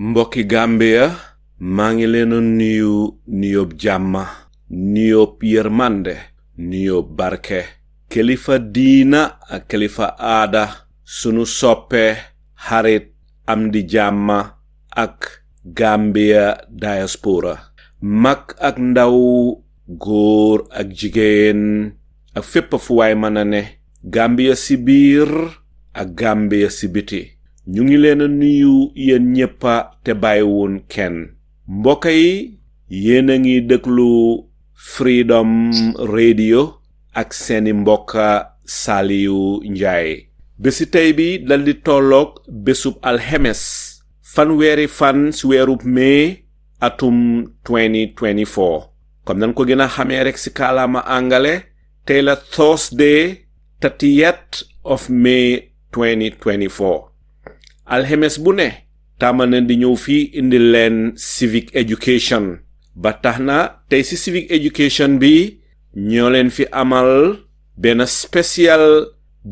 mbokki Gambia maa ngi leen a nuyu nuyoob jàmma nuyoob yërmande nuyoob barke kilifa diina ak kilifa aada sunu soppe xarit am di jàmma ak Gambia diaspora mag ak ndaw góor ak jigéen ak fépp fu waay mën a ne Gambia si biir ak Gambia si biti ñu ngi leen a nuyu yéen ñéppa te bàyyiwun kenn mbokk yi yéen a ngi déglu Freedom Radio ak seeni mbokk Saliu Njaay bési tey bi dal di tolloog bésub alxemes fanweeri fan si weerub mai atum 2024 comme nan ko gën a xamee rek si kaalaama angale tey la Thursday 30th of May 2024 alxemes bu ne tàmmal nañ di ñëw fii indi leen civic education ba tax na tey si civic education bi ñoo leen fi amal benn special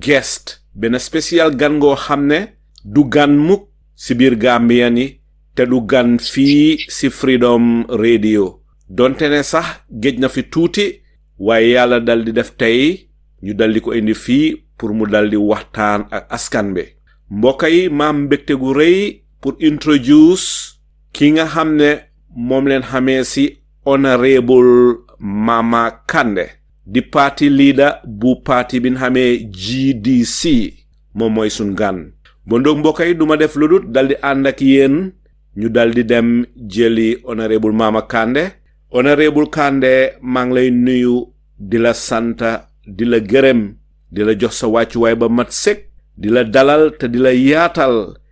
guest benn special gan ngoo xam ne du gan mukk si biir Gambien yi te du gan fii si Freedom Radio donte ne sax géej na fi tuuti waaye yàlla dal di def tey ñu dal di ko indi fii pour mu dal di waxtaan ak askan bi mbokk yi maam mbégte gu rëy pour introduce ki nga xam ne moom leen xamee si honorable Mama Kandeh di parti leader bu parti bi ñu xamee GDC moom mooy sun gan ba ndoog mbokk yi duma def lu dul daldi ànd ak yéen ñu daldi dem jëli honorable Mama Kandeh honorable Kandeh maa ngi lay nuyu di la sant di la gërëm di la jox sa wàccuwaay ba mat sëkk di la dalal te di la yaatal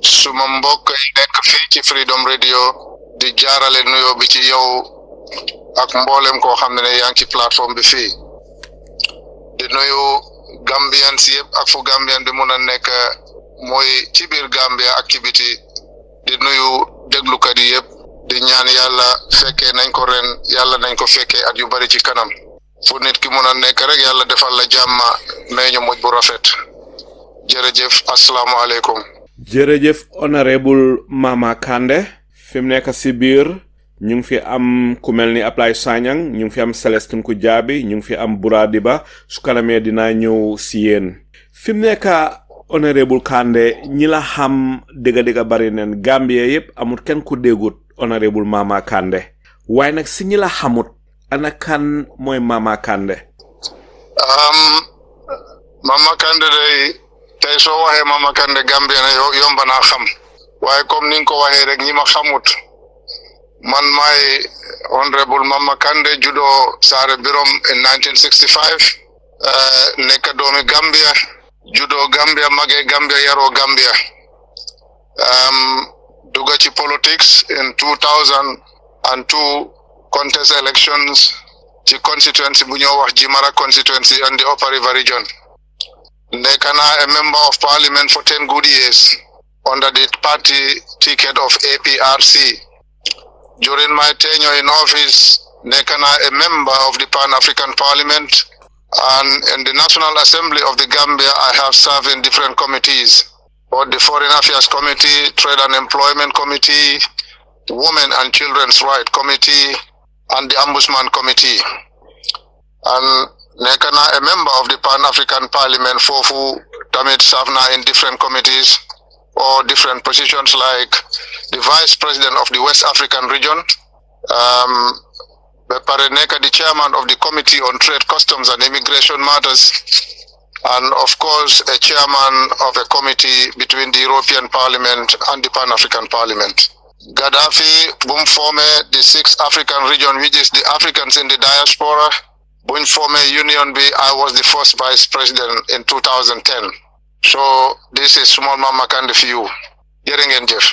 suma mbokk yi nekk fii ci Freedom Radio di jaarale nuyoo bi ci yow ak mboolem koo xam ne ne yaa ngi ci plateforme bi fii di nuyu Gambian si yëpp ak fu Gambian bi mun a nekk mooy ci biir Gambia ak ci biti di nuyu déglukat yi yëpp di ñaan yàlla fekkee nañ ko ren yàlla nañ ko fekkee at yu bari ci kanam. fu nit ki mën a nekk rek yàlla defal la jàmm may ñu mujj bu rafet jërëjëf asalaamaaleykum. jërëjëf honorable Mama Kande fi mu nekk si biir ñu ngi fi am ku mel ni Ablaye Sagnang ñu ngi fi am Célestin Koudiaby ñu ngi fi am Bouradi Ba su kanamee dinaa ñëw si yéen fi mu nekk honorable Kande ñi la xam dëgg dëgg bari neen Gambie yëpp amul kenn ku déggut honorable Mama Kande waaye nag si ñi la xamut ana kan mooy Mama Kandeh. Mama Kandeh day tey soo waxee Mama Kandeh Gambien na yomb naa xam waaye comme ni nga ko waxee rek ñi ma xamut man maay honorable Mama Kandeh judo Saare Birom in 1965 eh, nekk doomi Gambia judo Gambia magee Gambia yaroo Gambia. duga ci politics in 2002 contest elections ci constituency bu ñoo wax Jimara constituency and the Upper River region nekk naa a member of parliament for ten good years under the party ticket of APRC. During my tenure in office, Nekana, a member of the Pan-African Parliament and in the National Assembly of the Gambia, I have served in different committees, both the Foreign Affairs Committee, Trade and Employment Committee, Women and Children's Rights Committee, and the Ombudsman Committee. And Nekana, a member of the Pan-African Parliament, Fofu, Tamit Savna in different committees, or different positions like the vice president of the West African region, um, the chairman of the Committee on Trade, Customs and Immigration Matters, and of course a chairman of a committee between the European Parliament and the Pan-African Parliament. Gaddafi, Bumfome, the Sixth African Region, which is the Africans in the diaspora, Bumfome Union B, I was the first vice president in 2010. soo this is Smallman Makande for you. jërë ngeen jëf.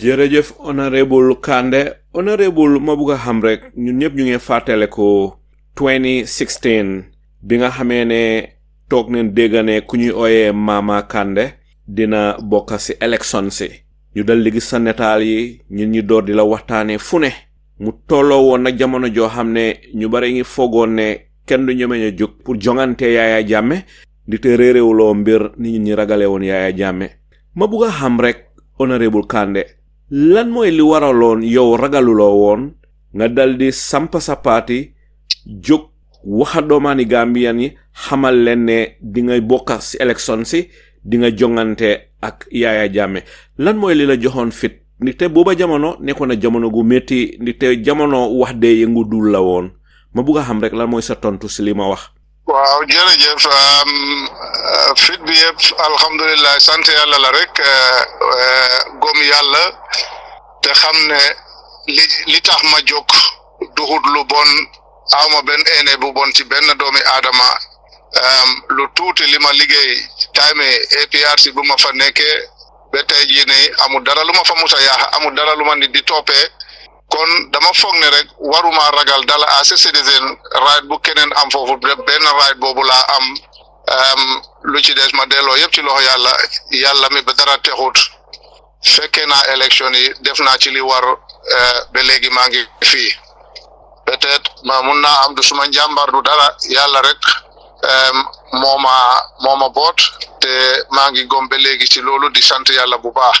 jërëjëf honorable Kande honorable ma bugg a xam rek ñun ñëpp ñu ngi fàttale ko 2016 bi nga xamee ne toog nañ dégg ne ku ñuy ooyee Mama Kande dina bokk si élection si ñu dal di gis sa netaal yi ñun ñu door di la waxtaanee fu ne mu tolloo woon nag jamono joo xam ne ñu bari ngi foogoon ne kenn du ñemeñ a jóg pour jongante Yaya Jammeh di te réeréewuloo mbir ni ñun ñi ragale woon Yaya Jammeh ma bugg a xam rek honorable Kande lan mooy li waraloon yow ragaluloo woon nga daldi sampa sa paati jóg waxa doomaani Gambian yi xamal leen ne di nga bokk si élection si di nga jongante ak Yaya Jammeh lan mooy li la joxoon fit ndaxte booba jamono nekkoon na jamono gu métti ndaxte jamono wax dee yëngu dul la woon ma bugg a xam rek lan mooy sa tontu si li ma wax. waaw jërëjëf fit bi yëpp alhamdulilah sant yàlla la rek gom yàlla te xam ne li li tax ma jóg duxut lu bon awma benn ene bu bon ci benn doomi aadama lu tuuti li ma liggéey time APRC bu ma fa nekkee ba tey jii nii amul dara lu ma fa musa yaax amul dara lu ma nit di toppee kon dama foog ne rek waruma ragal dala à ce citizen right bu keneen am foofu benn right boobu laa am lu ci des ma delloo yëpp ci loxo yàlla yàlla mi ba dara texut fekkee naa élection yi def naa ci li war ba léegi maa ngi fii peut-être ma mun naa am du suma njàmbar du dara yàlla rek moo ma moo ma boot te maa ngi gom ba léegi ci loolu di sant yàlla bu baax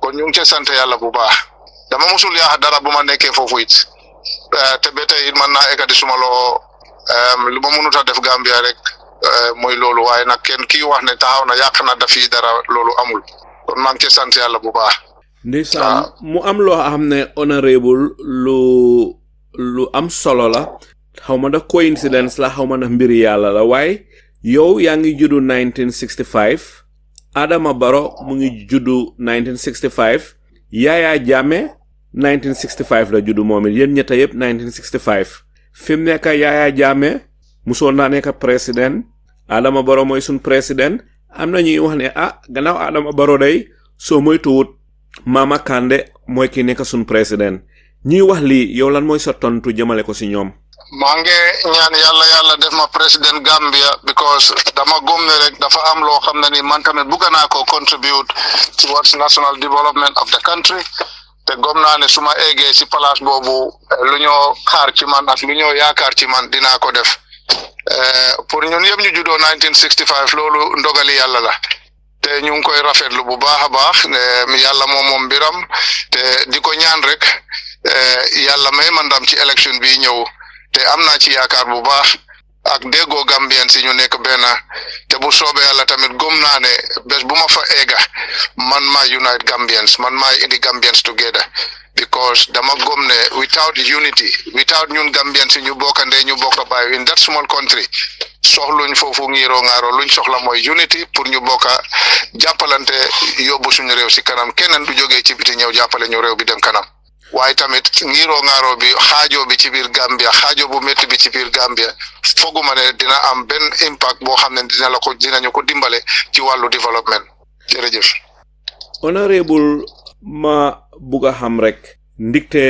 kon ñu ngi cee sant yàlla bu baax dama musul yaax dara bu ma nekkee foofu it eh, te ba tey it mën naa ekkati suma loxo em, lu ma mënut a def Gambia rek eh, mooy loolu waaye nag kenn kii wax ne taxaw na yàq na dafi dara loolu amul kon maa ngi cee sant yàlla bu baax. ndeysaan mu am loo xam ne honorable lu lu am solo la xaw ma ndax coincidence la xaw ma ndax mbiri yàlla la waaye yow yaa ngi juddu 1965 Adama Barrow mu ngi juddu 1965 Yaya Jammeh 1965 la juddu moom it yéen ñetta yëpp 1965 fi mu nekk Yaya Jammeh musoon naa nekk président Adama Barrow mooy suñ président am na ñuy wax ne ah gannaaw Adama Barrow day soo moytuwut Mama Kande mooy ki nekk suñ président ñuy wax lii yow lan mooy sa tontu jëmale ko si ñoom. maa ngi ñaan yàlla yàlla def ma président Gambia because dama gëm ne rek dafa am loo xam ne ni man tamit bugg naa ko contribute towards national development of the country te gëm naa ne su ma eggee si place boobu lu ñoo xaar ci man ak lu ñoo yaakaar ci man dinaa ko def eh, pour ñun yëpp ñu juddoo 1965 loolu ndogali yàlla la. te ñu ngi koy rafetlu bu baax a baax yàlla moom moom mbiram te di ko ñaan rek eh, yàlla may ma ndam ci élection bi ñëw te am naa ci yaakaar bu baax ak déggoo Gambien si ñu nekk benn te bu soobee yàlla tamit gëm naa ne bés bu ma fa eega man maa unite Gambians man maa indi Gambians together because dama gom ne without unity without ñun Gambian si ñu bokk ndey ñu bokk baay in that small country soxluñ foofu ngiroo ngaaroo luñ soxla mooy unity pour ñu bokk a jàppalante yóbbu suñu réew si kanam keneen du jógee ci biti ñëw jàppale ñu réew bi dem kanam waaye tamit ngiroo ngaaroo bi xaajoo bi ci biir Gambia xaajoo bu métti bi ci biir Gambia fooguma ne dina am benn impact boo xam ne dina la ko dinañu ko dimbale ci wàllu développement jërëjëf. honorable ma bugg a xam rek ndigte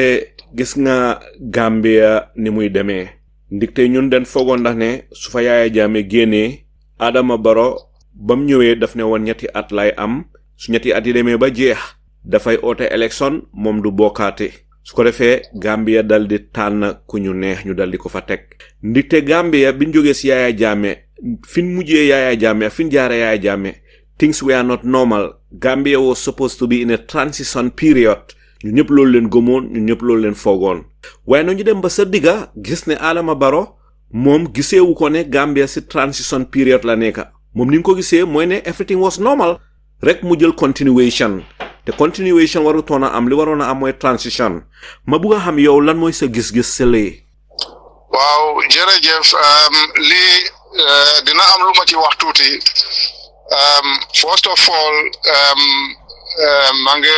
gis nga Gambia ni muy demee ndigte ñun den foogoon ndax ne su fa Yaya Jammeh génnee Adama Barrow ba mu ñëwee daf ne woon ñetti at lay am su ñetti at yi demee ba jeex dafay oote élection moom du bokkaate su ko defee Gambia dal di tànn ku ñu neex ñu dal di ko fa teg ndigte Gambia bi ñu jógee si Yaya Jammeh fi ñu mujjee Yaya Jammeh fi ñu jaaree Yaya Jammeh things were not normal Gambia was supposed to be in a transition period ñu ñëpp loolu leen gëmoon ñu ñëpp loolu leen foogoon waaye na ñu dem ba sa digga gis ne Adama Barrow moom giseewu ko ne Gambia si transition period la nekka moom ni nga ko gisee mooy ne everything was normal rek mu jël continuation te continuation warutoon a am li waroon a am mooy transition ma bugg a xam yow lan mooy sa gis-gis si lii waaw jërëjëf um, lii uh, dina am lu ma ci wax tuuti um, first of all um, uh, maa ngi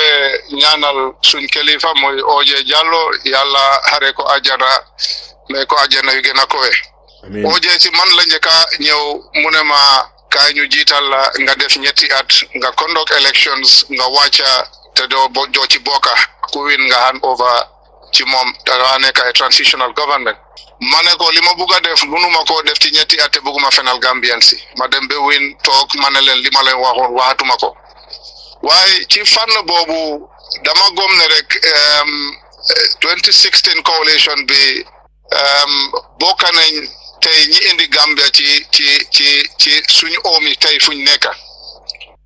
ñaanal suñ kilifa mooy OJ Jallow yàlla xare ko àjjana mais ko àjjana yu gën a kowe OJ si man la njëkk a ñëw mu ne ma kaay ñu jiital la nga def ñetti at nga conduct elections nga wàcca te doo bo- doo ci bokka ku win nga hand over ci moom dafa nekk ay transitional government ma ne ko li ma bugg a def mënuma koo def ci ñetti at te bugguma fenal Gambien si ma dem ba win toog ma ne leen li ma leen waxoon waxatuma ko waaye ci fànn boobu dama gom ne rek 2016 coalition bi bokk nañ tey ñi indi Gambia ci ci ci ci suñu oom yi tey fuñ nekka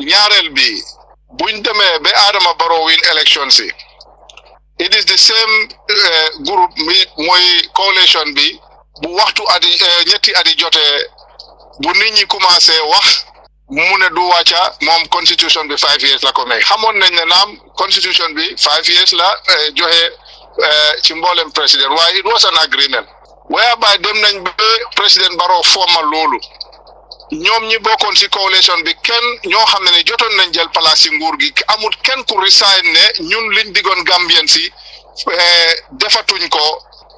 ñaareel bi buñ demee ba Adama Barrow win election si it is the same group mi mooy coalition bi bu waxtu adi ñetti adi jotee bu nit ñi commencé wax mu ne du wàcca moom constitution bi five years la ko may xamoon nañ ne naam constitution bi five years la joxe ci mboolem président waaye it was an agreement waaye baay dem nañ ba président Barrow fooma loolu ñoom ñi bokkoon si coalition bi kenn ñoo xam ne ne jotoon nañ jël place si nguur gi amul kenn ku resign ne ñun liñ digoon Gambien si eh, defatuñ ko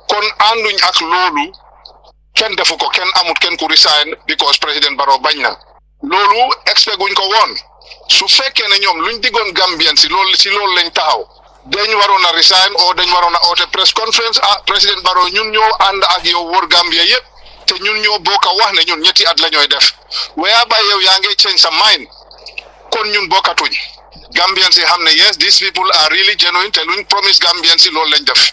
kon ànduñ ak loolu kenn defu ko kenn amul kenn ku resign because président Barrow bañ na loolu expect guñ ko woon su fekkee ne ñoom luñ diggoon Gambien si loolu si loolu lañ taxaw dañ waroon a resign o dañ waroon a oote press conference ah président Barrow ñun ñoo ànd ak yow wër Gambia yëpp te ñun ñoo bokk a wax ne ñun ñetti at la ñooy def waaye ba yow yaa ngi change sa mind kon ñun bokkatuñ Gambian si xam ne yes these people are really genuine te luñ promise Gambian si loolu lañ def.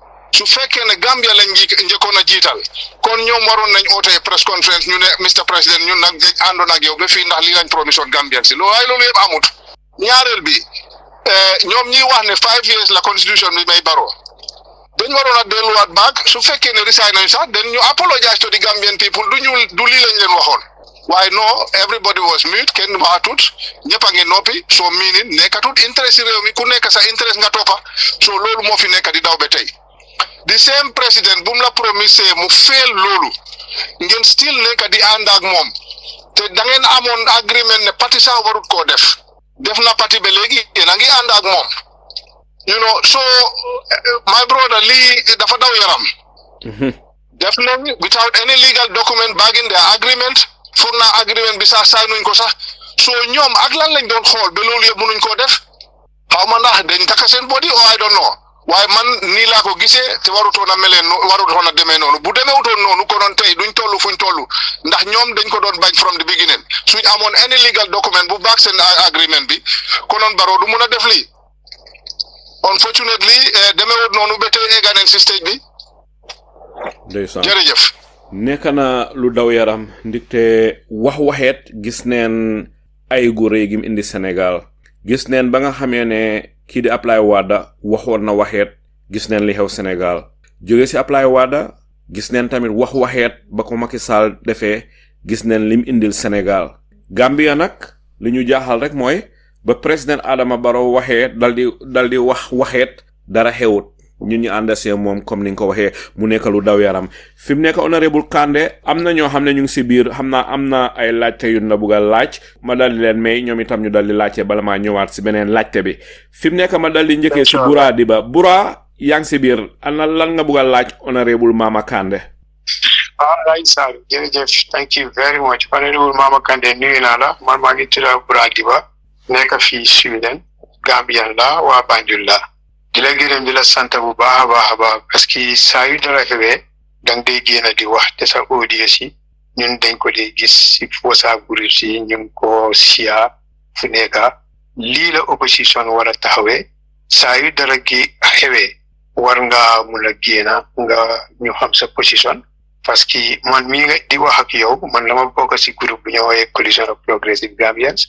su fekkee ne Gambia lañ nji njëkkoon a jiital kon ñoom waroon nañ oote press conference ñu ne Mr President ñun nag dañ àndoon ak yow ba fii ndax lii lañ promission Gambian si loolu waaye loolu yëpp amut ñaareel bi eh, ñoom ñiy wax ne five years la constitution bi may baro dañ waroon a delluwaat baag su fekkee ne resign nañ sax dañ ñu apologize to the Gambian people du ñu du lii lañ leen waxoon waaye no everybody was mute kenn waxatut ñëpp a ngi noppi soo miini nekkatut intérêt si réew mi ku nekk sa intérêt nga toppa soo loolu moo fi nekk di daw ba tey di same président bu mu la promise mu feel loolu ngeen still nekk di ànd ak moom te da ngeen amoon agreement ne parti sax warut koo def def na parti ba léegi yéen a ngi ànd ak moom you know so eh, my brother lii dafa daw yaram def nañ without any legal document bagging their agreement foog naa agreement bi sax saay nuñ ko sax soo ñoom ak lan lañ doon xool ba loolu yëpp mënuñ koo def xaw ma ndax dañ takka seen body oo I don't know waaye man nii laa ko gisee te warutoon a melee no warutoon a demee noonu bu demeewutoon noonu konoon tey duñ toll fuñ toll ndax ñoom dañ ko doon bañ from the beginning suñ amoon any legal document bu baag seen a- agreement bi konoon baroo du mun a def lii unfortunately eh, demeewut noonu ba tey egga nañ si stage bi ndeysaan jërëjëf nekk na lu daw yaram ndikte wax waxeet gis neen ay gu rëy gi mu indi Sénégal gis neen ba nga xamee ne kii di Ablaye Wade waxoon na waxeet gis neen li xew Sénégal jóge si Ablaye Wade gis neen tamit wax waxeet ba ko Macky Sall defee gis neen lim indil Sénégal Gambia nag li ñu jaaxal rek mooy ba président Adama Barrow waxee dal di dal di wax waxeet dara xewut ñun ñu ànd see moom comme ni nga ko waxee mu nekk lu daw yaram fi mu nekk honorable Kandeh am na ñoo xam ne ñu ngi si biir xam naa am na ay laajte yu la bugg a laaj ma dal di leen may ñoom itam ñu dal di laajte bala maa ñëwaat si beneen laajte bi fi mu nekk ma dal di njëkkee si Bura Diba Bura yaa ngi si biir ana lan nga bugg a laaj honorable Mama Kandeh. ah Laye Sarr jërëjëf thank you very much honorable Mama Kandeh nuyu naa la man maa ngi tudd Bura Diba nekk fii Sweden Gambien la waa Banjul la di la gërëm di la sant bu baax a baax a baax parce que saa yu dara xewee da nga day génn di wax te sa audience yi ñun dañ ko dee gis si WhatsApp groupe si ñu ngi ko siya fu nekka lii la opposition war a taxawee saa yu dara gi xewee war nga mun a génn nga ñu xam sa position parce que man mii nga di wax ak yow man dama bokk si groupe bu ñu woowee coalition of progressive Gambians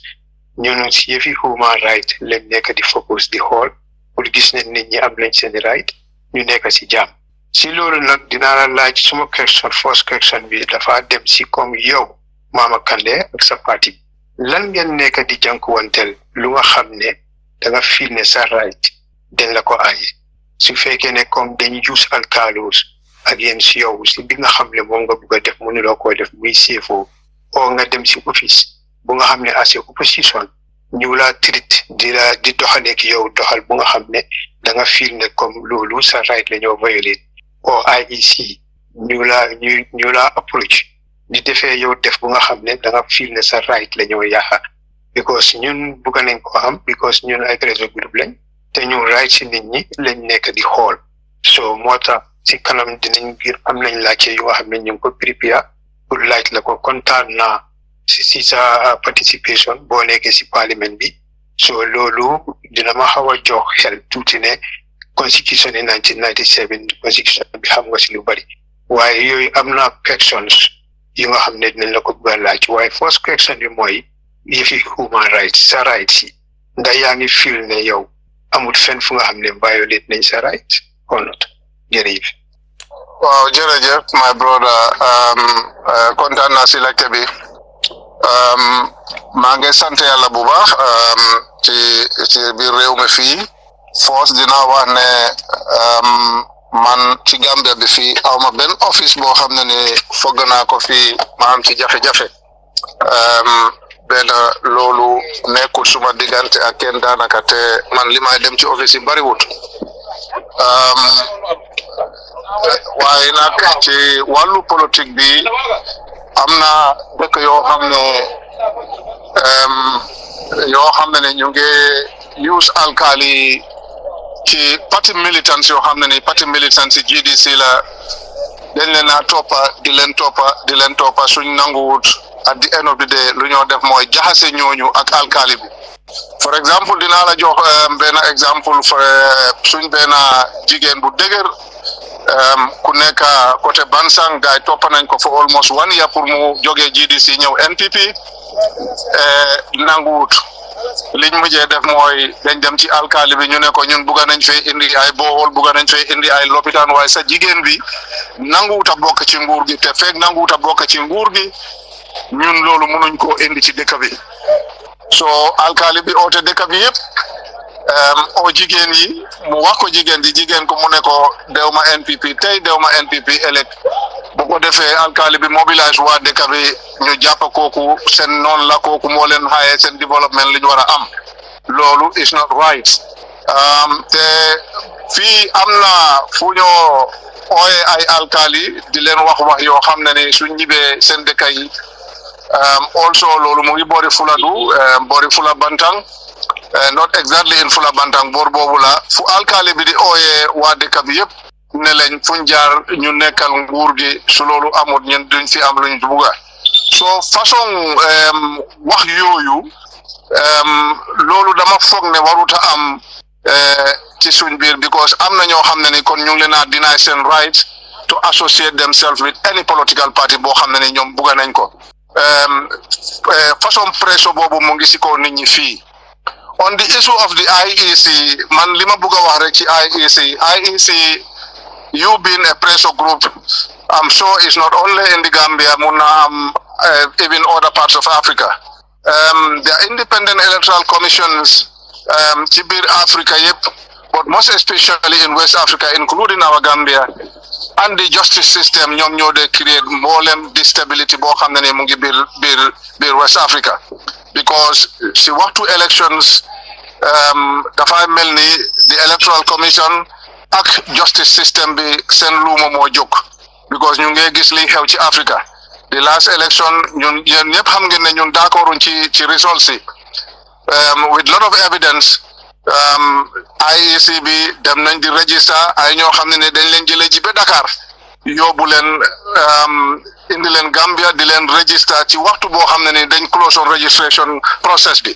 ñun si yëfi human right leen nekk di focus di xool pour gis ne nit ñi am nañ seen right ñu nekk si jàmm si loolu nag dinaa la laaj suma question first question bi dafa dem si comme yow Mama Kandeh ak sa parti lan ngeen nekk di jànkuwanteel lu nga xam ne da nga fiil ne sa right dañ la ko aaye su fekkee ne comme dañ jus alkaalos ak yéen si yow si bi nga xam ne moom nga bugg a def mënuloo koo def muy CFO oo nga dem si office bu nga xam ne as a opposition ñu laa trit di la di doxalee ki yow doxal bu nga xam ne da nga fiil ne comme loolu sa right la ñoo violé oo IEC ñu laa ñu ñu laa approche di defee yow def bu nga xam ne da nga fiil ne sa right la ñoo yaaxa because ñun bëgg nañ ko xam because ñun ay trésor groupe lañ te ñu raay si nit ñi lañ nekk di xool so moo tax si kanam dinañ ngir am nañ laajte yu nga xam ne ñu ngi ko prépare pour laaj la ko kontaan naa si si sa participation boo nekkee si parlement bi so loolu dina ma xaw a jox xel tuuti ne constitution in 1997 constitution bi xam nga si lu bari waaye yooyu am na questions yi nga xam ne dinañ la ko bëgg a laaj waaye first question bi mooy yëfi human rights sa rights yi ndax yaa ngi feel ne yow amul fenn fu nga xam ne violate nañ sa rights or not jërëjëf. waaw jërëjëf my brother um, uh, kontaan naa si laajte bi um, maa ngi sant yàlla bu baax um, ci ci biir réew mi fii. force dinaa wax ne um, man ci Gambia bi fii awma benn office boo xam ne ni fogg naa ko fii ma am ci jafe-jafe um, benn loolu nekkul suma diggante ak kenn daanaka te man li may dem ci office yi bariwut um, waaye nag ci wàllu politique bi am na dëkk yoo xam ne yoo xam ne ne ñu ngi use alkaali ci parti militants yoo xam ne ni parti militants ci GDC la dañ leen a toppa di leen toppa di leen toppa suñ nanguwut at the end of the day lu ñoo def mooy jaxase ñooñu ak alkaali bi for example dinaa la jox um, benn exemple for uh, suñ benn jigéen bu dëgër um, ku nekk côté Bansang gaay topp nañ ko for almost one year pour mu jógee GDC ñëw NPP uh, nanguwut liñ mujjee def mooy dañ dem ci alkaali bi ñu ne ko ñun bugga nañ fee indi ay boowol bugga nañ fee indi ay lopitaan waaye sa jigéen bi nanguwut a bokk ci nguur gi te feeg nanguwut a bokk ci nguur gi ñun loolu mënuñ koo indi ci dëkk bi so alkaali bi oote dëkk bi yëpp o jigéen yi mu wax ko jigéen ji jigéen ko mu ne ko dew ma NPP tey dew ma NPP ëllëg bu ko defee alkaali bi mobilise waa dëkk bi ñu jàpp kooku seen noonu la kooku moo leen xaye seen développement li ñu war a am loolu is not right te fii am na fu ñoo ooye ay alkaali di leen wax wax yoo xam ne ni suñ ñibee seen dëkk yi Um, also loolu mu ngi boori Fuladu um, boori Fula Bantang uh, not exactly in Fula Bantang boor boobu la fu alkaali bi di ooyee waa dëkk bi yëpp ne leen fuñ jaar ñu nekkal nguur gi su loolu amut ñun duñ fi am luñ bugga so façon um, wax yooyu um, loolu dama foog ne waruta am eh, ci suñ biir because am na ñoo xam ne ni kon ñu ngi leen a deny seen right to associate themselves with any political party boo xam ne ni ñoom bugga nañ ko Um, eh, façon pression boobu mu ngi si kaw nit ñi fii on the issue of the IEC man li ma bëgg a wax rek ci IEC IEC you being a pressure group I'm sure it's not only in the Gambia mun na am eh, even other parts of Africa um, there are independent electoral commissions um, ci biir Africa yëpp but most especially in West Africa including our Gambia and the justice system ñoom ñoo dee create mboolem di stability boo xam ne ne mu ngi biir biir biir West Africa because si waxtu elections um, dafa mel ni the electoral commission ak justice system bi seen luuma moo jóg because ñu ngi gis liy xew ci Africa the last election ñun yéen ñëpp xam ngeen ne ñun d'accorduñ ci ci results yi um, with lot of evidence um, IEC bi dem nañ di register ay ñoo xam ne ne dañ leen jëlee ji ba Dakar yóbbu leen um, indi leen Gambia di leen register ci waxtu boo xam ne ni dañ close on registration process bi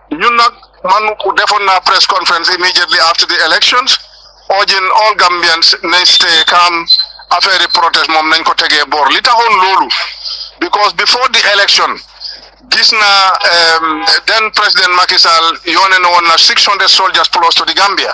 ñun nag man defoon naa press conference immediately after the elections urging all Gambians nañ stay calm affaire yi protest moom nañ ko tegee boor li taxoon loolu because before the election gis naa um, then President Macky Sall yónnee na woon na six hundred soldiers plus to the Gambia.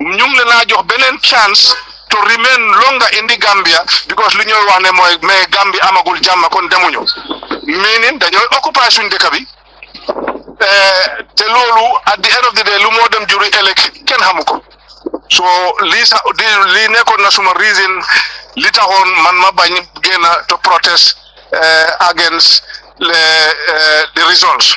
ñu ngi leen a jox beneen chance to remain longer in the Gambia because lu ñooy wax ne mooy mais Gambie amagul jàmm kon demuñu meaning dañooy occupy suñ dëkk bi eh, te loolu at the end of the day lu moo dem juri ëllëg kenn xamu ko so lii sa di lii nekkoon na suma reason li taxoon man ma bañ génn to protest eh, against le eh, the results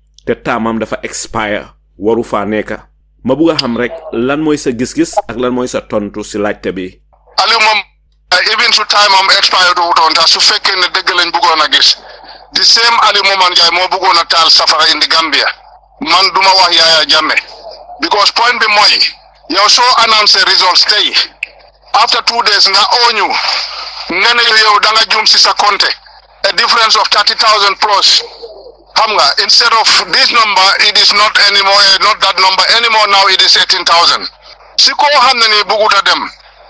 te taamam dafa expire waru faa nekka ma bugg a xam rek lan mooy sa gis-gis ak lan mooy sa tontu si laajte bi. Aliou moom even su time am expire du wutoon tax su fekkee ne dëgg lañ bëggoon a gis di same Aliou Momar Njie moo bëggoon a taal safara indi Gambia man du ma wax Yaya Jammeh because point bi mooy yow soo annoncé results tey after two days nga ooñu nga ne yow da nga juum si sa compte a difference of thirty thousand plus xam nga instead of this number it is not anymore eh, not that number anymore now it is eighteen thousand si koo xam ne nii bëggut a dem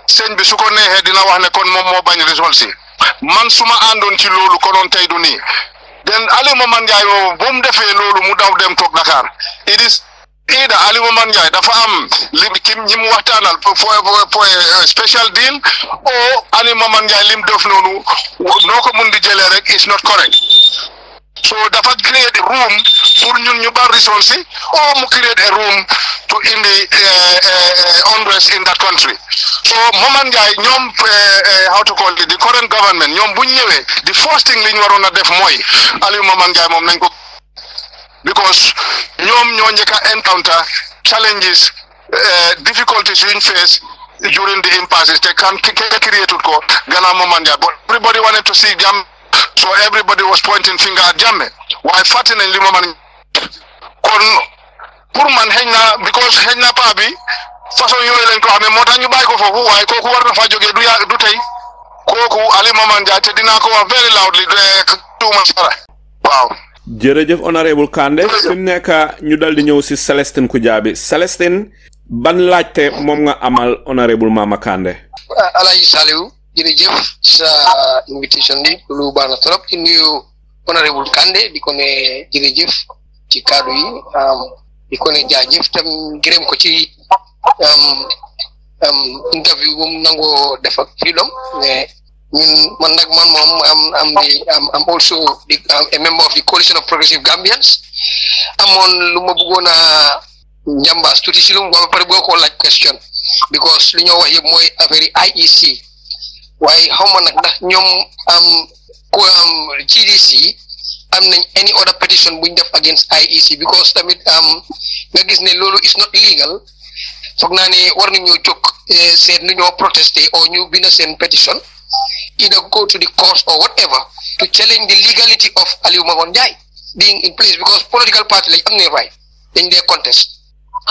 sëñ bi su ko neexee dina wax ne kon moom moo bañ résolve si man su ma àndoon ci loolu konoon tey du nii den Alieu Momar Njie boobu bu mu defee loolu mu daw dem toog Dakar it is kii da Aliou Momar Ndiaye dafa am lim ci ñi mu waxtaanal pour pour pour euh, special deal o Aliou Momar Ndiaye lim def noonu wo- noo ko mun di jëlee rek is not correct so dafa create room pour ñun ñu bar resource si o mu create a room to indi eh, eh, eh, unrest in that country so Momar Ndiaye ñoom eh, eh, how to call it the current government ñoom bu ñu ñëwee the first thing li ñu waroon a def mooy Aliou Momar Ndiaye moom nañ ko because ñoom ñoo njëkk a encounter challenges eh, difficulties yuñ face during the impasses te kan ki ki created ko gannaaw moom and but everybody wanted to see jàmm so everybody was pointing finger at jàmme waaye fàtte nañ li moom and kon pour man xëy na because xëy na paa bi façon yooyu lañ ko xamee moo tax ñu bàyyi ko foofu waaye kooku war na faa jógee du yaa du tey kooku Ali Momar Njie te dinaa ko wax very loudly de tuuma sara waaw. jërëjëf honorable Kandeh fi mu nekk ñu dal di ñëw si Celestin Kujabi Celestin ban laajte moom nga amal honorable Mama Kandeh. Ah, Alaaji Saliou jërëjëf sa invitation bi lu baax na trop di nuyu honorable Kandeh di ko ne jërëjëf ci kaddu yi di ko ne jaajëf tam gërëm ko ci interview bu mu nangoo def ak Freedom ñun man nag man moom am am di am am also di am a member of the coalition of progressive Gambians amoon lu ma bëggoon a njàmbaas tuuti si lu mu ba pare bëgg koo laaj question because li ñoo wax yëpp mooy affaire yi IEC waaye xaw ma nag ndax ñoom am ku am GDC am nañ any other petition buñ def against IEC because tamit am nga gis ne loolu is not legal foog naa ne war nañoo jóg eh, seet nu ñoo protester or ñu bind seen petition either go to the court or whatever to challenge the legality of Alieu Mamon Ndiaye being in place because political party lañ am nañ right dañ dee contest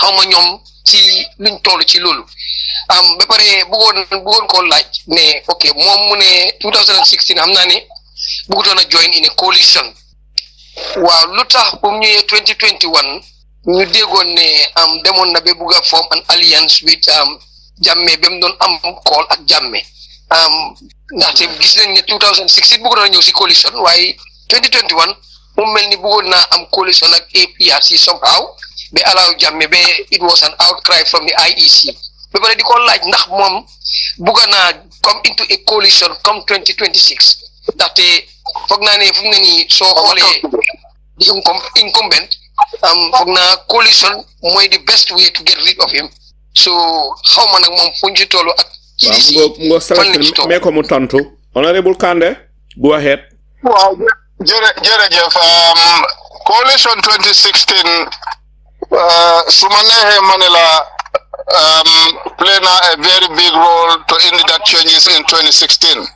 xaw ma ñoom ci luñ toll ci loolu am ba pare bëggoon bëggoon koo laaj ne ok moom mu ne 2016 xam naa ne bëggutoon a join in a coalition waaw lu tax bu mu ñëwee 2021 ñu déggoon ne am demoon na ba bugg a form an alliance with am jàmme ba mu doon am kool ak jàmme am ndaxte gis nañ ne 2016 bëggoon na ñëw si coalition waaye 2021 mu mel ni bëggoon naa am coalition ak APRC somehow ba alaaw jàmme ba it was an outcry from the IEC ba pare di ko laaj ndax moom bëgg naa come into a coalition come 2026 ndaxte foog naa ne fu mu ne nii soo xoolee di incom incumbent am foog naa coalition mooy the best way to get rid of him so xaw ma nag moom fu ñu ci toll ak. waaw EDC ngo ngo fan la ci select toll. mee ko mu tontu honorable Kande go ahead waaw jërë jërëjëf um, coalition 2016 su ma neexee ma ne la um, play na a very big role to end that changes in 2016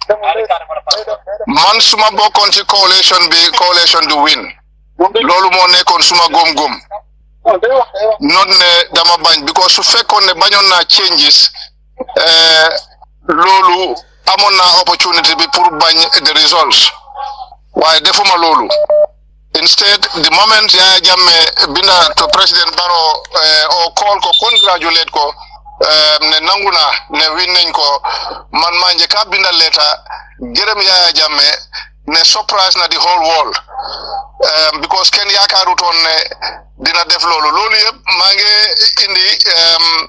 man su ma bokkoon ci coalition bi coalition du win loolu moo nekkoon suma góom-góom not ne dama bañ because su fekkoon ne bañoon naa changes eh, loolu amoon naa opportunity bi pour bañ the results waaye defuma loolu instead the moment Yaya Jammeh binda to President Barrow eh, o call ko congratulate ko eh, ne nangu naa ne win nañ ko man maa njëkk a binda leeta gërëm Yaya Jammeh ne surprise na the whole world eh, because kenn yaakaarutoon ne dina def loolu loolu yëpp maa ngi indi em,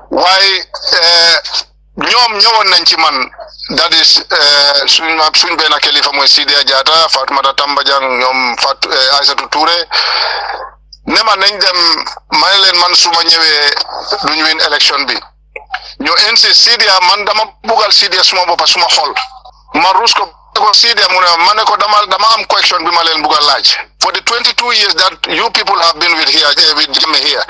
waaye eh, ñoom ñëwoon nañ ci man daal di eh, suñ ma suñ benn kilifa mooy Sidia Diatta Fatoumata Tamba Diang ñoom Fatou eh, Aïssatou Touré ne ma nañ dem ma ne leen man su ma ñëwee duñ win élection bi ñu insiste Sidia man dama bugal Sidia suma boppa suma xol ma rus ko ko sii de mu ne ma ne ko dama dama am question bi ma leen bugg a laaj for the 22 years that you people have been with here eh, with Jammeh here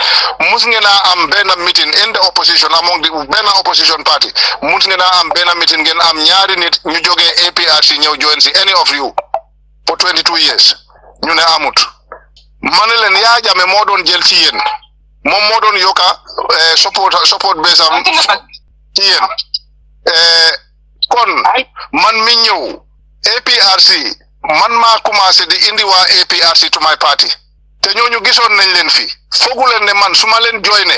mus ngeen a am benn meeting in the opposition among the benn opposition party mus ngeen a am benn meeting ngeen am ñaari nit ñu jógee APRC ñëw join si any of you for 22 years ñu ne amut ma ne leen yaa jame moo doon jël ci yéen moom moo doon yokka eh, support support base am ci yéen eh, kon man mi ñëw APRC man maa commencé di indi waa APRC to my party te ñooñu gisoon nañ leen fi foogu leen ne man su ma leen jooy ne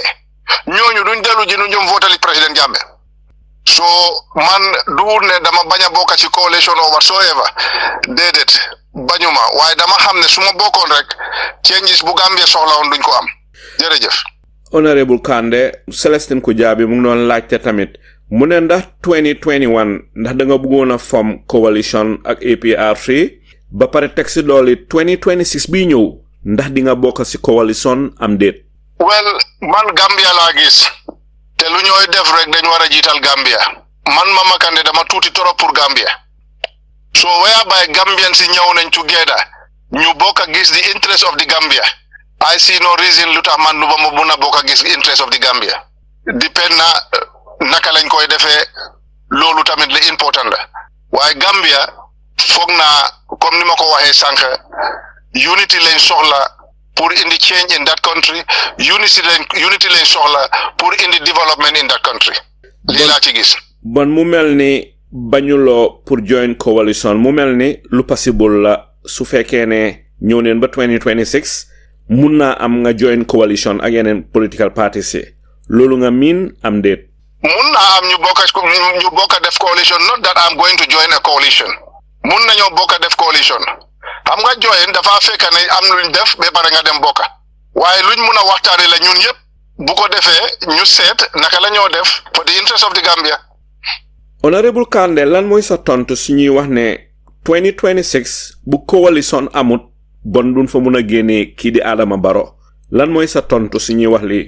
ñooñu duñ dellu ji nu ñoom vootali président Jammeh so man du ne dama bañ a bokk ci coalition or whatsoever déedéet bañuma waaye dama xam ne su ma bokkoon rek changes bu Gambia soxla woon duñ ko am jërëjëf. honorable Kande Celestin Kujabi mu ngi doon laajte tamit mu ne ndax 2021 ndax da nga bëggoon a form coalition ak APRC ba pare teg si dooli 2026 bii ñëw ndax di nga bokk si coalition am déet. well man Gambia laa gis te lu ñooy def rek dañ war a jiital Gambia man Mama Kande dama tuuti trop pour Gambia so whereby Gambian si ñëw nañ together ñu bokk a gis the interest of the Gambia I see no reason lu tax man lu ma mun a bokk a gis interest of the Gambia depend na naka lañ koy defee loolu tamit la important la waaye Gambia foog naa comme ni ma ko waxee sànq unity lañ soxla pour indi change in that country unity lañ unity lañ soxla pour indi development in that country lii laa ci gis. bon mu mel ni bañuloo pour join coalition mu mel ni lu possible la su fekkee ne ñëw neen ba 2026 mun naa am nga join coalition ak yeneen political parties yi loolu nga miin am déet. mun naa am ñu bokk ñu bokk def coalition not that I'm going to join a coalition mun nañoo bokk def coalition xam nga join dafa fekk ne am luñ def ba pare nga dem bokk waaye luñ mun a waxtaanee la ñun yëpp. bu ko defee ñu seet naka la ñoo def for the interest of the Gambia. honorable Kandeh lan mooy sa tontu su ñuy wax ne 2026 bu coalition amut bon duñ fa mun a génnee kii di Adama Barrow lan mooy sa tontu su ñuy wax lii.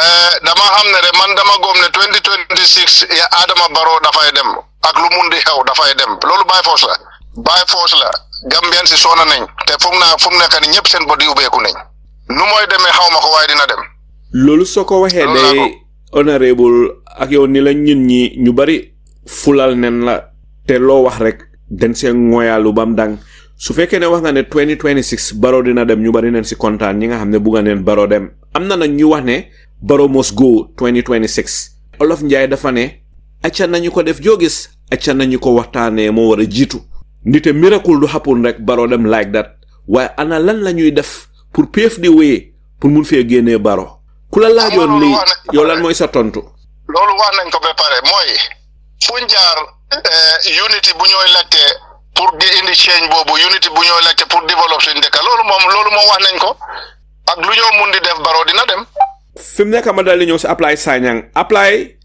Eh, dama xam ne de man dama góom ne 2026 ya Adama Barrow dafay dem. ak lu mun di xew dafay dem loolu bàyyi foos la bàyyi foos la gambien si soona nañ te foog naa fu mu nekk ni ñëpp seen bët yu ubbeeku nañ nu mooy demee xaw ma ko waaye dina dem. loolu soo ko waxee Loolu laa day ko- honorable ak yow ni la ñun ñi ñu bari fulal nen la te loo wax rek den seen ngoyaalu bam dang su fekkee ne wax nga ne 2026 baro dina dem ñu bari neen si kontaan ñi nga xam ne bugga neen baro dem am na nag ñu wax ne baro must go 2026 olof njaay dafa ne acca nañu ko def joo gis acca nañu ko waxtaanee moo war a jiitu ndite miracle du happen rek baro dem like that waaye ana lan la ñuy def pour PF di wéyee pour mun fee génnee baro ku la laajoon lii yow lan mooy sa tontu loolu wax nañ ko ba pare mooy fuñ jaar eh, unity bu ñooy laajte pour di indi change boobu unity bu ñooy laajte pour développer suñ dëkk loolu moom loolu moom wax nañ ko ak lu ñoo mun di def baro dina dem fi mu nekk ma dal di ñëw si apply Sanyang apply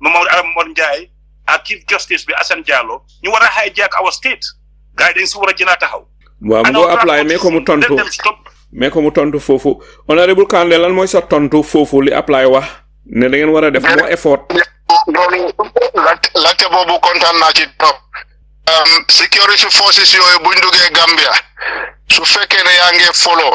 Mamadou Aram Mor Ndiaye ak chief justice bi Assane Diallo ñu war a hijack our state gars yi dañ si war a jëna taxaw waaw mu ngi apply mais ko mu tontu mais ko mu tontu foofu honorable Kandeh lan mooy sa tontu foofu li apply wax ne da ngeen war a def moo effort loolu laajte boobu kontaan naa ci trop security forces yooyu buñ duggee Gambia su fekkee ne yaa ngi follow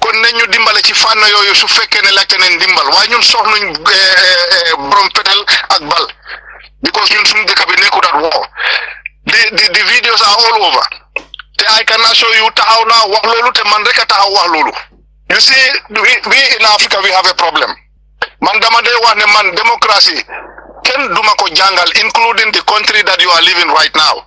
kon nañ ñu dimbale ci fànn yooyu su fekkee ne laajte nañ dimbal waaye ñun soxluñ borom fetel ak bal because ñun suñu dëkk bi nekkul at war the the the videos are all over te I can assure you taxaw naa wax loolu te man rek a taxaw wax loolu you see we we in Africa we have a problem man dama dee wax ne man démocratie kenn duma ko jàngal including the country that you are living right now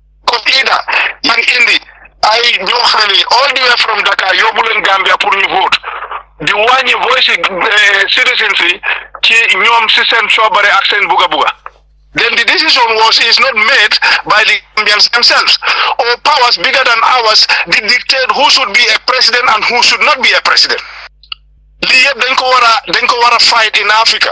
comme Ida man indi ay ñoo xam ne all the way from Dakar yóbbu leen Gambia pour ñu vote di wàññi voice eh, citizens yi ci ñoom si seen coobare ak seen buga buga then the decision was is not made by the Gambians themselves or powers bigger than ours that dictate who should be a president and who should not be a president lii yëpp dañ ko war a dañ ko war a fight in Africa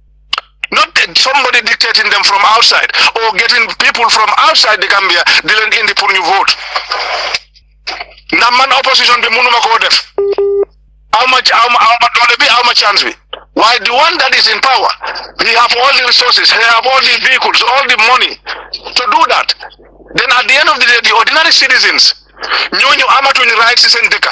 not somebody dictating them from outside or getting people from outside the Gambia di leen indi pour ñu vote ndax man opposition bi mënuma koo def aw ma aw ma aw ma doole bi aw ma chance bi waaye the one that is in power he have all the resources he have all the vehicles all the money to do that then at the end of the day the ordinary citizens ñooñu amatuñu right si seen dëkka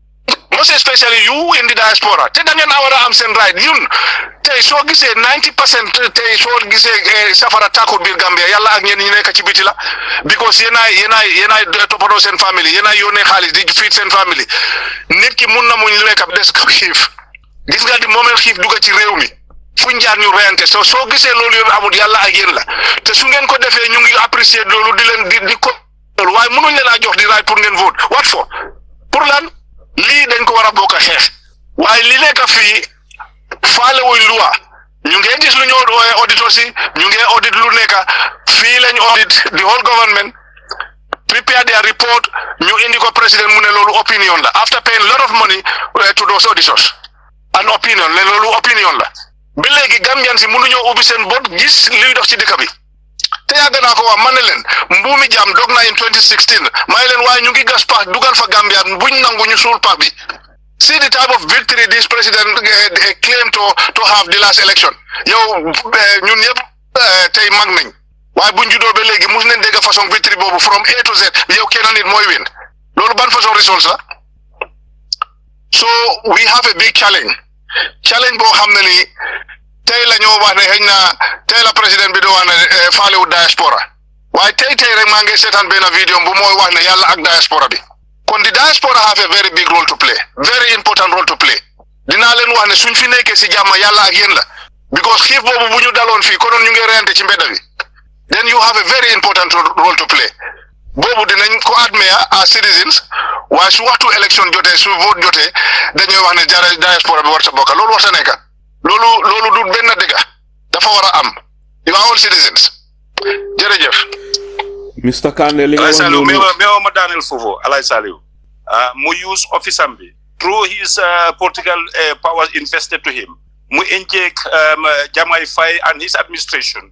most especially you in the diaspora te da ngeen a war a am seen right ñun tey soo gisee ninety percent tey soo gisee eh, safara tàkkul biir Gambia yàlla ak ñeen ñi nekk ci biti la because yéen ay yéen ay yéen ay toppatoo seen famille yéen ay yónnee xaalis di fiit seen famille nit ki mun na muñ lekk ab des ko xiif gis nga di moomeel xiif dugg ci réew mi fuñ jaar ñu reyante soo soo gisee loolu yëpp amul yàlla ak yéen la te su ngeen ko defee ñu ngi apprécier loolu di leen di di ko loolu waaye mënuñ leen a jox di raay pour ngeen vote what for pour lan lii dañ ko war a bokk a xeex waaye li nekk fii faale wuñ loi ñu ngee gis lu ñoo ooyee auditeurs yi ñu ngee audit lu nekk fii lañ audit the whole government prepare their report ñu indi ko président mu ne loolu opinion la after paying lot of money eh, to those auditors an opinion ne loolu opinion la ba léegi Gambian si mënuñoo ubbi seen bët gis liy dox ci dëkk bi te yàgg naa ko wax man ne leen mbuumi jaam dog naa in 2016 may leen waaye ñu ngi gas pax dugal fa Gambia buñ nangu ñu suul pax bi see the type of victory this president eh, claim to to have the last election yow eh, ñun ñëpp eh, tey mag nañ waaye buñ juddoo ba léegi mus nañ dégg façon victory boobu from A to Z yow kenn nit mooy win loolu ban façon résultat so we have a big challenge challenge boo xam ne nii tey la ñoo wax ne xëy na tey la président bi di wax ne eh, faalewu diaspora waaye tey tey rek maa ngi seetaan benn vidéo bu mooy wax ne yàlla ak diaspora bi kon di diaspora have a very big role to play very important role to play dinaa leen wax ne suñ fi nekkee si jàmm yàlla ak yéen la because xiif boobu bu ñu daloon fii konoon ñu ngi reyante ci mbedd bi then you have a very important role to play boobu dinañ ko admire as citizens waaye su waxtu élection jotee su vote jotee dañuy wax ne jara diaspora bi war sa bokka loolu war sa nekka loolu loolu du benn dëgga dafa war a am you are all citizens jërëjëf Mr Kandeh li nga Alay wax Saliou noonu mais mais ma daaneel foofu Alay Saliou ah mu use office am bi through his uh, political uh, powers invested to him mu inject um, uh, Jamai Faye and his administration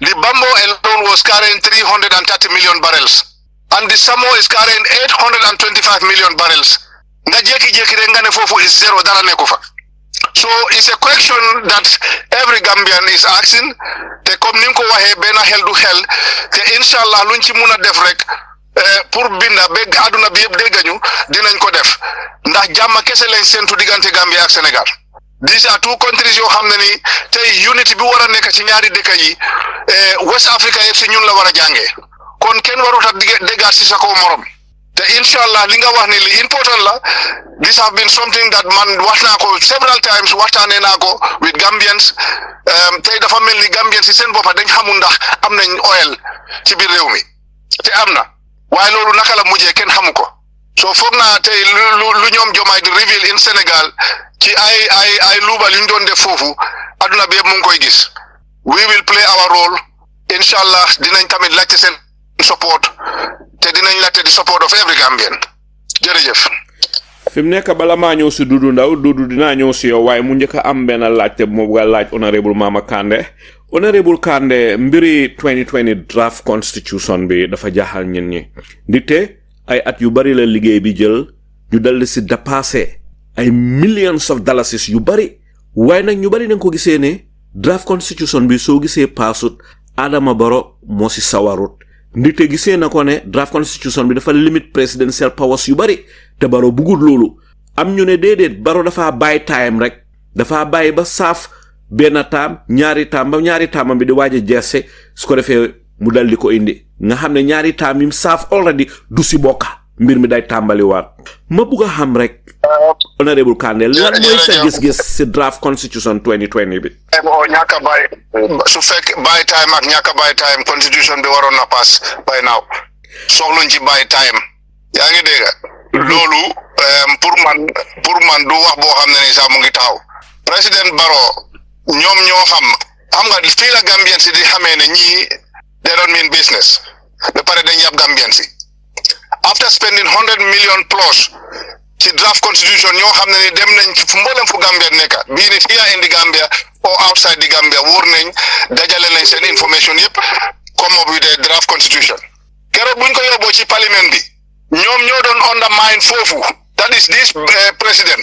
The Bambo alone was carrying 330 million barrels. And the Samo is carrying 825 million barrels. nga jékki-jékki rek nga ne foofu is zero dara nekku fa so it's a question that every Gambian is asking te comme ni nga ko waxee benn xel du xel te incha allah luñ ci mun a def rek eh, pour binda ba àdduna bi yëpp déggañu dinañ ko def ndax jàmm kese lañ séntu diggante Gambie ak Sénégal. déjà tout countries yoo xam ne ni tey unité bi war a nekk ci ñaari dëkk yi eh, West Africa yëpp si ñun la war a jàngee kon kenn warut a digg déggaat si sa kaw morom te incha allah li nga wax ni li important la this have been something that man wax naa ko several times waxtaanee naa ko with Gambians um, tey dafa mel ni Gambians si seen boppa dañ xamul ndax am nañ oil ci biir réew mi te am na waaye loolu naka la mujjee kenn xamu ko. so foog naa tey lu lu lu ñoom jomaay di reveal in Sénégal ci ay ay ay luubal yu ñu doon def foofu adduna bi yëpp mu ngi koy gis we will play our role incha allah dinañ tamit laajte seen support te dinañ laajte di support of every Gambian jërëjëf. fi mu nekk bala maa ñëw si Dudu Ndaw Dudu dinaa ñëw si yow waaye mu njëkk a am benn laajte bu ma bëgg a laaj honorable Mama Kandeh honorable Kandeh mbiri 2020 draft constitution bi dafa jaaxal ñin ñi ndite ay at yu bari la liggéey bi jël ñu dal si dépassé ay millions of dollars yu bari waaye nag ñu bari nañ ko gisee ne draft constitution bi soo gisee paasut Adama Barrow moo si sawarut ndite gisee na ko ne draft constitution bi dafa limite presidential powers yu bari te Barrow buggul loolu am ñu ne déedéet Barrow dafaa bàyyi time rek dafaa bàyyi ba saaf benn taam ñaari taam ba ñaari taamam bi di waaj a jeese su ko defee mu dal di ko indi nga xam ne ñaari taam yim saaf already du si bokka mbir mi day tàmbaliwaat ma bugg a xam rek ah, honorable Kandeh lan Jërëjëf, mooy sa jërëjëf. gis-gis si draft constitution 2020 bi time oo ñàkk a bàyyi su fekk bàyyi time ak ñàkk a bàyyi time constitution bi waroon na pass by now soxluñ ci bàyyi time yaa ngi dégg loolu em, pour man pour man du wax boo xam ne ni sax mu ngi taxaw président Barrow ñoom ñoo xam xam nga fii la Gambien si di xamee ne ñii they don't mean business ba pare dañ yab Gambien si after spending hundred million plus ci draft constitution ñoo xam ne ni dem nañ ci fu mboolem fu Gambia nekk bii ni here in the Gambia or outside the Gambia wóor nañ dajale nañ seen information yëpp come up with a draft constitution keroog buñ ko yóbboo ci parliament bi ñoom ñoo doon undermine foofu that is this eh, president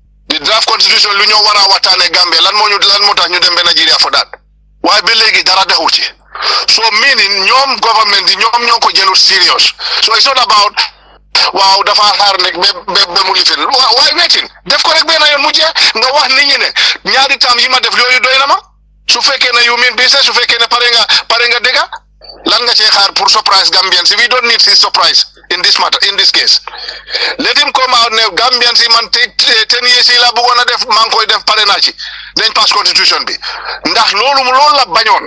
di draft constitution lu ñoo war a waxtaanee Gambia lan moo ñu lan moo tax ñu dem ba Nigeria for that waaye ba léegi dara dexu ci so meaning ñoom government yi ñoom ñoo ko jëlul serious so it's not about waaw dafa xaar nekk ba ba ba mu lifin waaye wetin def ko rek benn yoon mu jeex nga wax nit ñi ne ñaari taam yi ma def yooyu doy na ma. su fekkee ne you mean business su fekkee ne pare nga pare nga dëgga lan nga cee xaar pour surprise Gambians we don't need his surprise in this matter in this case let him come out ne Gambians yi man te te- ten years yi laa bëggoon a def maa ngi koy def pare naa ci dañ pass constitution bi ndax loolu mu loolu la bañoon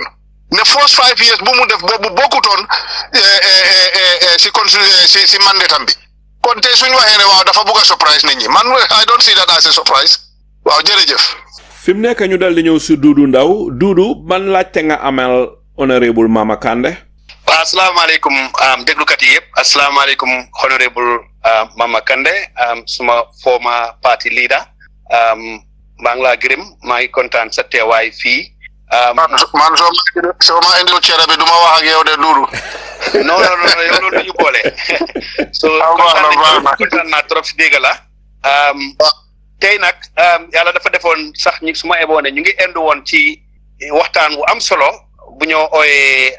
ne first five years bu mu def boobu bokkutoon eh, eh, eh, eh, eh, si consti- eh, si si mandatam bi kon tey suñu waxee ne waaw dafa bëgg a surprise nit ñi man I don't see that as a surprise waaw jërëjëf. fi mu nekk ñu dal di ñëw si Duudu Ndaw Duudu ban laajte nga amal honorable Mama Kandeh. waaw asalaamaaleykum um, déglukat yi yëpp asalaamaaleykum honorable um, Mama Kandeh um, suma former party leader um, maa ngi laa gërëm maa ngi kontaan sa teewaay fii. Um, man man soo ma soo ma indil cere bi du ma wax ak yow de Duudu. non non non yow loolu ñu boole. so Ah, baax na, kontaan baax na. nañ kontaan naa trop si dégg la. Um, tey nag yàlla dafa defoon sax ñi su ma eboone ñu ngi indu woon ci waxtaan wu am solo bu ñoo ooyee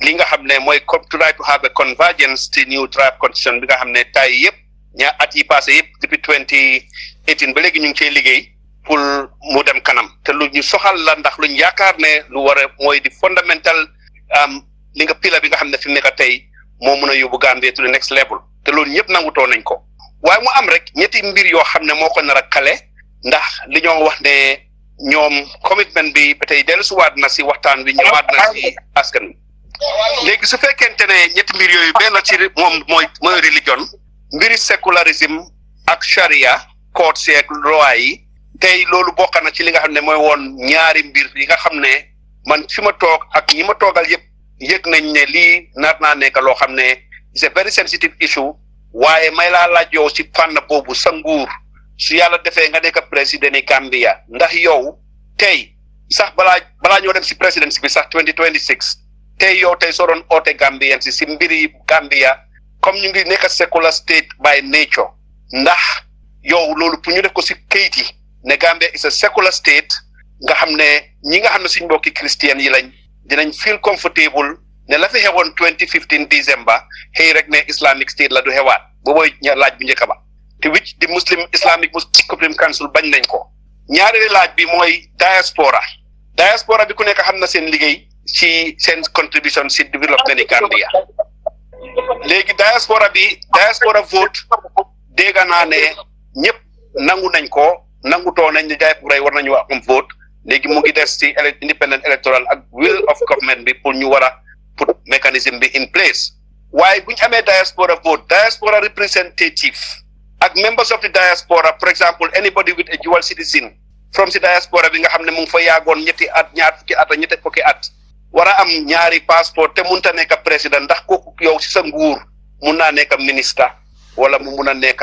li nga xam ne mooy COP to right to have a convergence to new tribe constitution bi nga xam ne tay yëpp ñaa at yi passé yëpp depuis twenty eighteen ba léegi ñu ngi cee liggéey pour mu dem kanam te lu ñu soxal la ndax luñ yaakaar ne lu war a mooy di fondamental li nga pila bi nga xam ne fi mu nekk tey moo mun a yóbbu Gambie to the next level te loolu ñëpp nangutoon nañ ko waaye mu am rek ñetti mbir yoo xam ne moo ko nar a kale ndax li ñoo wax ne ñoom commitment bi ba tey dellusiwaat na si waxtaan bi ñëwaat na si askan wi léegi su fekkente ne ñetti mbir yooyu benn ci moom mooy mooy religion mbiri sécularisme ak charia court seeg loi yi tey loolu bokk na ci li nga xam ne mooy woon ñaari mbir yi nga xam ne man fi ma toog ak ñi ma toogal yëpp yëg nañ ne lii nar naa nekk loo xam ne c'est a very sensitive issue waaye may laa laaj yow si fànn boobu sa nguur su yàlla defee nga nekk président ni Gambia ndax yow tey sax balaa balaa ñoo dem si président bi sax 2026 tey yow tey soo doon oote Gambien si si mbiri Gambia comme ñu ngi nekk secular state by nature ndax yow loolu pour ñu def ko si kayit yi ne Gambia is a secular state nga xam ne ñi nga xam ne suñ mbokki christian yi lañ dinañ feel comfortable ne la fi xewoon 2015 December xëy rek ne Islamic State la du xewaat boobooy ña- laaj bu njëkk ba te which di Muslim Islamic Muslim Supreme Council bañ nañ ko ñaareelu laaj bi mooy diaspora diaspora bi ku nekk xam na seen liggéey ci seen contribution ci développement yi Gambia léegi diaspora bi diaspora vote dégg naa ne ñëpp nangu nañ ko nangutoo nañ ne diaspora yi war nañu am vote léegi mu ngi des ci ele- independent electoral ak will of government bi pour ñu war a put mécanisme bi in place waaye bu ñu amee diaspora vote diaspora representative ak members of the diaspora for example anybody with a dual citizen from si diaspora bi nga xam ne mu ngi fa yaagoon ñetti at ñaar fukki at ak ñetti fukki at war a am ñaari passeport te munta nekk président ndax kooku yow si sa nguur mun naa nekk ministre wala mu mun a nekk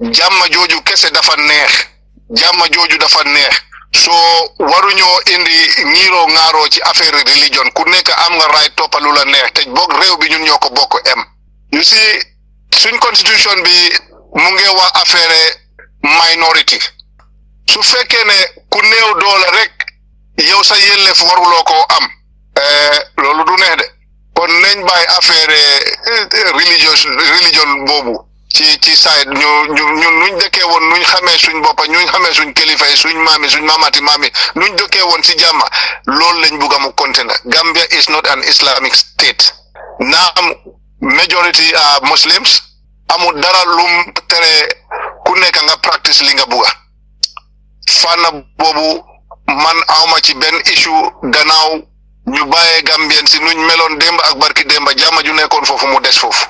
jàmm jooju kese dafa neex jàmm jooju dafa neex soo waruñoo indi ñiiroo ŋaaroo ci affaire religion ku nekk am nga raay toppalu la neex te boog réew bi ñun ñoo ko bokk em you see suñ constitution bi mu ngi wax affaire minority su fekkee ne ku néew doole rek yow sa yelleef waruloo koo am eh, loolu du neex de kon nañ bàyyi affaire eh, religion religion boobu ci ci saayit ñu ñu ñun nuñ dëkkee woon nuñ xamee suñ boppa ñuñ xamee suñ kilifa yi suñ maam yi suñ maamaati maam yi nuñ dëkkee woon si jàmm loolu lañ bugg a mu continuer Gambia is not an Islamic state naam majority are Muslims amul dara lum tere ku nekk nga practice li nga bugg a fànn boobu man awma ci benn issue gannaaw ñu bàyyee Gambien si nuñ meloon démb ak barki démb jàmm ju nekkoon foofu mu des foofu.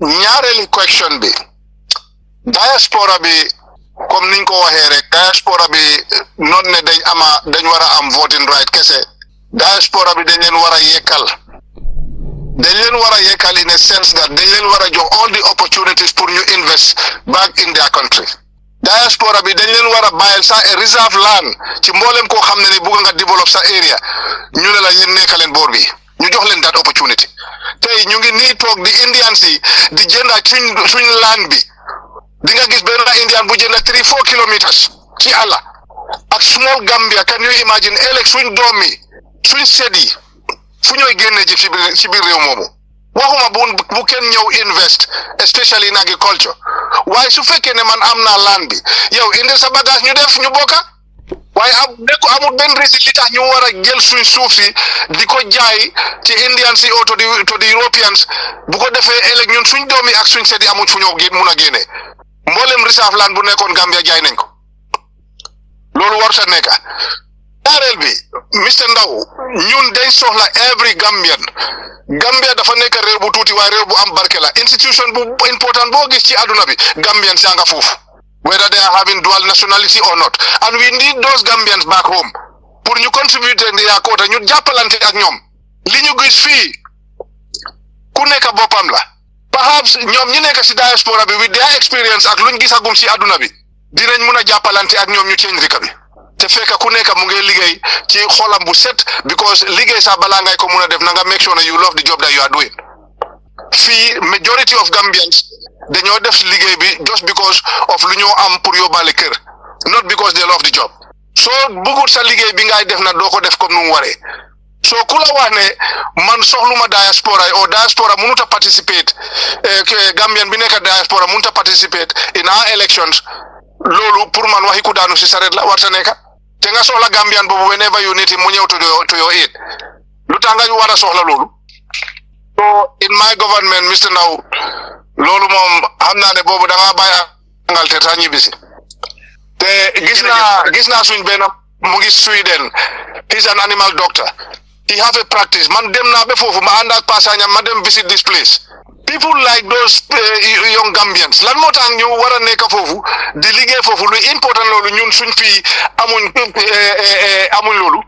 ñaareelu question bi diaspora bi comme niñ ko waxee rek diaspora bi noonu ne dañ ama dañ war a am voting right kese diaspora bi dañ leen war a yekkal dañ leen war a yekkal in a sense that dañ leen war a jox all the opportunities pour ñu invest back in their country diaspora bi dañ leen war a bàyyil sax a reserve land ci mboolem koo xam ne ni bugg nga develop sa area ñu ne la yéen nekkaleen boor bi ñu jox leen that opportunity tey ñu ngi nii toog di Indians yi di jënda suñ suñ laan bi di nga gis benn Indian bu jënda three four kilometers ci àll ak small Gambia can you imagine ëllëg suñ doom yi suñ seet yi fu ñooy génne ji ci biir ci biir réew moomu waxuma bu bu kenn ñëw invest especially in agriculture waaye su fekkee ne man am naa laan bi yow indil sa bagage ñu def ñu bokka waaye am nekku amul benn reason li tax ñu war a jël suñ suuf si di ko jaay ci Indians si oto di to di Europeans bu ko defee ëllëg ñun suñ doom yi ak suñ seet yi amuñ fu ñoo mun a génnee mboolem reserve land bu nekkoon Gambia jaay nañ ko loolu warut a nekk ñaareel bi Mister Ndaw ñun dañ soxla every Gambian Gambia dafa nekk réew bu tuuti waaye réew bu am barke la institution bu important boo gis ci àdduna bi Gambian saa nga foofu. whether they are having dual nationality or not and we need those Gambians back home pour ñu contribuer di yaa koota ñu jàppalante ak ñoom li ñu gis fii ku nekk boppam la perhaps ñoom ñi nekk si diaspora bi with their experience ak luñ gisagum si àdduna bi dinañ mun a jàppalante ak ñoom ñu change rika bi te fekk ku nekk mu ngi liggéey ci xolam bu set because liggéey sax balaa ngay ko mun a def na nga make sure ne you love the job that you are doing fii majority of Gambians dañoo def liggéey bi just because of lu ñoo am pour yóbbaale kër not because they love the job soo bëggul sa liggéey bi ngay def na doo ko def comme nu mu waree soo ku la wax ne man soxluma diaspora o diaspora mënut a participate eh, ke- Gambian bi nekk diaspora mënut a participate in our elections loolu pour man waxi ku daanu si saret la warta nekk te nga soxla Gambian boobu whenever you need him mu ñëw to your to your aid lu tax nga war a soxla loolu so in my government Mr Ndaw loolu moom xam naa ne boobu da ngaa bàyyi Angleterre sax ñibbisi te gis naa gis naa suñ benn mu ngi Sweden he's an animal doctor he have a practice man dem naa ba foofu ma ànd ak passage ma dem visit this place people like those uh, young Gambians lan moo tax ñu war a nekk foofu di liggéey foofu lu important loolu ñun suñ fii amuñ eh, eh, eh, amuñ loolu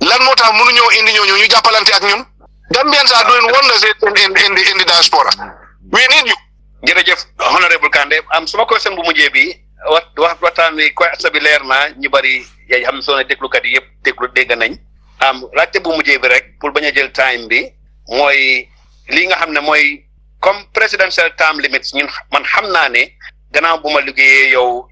lan moo tax mënuñoo indi ñooñu ñu jàppalante ak ñun Gambians are doing wonders in in in the in the diaspora we need you. jërëjëf honorable Kandeh am suma question bu mujjee bi wax wax waxtaan wi question bi leer na ñu bari yaay xam soo ne déglukat yi yëpp déglu dégg nañ am laajte bu mujjee bi rek pour bañ a jël time bi mooy li nga xam ne mooy comme presidential term limits ñun man xam naa ne gannaaw bu ma liggéeyee yow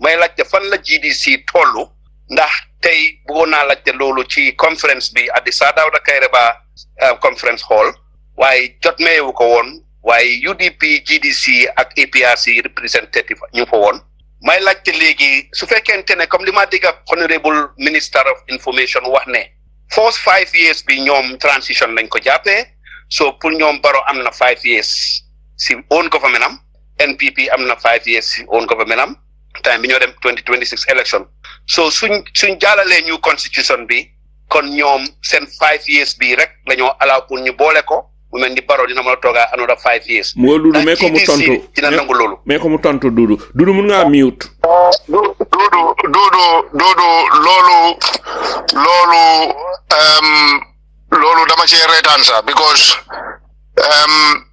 may laajte fan la GDC tollu ndax tey bëggoon naa laajte loolu ci conférence bi addi saa daaw da kay reba conférence hall waaye jot mayewu ko woon waaye UDP GDC ak APRC representative ñu fa woon may laajte léegi su fekkente ne comme li ma dégg ak honorable minister of information wax ne first five years bi ñoom transition lañ ko jàppee so pour ñoom baro am na five years si own government am NPP am na five years si own government am time bi ñoo dem 2026 election so suñ suñ jaalalee ñu constitution bi kon ñoom seen five years bi rek la ñoo allow pour ñu boole ko mu mel ni baro dina mën a toogaa another five years moo dudu mais ko mu GDC tontu dina nangu loolu mais ko mu tontu dudu dudu mun ngaa mute duudu duudu duudu loolu loolu em, loolu dama cee reetaan sax because em,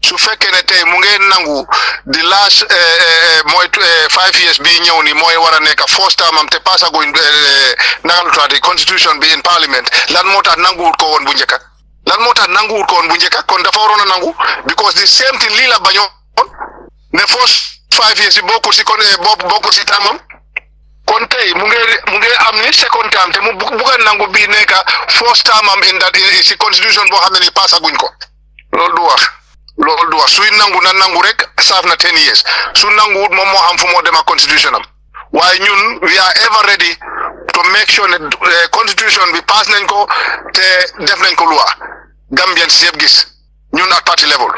su fekkee ne tey mu ngeen nangu di last eh, eh, eh, mooy five years bii ñëw ni mooy war a nekk first term am te passaguñ naka lu tuddati constitution bi in parliament lan moo tax nanguwut ko woon bu njëkka lan moo tax nanguwut ko woon bu njëkka kon dafa waroon a nangu because the same thing lii la bañoon ne first five years yi bokkul si kon bokkul si termam kon tey mu ngi mu ngi am ni second term te mu bugg a nangu bii nekk first term am in that si constitution boo xam ne nii passaguñ ko loolu du wax loolu du wax suy nangu na nangu rek saaf na ten years su nanguwut moom moo xam fu moo dem ak constitution am waaye ñun we are ever ready to make sure ne eh, constitution bi pass nañ ko te def nañ ko loi Gambian si yëpp gis ñun at party level.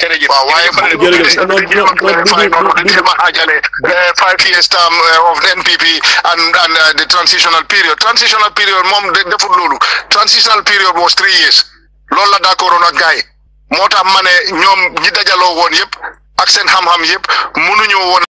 jërëjëf waaw waaye man de Jërëjëf. gis nañu jéem a clarify loolu di jéem a xaajale eh, five years term eh, of NPP and and eh, the transitional period transitional period moom de- defut loolu transitional period was three years. loolu la d'accordoon ak gars yi moo tax ma ne ñoom ñi dajaloo woon yëpp ak seen xam-xam yëpp mënuñoo woon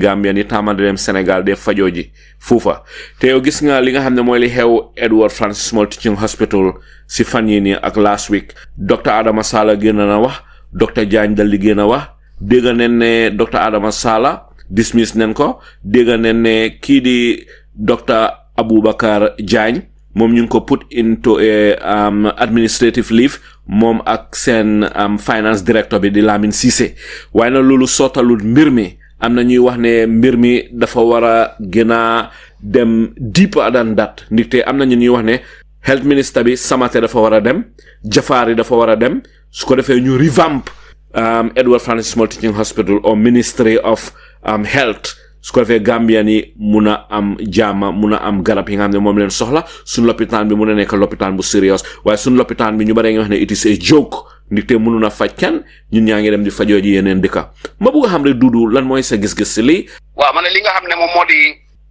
Gambien yi tàmmante dem Sénégal de fajoo ji fuufa te yow gis nga li nga xam ne mooy li xew Edward Francis Small Teaching Hospital si fan yi nii ak last week docteur Adama Sallah génn na wax docteur Diagne dal di génn a wax dégg nañ ne docteur Adama Sala dismiss nañ ko dégg nañ ne kii di docteur Aboubacar Diagne moom ñu ngi ko put into a um, administrative leave moom ak seen um, finance director bi di Lamine Cissé waaye na loolu sottalul mbir mi am na ñuy wax ne mbir mi dafa war a gën a dem deeper than that ndigte am na ñu ñuy wax ne health minister bi Samaté dafa war a dem Jafaari dafa war a dem su ko defee ñu revamp um, Edward Francis Small Teaching Hospital or Ministry of um, Health su ko defee Gambien yi mun a am jaama mun a am garab yi nga xam ne moom leen soxla suñ lopitaan bi mun a nekk lopitaan bu serious waaye suñ lopitaan bi ñu bare nga wax ne it is a joke ndigte mënun a faj kenn ñun ñaa ngi dem di fajoo ji yeneen dëkka ma bugg a xam rek duudu lan mooy sa gis-gis si lii waaw ma ne li nga xam ne moom moo di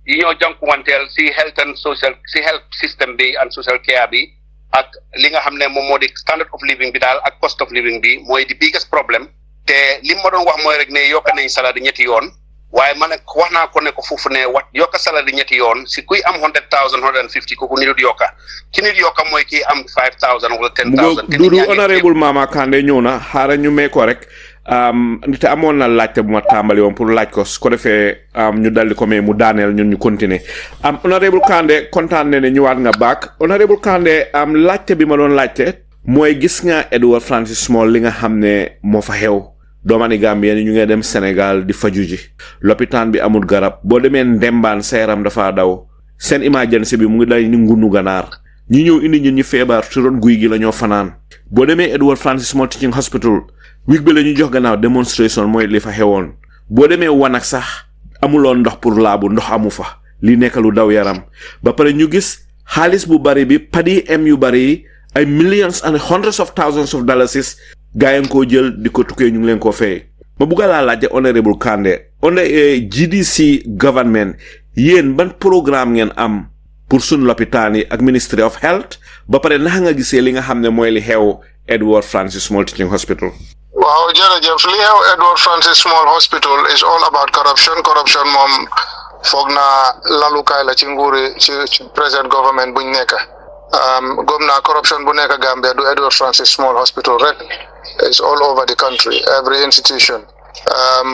yi ñoo jànkuwanteel si health and social si health system bi and social care bi ak li nga xam ne moom moo di standard of living bi daal ak cost of living bi mooy di biggest problème te li ma doon wax mooy rek ne yokk nañ salaire ñetti yoon waaye man nag wax naa ko ne ko foofu ne wax yokk salaire ñetti yoon si kuy am hundred thousand hundred and fifty kooku nit yokka ki nit yokka mooy kii am five thousand wala ten thousand te nit Dudu ñaa ngi honorable Mama Kande ñëw na xaaral ñu may ko rek am, te amoon na laajte bu ma tàmbali woon pour laaj ko su ko defee am ñu daldi ko mais mu daaneel ñun ñu continuer am honorable Kandeh kontaan ne ne ñëwaat nga baak honorable Kandeh am laajte bi ma doon laajte mooy gis nga Edward Francis Small li nga xam ne moo fa xew doomani Gambien ñu ngi dem Sénégal di faju ji lopitaan bi amul garab boo demee Ndembaan sa yaram dafa daw seen emergency bi mu ngi day ni ngunu ganaar ñi ñëw indi ñun ñu feebar ci ron guy gi la ñoo fanaan boo demee Edward Francis Small Teaching Hospital week bi la ñu jox gannaaw démonstration mooy li fa xewoon boo demee wanag sax amuloon ndox pour laabu ndox amu fa li nekk lu daw yaram ba pare ñu gis xaalis bu bari bi padi em yu bari yi ay millions and hundreds of thousands of dollars gaa yi nga koo jël di ko tukkee ñu ngi leen koo fay ma bugga laa laajte honorable Kande on eh, GDC government yéen ban programme ngeen am pour suñ lopitaan yi ak ministry of health ba pare naka nga gisee li nga xam ne mooy li xew Edward Francis Small Teaching Hospital. waaw jërëjëf li xew Edward Francis Small Hospital is all about corruption corruption moom foog naa lalukaay la ci nguuri ci ci present government buñ nekk um, gëm naa corruption bu nekk Gambia du Edward Francis Small Hospital rek is all over the country every institution um,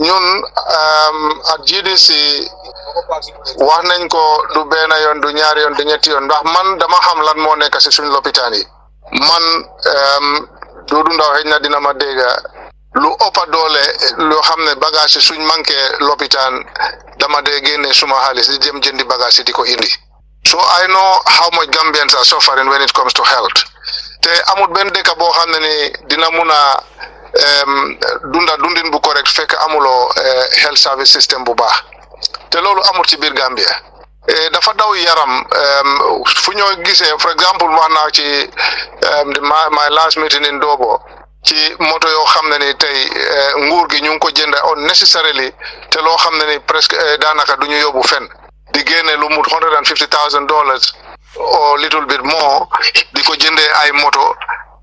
ñun um, ak GDC wax nañ ko du benn yoon du ñaari yoon du ñetti yoon ndax man dama xam lan moo nekk si suñ lopitaan yi man um, Doudou Ndaw xëy na dina ma dégg lu ëppa doole loo xam ne bagage yi suñ manqué lopitaan dama dee génne suma xaalis di jëm jëndi bagage yi di ko indi so I know how much Gambians are suffering when it comes to health te amul benn dëkk boo xam ne ni dina mun a dunda dundin bu correct fekk amuloo eh, health service system bu baax te loolu amul ci biir Gambia eh, dafa daw yaram fu ñoo gisee for example wax naa ci my last meeting in Dobo ci moto yoo xam ne ni tey eh, nguur gi ñu ngi ko jënd unnecessarily te loo xam ne ni presque daanaka du ñu yóbbu fenn di génne lu mut hundred and fifty thousand dollars or little bit more di ko jëndee ay moto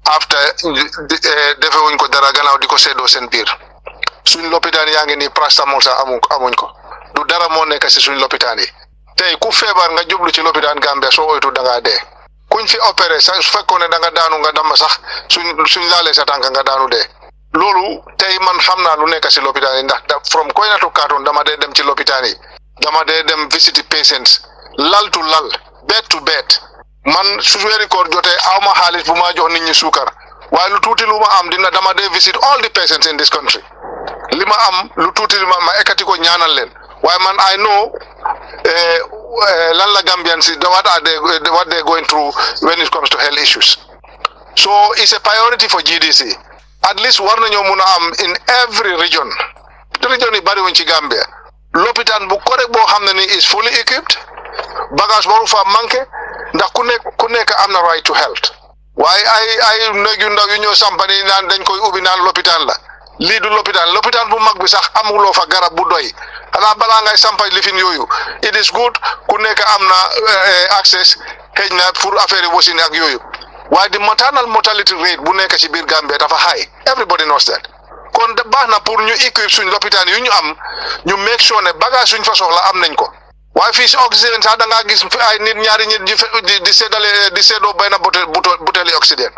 after eh, defewuñ ko dara gannaaw di ko seddoo seen biir suñ lopitaan yaa ngi nii paracetamol sax amu amuñ ko du dara moo nekk si suñ lopitaan yi tey ku feebar nga jublu ci lopitaan Gambia soo oytu da ngaa dee kuñ fi opéré sax su fekkoon ne da nga daanu nga damm sax suñ suñ laalee sa tànk nga daanu dee loolu tey man xam naa lu nekk si lopitaan yi ndax da from Koyna to Kartong dama dee dem ci lopitaan yi dama dee dem visite patients lal to lal bed to bed man su weeri koor jotee aw ma xaalis bu ma jox nit ñi suukar waaye lu tuuti lu ma am dina dama dee visit all the patients in this country li ma am lu tuuti li ma am ma ekkati ko ñaanal leen waaye man I know eh, eh, lan la Gambian si what are they what they going through when it comes to health issues so it's a priority for GDC at least war nañoo mun a am in every region region yi bariwuñ ci Gambia lopitaan bu correct boo xam ne ni is fully equipped bagage waru fa manqué ndax ku nekk ku nekk am na right to health waaye ay ay néeg yu ndaw yu ñoo sampani naan dañ koy ubbi naan lopitaan la lii du lopitaan lopitaan bu mag bi sax amuloo fa garab bu doy xanaa balaa ngay sampay lifin yooyu it is good ku nekk am na eh, access xëy na pour affaire yi wasin ak yooyu waaye di maternal mortality rate bu nekk ci biir Gambia dafa high everybody knows that kon de baax na pour ñu équipe suñ lopitaan yu ñu am ñu make sure ne bagage suñ fa soxla am nañ ko waaye fii si oxygène sax da ngaa gis ay nit ñaari nit di fe- di di séddale di séddoo benn butéel butéel butéeli oxygène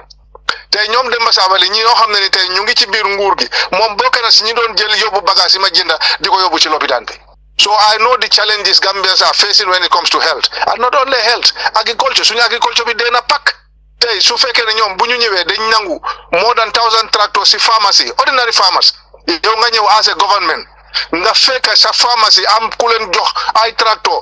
tey ñoom Demba Sabali ñi ñoo xam ne ni tey ñu ngi ci biir nguur gi moom bokk na si ñi doon jël yóbbu bagage yi ma jënda di ko yóbbu ci lopitaan bi so I know the challenges Gambians are facing when it comes to health and not only health agriculture suñu agriculture bi dee na pakk tey su fekkee ne ñoom bu ñu ñëwee dañ nangu more than thousand tractors si pharmacie ordinary farmers yow nga ñëw as a government nga fekk sa pharmacie am ku leen jox ay tractor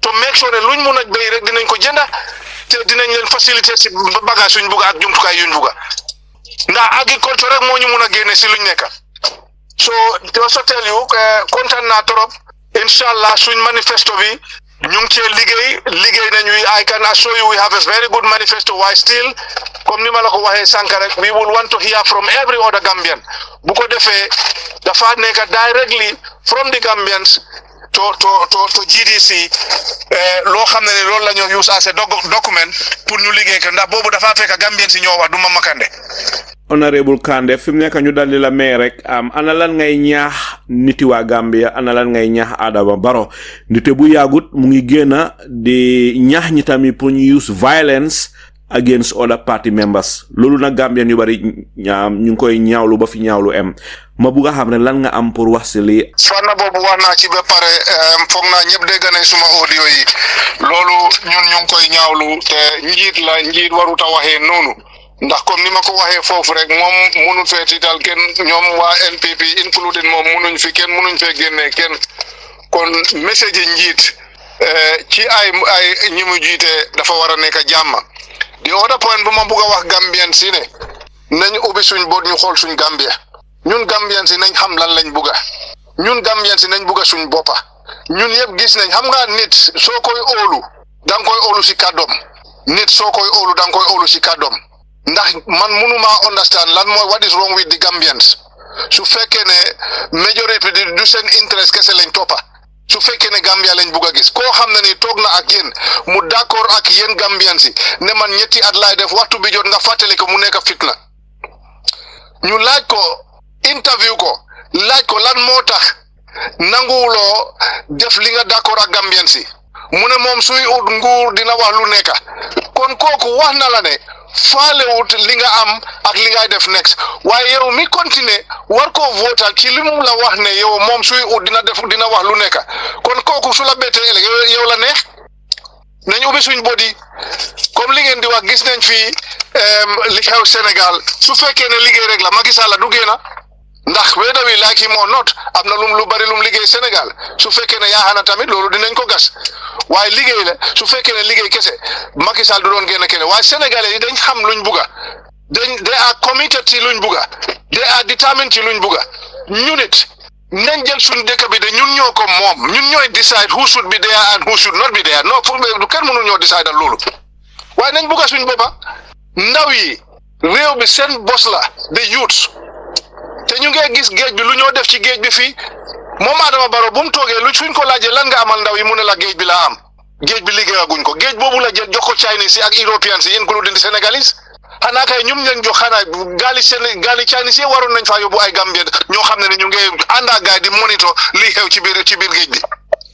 to make sure ne luñ mun a béy rek dinañ ko jënda te dinañ leen faciliter si bagage yuñ bugg ak jumtukaay yuñ bugg ndax agriculture rek moo ñu mun a génne si luñ nekk so to so tell you eh, kontaan naa trop incha allah suñ manifesto bi ñu ngi cee liggéey liggéey nañu I can assure you we have a very good manifesto why still comme ni ma la ko waxee sànq rek we will want to hear from every other Gambian bu ko defee dafa nekk directly from the Gambians to to to to GDC eh, loo xam ne ni loolu la ñoo use as a doc- document pour ñu liggéey ko ndax boobu dafa fekk Gambien si ñoo wax du ma makande honorable Kande fi mu nekk ñu daldi la may rek am ana lan ngay ñaax niti waa Gambia ana lan ngay ñaax Adama Barrow ndite bu yàggut mu ngi génn di ñaax ñi tamit pour ñu use violence against other party members loolu nag Gambien yu bari ñaam ñu ngi koy ñaawlu ba fi ñaawlu em ma bugg a xam ne lan nga am pour wax si lii fànna boobu wax naa ci ba pare em, foog naa ñëpp dégg nañ suma audio yi loolu ñun ñu ngi koy ñaawlu te njiit la njiit warut a waxee noonu ndax comme ni ma ko waxee foofu rek moom munu fee tiital kenn ñoom waa NPP including moom munuñ fi kenn munuñ fee génnee kenn kon message yi njiit eh, ci ay ay ñi mu jiite dafa war a nekk jàmm di other point bu ma bugg a wax Gambien si ne nañ ubbi suñ boot ñu xool suñ Gambia ñun Gambien si nañ xam lan lañ bugg a ñun Gambien si nañ bugg a suñ boppa ñun yëpp gis nañ xam nga nit soo koy óolu da nga koy óolu si kàddoom nit soo koy óolu da nga koy óolu si kàddoom ndax man mënuma understand lan mooy what is wrong with the Gambians su fekkee ne majorité di du seen interest kese lañ toppa su fekkee ne Gambia lañ bugg a gis koo xam ne ni toog na ak yéen mu d'accord ak yéen Gambian si ne man ñetti at laay def waxtu bi jot nga fàttali ko mu nekk fitna ñu laaj ko interview ko laaj ko lan moo tax nanguwuloo def li nga d'accord ak Gambian si mu ne moom suy ut nguur dina wax lu nekk kon kooku wax na la ne faalewut li nga am ak li ngay def next waaye yow mi continuer war koo votal ci li mu la wax ne yow moom suy ut dina def dina wax lu nekk kon kooku su la bettee ëllëg yow yow la neex nañ ubbi suñ bët yi comme li ngeen di wax gis nañ fii em, li xew Sénégal su fekkee ne liggéey rek la Macky Sall du génn ndax wéeda wi laa kii moo noot am na lum lu bari lum liggéey Sénégal su fekkee ne yaaxana tamit loolu dinañ ko gas waaye liggéey la su fekkee ne liggéey kese Macky Sall du doon génn keneen waaye sénégalais yi dañ xam luñ bugga dañ they are committed ci luñ bugga they are determined ci luñ bugga ñu nit nañ jël suñ dëkk bi de ñun ñoo ko moom ñun ñooy decide who should be there and who should not be there non fu kenn mënul ñoo decide loolu waaye nañ bugga suñ boppa ndaw yi réew bi seen bos la di yuut te ñu ngee gis géej bi lu ñoo def ci géej bi fii moom Adama Barrow bu mu toogee lu suñ ko laajee lan nga amal ndaw yi mu ne la géej bi laa am géej bi liggéeyaguñ ko géej boobu la jël jox ko Chinese yi ak Europeans yi including di Sénégalais xanaa kay ñum leen jox xanaa gaali seen gaali Chinese yi waroon nañ faa yóbbu ay Gambien ñoo xam ne ne ñu ngi ànd ak gaay di monitor lii xew ci biir ci biir géej bi.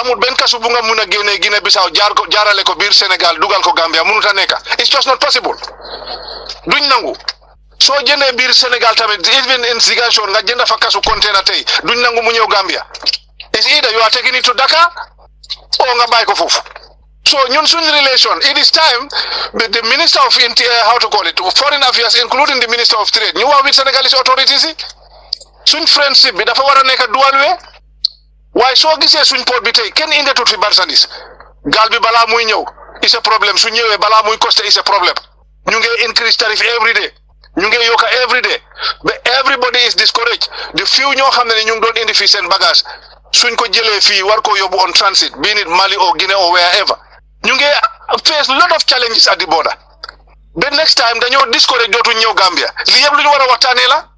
amul benn kasu bu nga mun a génnee Guinée Bissau jaar ko jaarale ko biir Sénégal dugal ko Gambia mënut a nekk it's just not possible duñ nangu soo jëndee biir Sénégal tamit even in Ziguinchor nga jënd fa kasu container tey duñ nangu mu ñëw Gambia it's either you are taking it to Dakar or nga bàyyi ko foofu so ñun suñ relation it is time the the minister of inti eh, how to call it foreign affairs including the minister of trade ñu wax with Senegalese authorities yi suñ friendship bi dafa war a nekk dual way waaye soo gisee suñ port bi tey kenn indeetut fi marchandise gaal bi balaa muy ñëw is a problème su ñëwee balaa muy costé is a problème ñu ngi increase tarif every day ñu ngi yokka every day ba everybody is discouraged di fiw ñoo xam ne ni ñu ngi doon indi fii seen bagage suñ ko jëlee fii war koo yóbbu on transit bii nit Mali or Guinée or wherever ñu ngi face lot of challenges at the border ba next time dañoo discourage dootuñ ñëw Gambia li yëpp lu ñu war a waxtaanee la.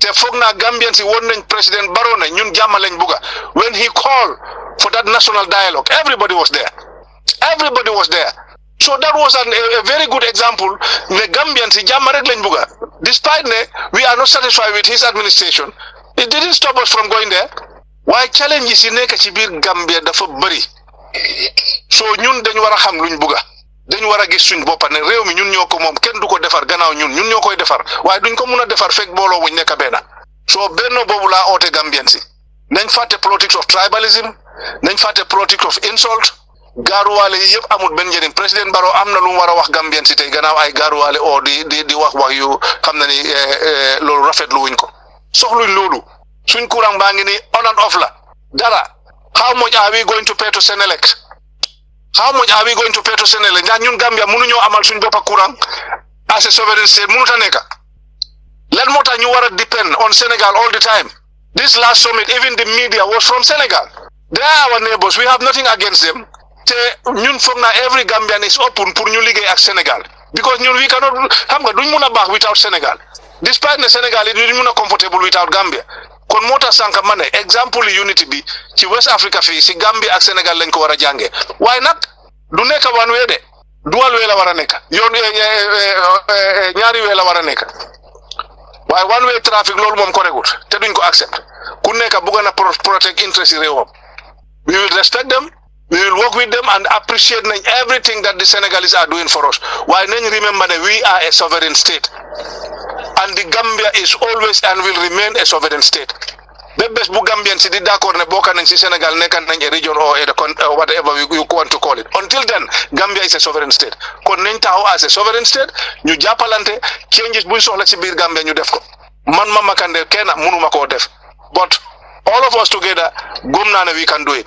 te foog naa Gambian si woon nañ président Barrow na ñun jàmm lañ bugga when he called for that national dialogue everybody was there everybody was there so that was an, a, a very good example ne Gambian si jàmm rek lañ bugga despite ne we are not satisfied with his administration it didn't stop us from going there waaye challenges yi nekk ci biir Gambia dafa bëri so ñun dañ war a xam luñ bugga dañu war a gis suñ boppa ne réew mi ñun ñoo ko moom kenn du ko defar gannaaw ñun ñun ñoo koy defar waaye duñ ko mun a defar fekk booloo wuñ nekk benn soo benn boobu laa oote Gambien si nañ fàtte politics of tribalism nañ fàtte politics of insult gaaruwaale yi yëpp amul benn njëriñ président Barrow am na lu mu war a wax Gambien si tey gannaaw ay gaaruwaale oo di di di wax wax yu xam na ni loolu rafetlu wuñ ko soxluñ loolu suñ courant baa ngi ni on and off la dara how much are we going to pay to Senelec how much are we going to pay to Senelec ndax ñun Gambia mënuñoo amal suñ boppa courant as a sovereign state mënut a nekk lan moo tax ñu war a depend on Senegal all the time this last summit even the media was from Senegal they are our neighbors we have nothing against them te ñun foog naa every Gambian is open pour ñu liggéey ak Senegal because ñun we cannot xam nga duñ mun a baax without Senegal despite ne Senegal yi duñ mun a comfortable without Gambia kon moo tax sànq ma ne exemple unity bi ci West Africa fii si Gambie ak Sénégal lañ ko war a jàngee waaye nag du nekk wan wee de duwal wee la war a nekk yoon eh, eh, eh, ñaari wee la war a nekk waaye one way trafic loolu moom ko regut te duñ ko accept ku nekk bugg na protect interest yi réewam we will respect them we will work with them and appreciate everything that the Senegalese are doing for us. Why then remember that we are a sovereign state. And the Gambia is always and will remain a sovereign state. The best bu Gambian si di d'accord ne bokk nañ si Sénégal nekk nañ a region or a whatever you want to call it until then Gambia is a sovereign state kon nañ taxaw as a sovereign state ñu jàppalante changes buñ soxla si biir Gambia ñu def ko man ma makande kenn mënuma koo def but all of us together gëm naa ne we can do it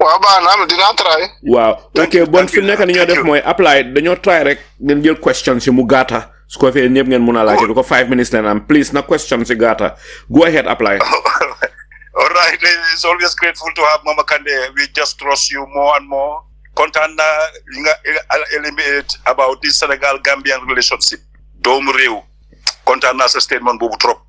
waaw baax na am dinaa try. waaw ok bon fi nekk ni ñoo def mooy apply dañoo try rek ngeen jël question si mu gaata su ko fee ñëpp ngeen mun a laajte du ko five minutes leen am please na question si gaata go ahead apply. all right it's always grateful to have Mama Kande we just trust you more and more kontaan na li nga eliminate about this Sénégal Gambian relationship doomu réew kontaan naa sa statement boobu trop.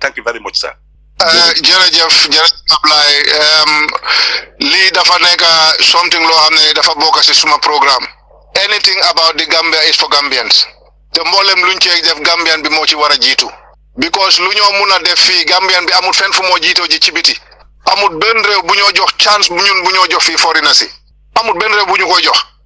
thank you very much sir euh, jërëjëf jërëjëf Ablaye euh, lii dafa nekk something loo xam ne dafa bokk si suma programme anything about the Gambia is for Gambians te mboolem luñ cee def Gambian bi moo ci war a jiitu because lu ñoo mun a def fii Gambian bi amul fenn fu moo jiitoo ji ci biti amul benn réew bu ñoo jox chance bu ñun bu ñoo jox fii foreigners yi amul benn réew bu ñu koy jox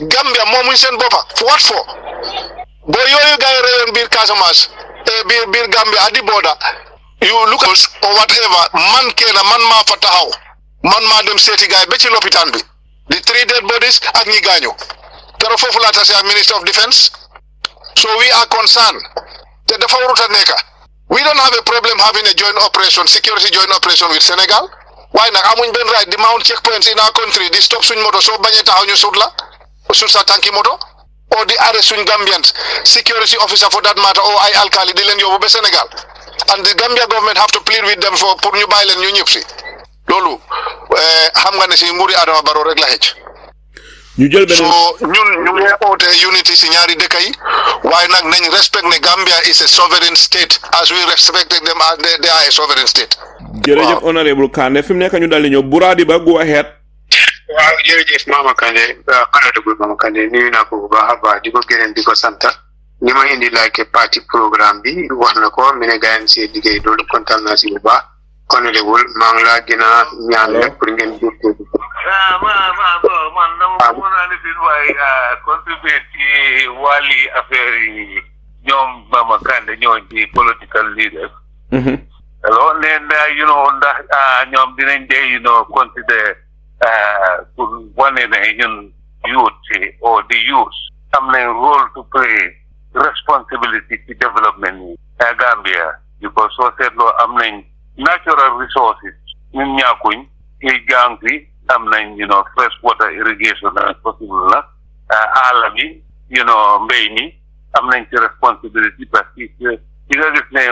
Gambia moomuñ seen boppa what for boo yooyu gars yi reyoon biir Casamance eh, biir biir Gambia at the border you look at or whatever man keena man maa fa taxaw man maa dem seeti gars yi ba ci lopitaan bi di three dead bodies ak ñi gaañu keroog foofu laa tase ak minister of defence so we are concerned te dafa warut a nekka we don't have a problem having a joint operation security joint operation with Sénégal waaye nag amuñ benn right di mount checkpoints in our country di stop suñ moto soo bañee taxaw ñu suut la suut sa tànki moto oo di arrest suñ Gambians security officer for that matter oo ay alkali di leen yóbbu ba Sénégal and the Gambia government have to plead with them for pour ñu bàyyi leen ñu ñëpp si loolu eh, xam nga ne si nguuri Adama Barrow rek la xëcc ñu jël beneen so ñun ñu ngi oote unity si ñaari dëkk yi waaye nag nañ respect ne Gambia is a sovereign state as we respect them as they, they are a sovereign state. jërëjëf honorable Kande fi mu nekk ñu dal di ñëw Buradi ba go ahead waaw jërëjëf Mama Kande xaratagul Mama Kande nuyu naa ko bu baax a baax di ko gërëm di ko sant li ma indi like parti programme bi wax na ko mi ne gars yi seen liggéey loolu kontaan naa si bu baax konelewul maa ngi laa gën a ñaan rek pour ngeen góorgóorlu ah ma ma bo man dama Waaw. bëggoon a lifin waaye ah contribuer ci wàlli affaire yi ñoom Mama Kandeh ñooñu ci political leaders. Mhm. alors ne ndax you know ndax ah ñoom dinañ dee you know consider ah pour wane ne ñun youth ci or the youth am nañ rôle to play responsibility ci développement yi ah, Gambia. because soo seetloo am nañ natural resources ñun ñaakuñ géej gaa ngi fi am nañ you know fresh water irrigation na possible la aala bi you know mbéy mi am nañ ci responsibility parce que di nga gis ne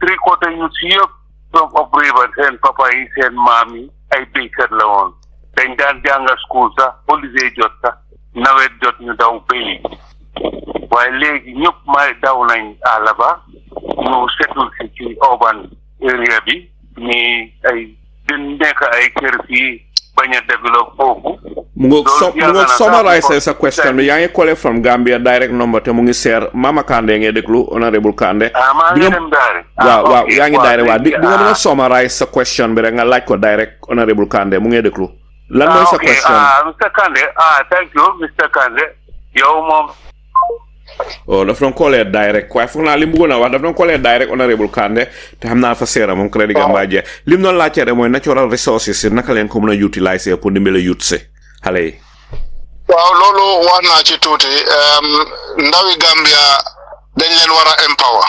three quarter yu si yëpp from up river seen papa yi seen maam yi ay béykat la woon dañ daan jànga school sax ba liggéey jot sax nawet jot ñu daw béy waaye léegi ñëpp may daw nañ àll ba ñu setul si ci urban area bi ñi ay di nekk ay kër fii bañ a développe foofu mu ngoog so mu ngoog summarize sa question bi yaa ngi collé from Gambia direct number te mu ngi seer Mama Kandeh ngay déglu honorable Kandeh. ah maa ngi dem daari. waaw waaw yaa ngi direct waaw di nga mën a summarize sa question bi rek nga laaj ko direct honorable Kandeh mu ngi déglu. lan mooy sa question ah Mr Kande ah thank you Mr Kande yow moom oh daf doon koolee daay rek waaye foog naa li mu bëggoon a wax daf doon koolee daay rek honorable Kande te xam naa fa seera moom crédit ga mbaa jeex li mu doon laajte rek mooy natural resources yi naka leen ko mën a utiliser pour dimbale youth si xale yi waaw loolu wax naa ci tuuti em, ndawi Gambia dañ leen war a empower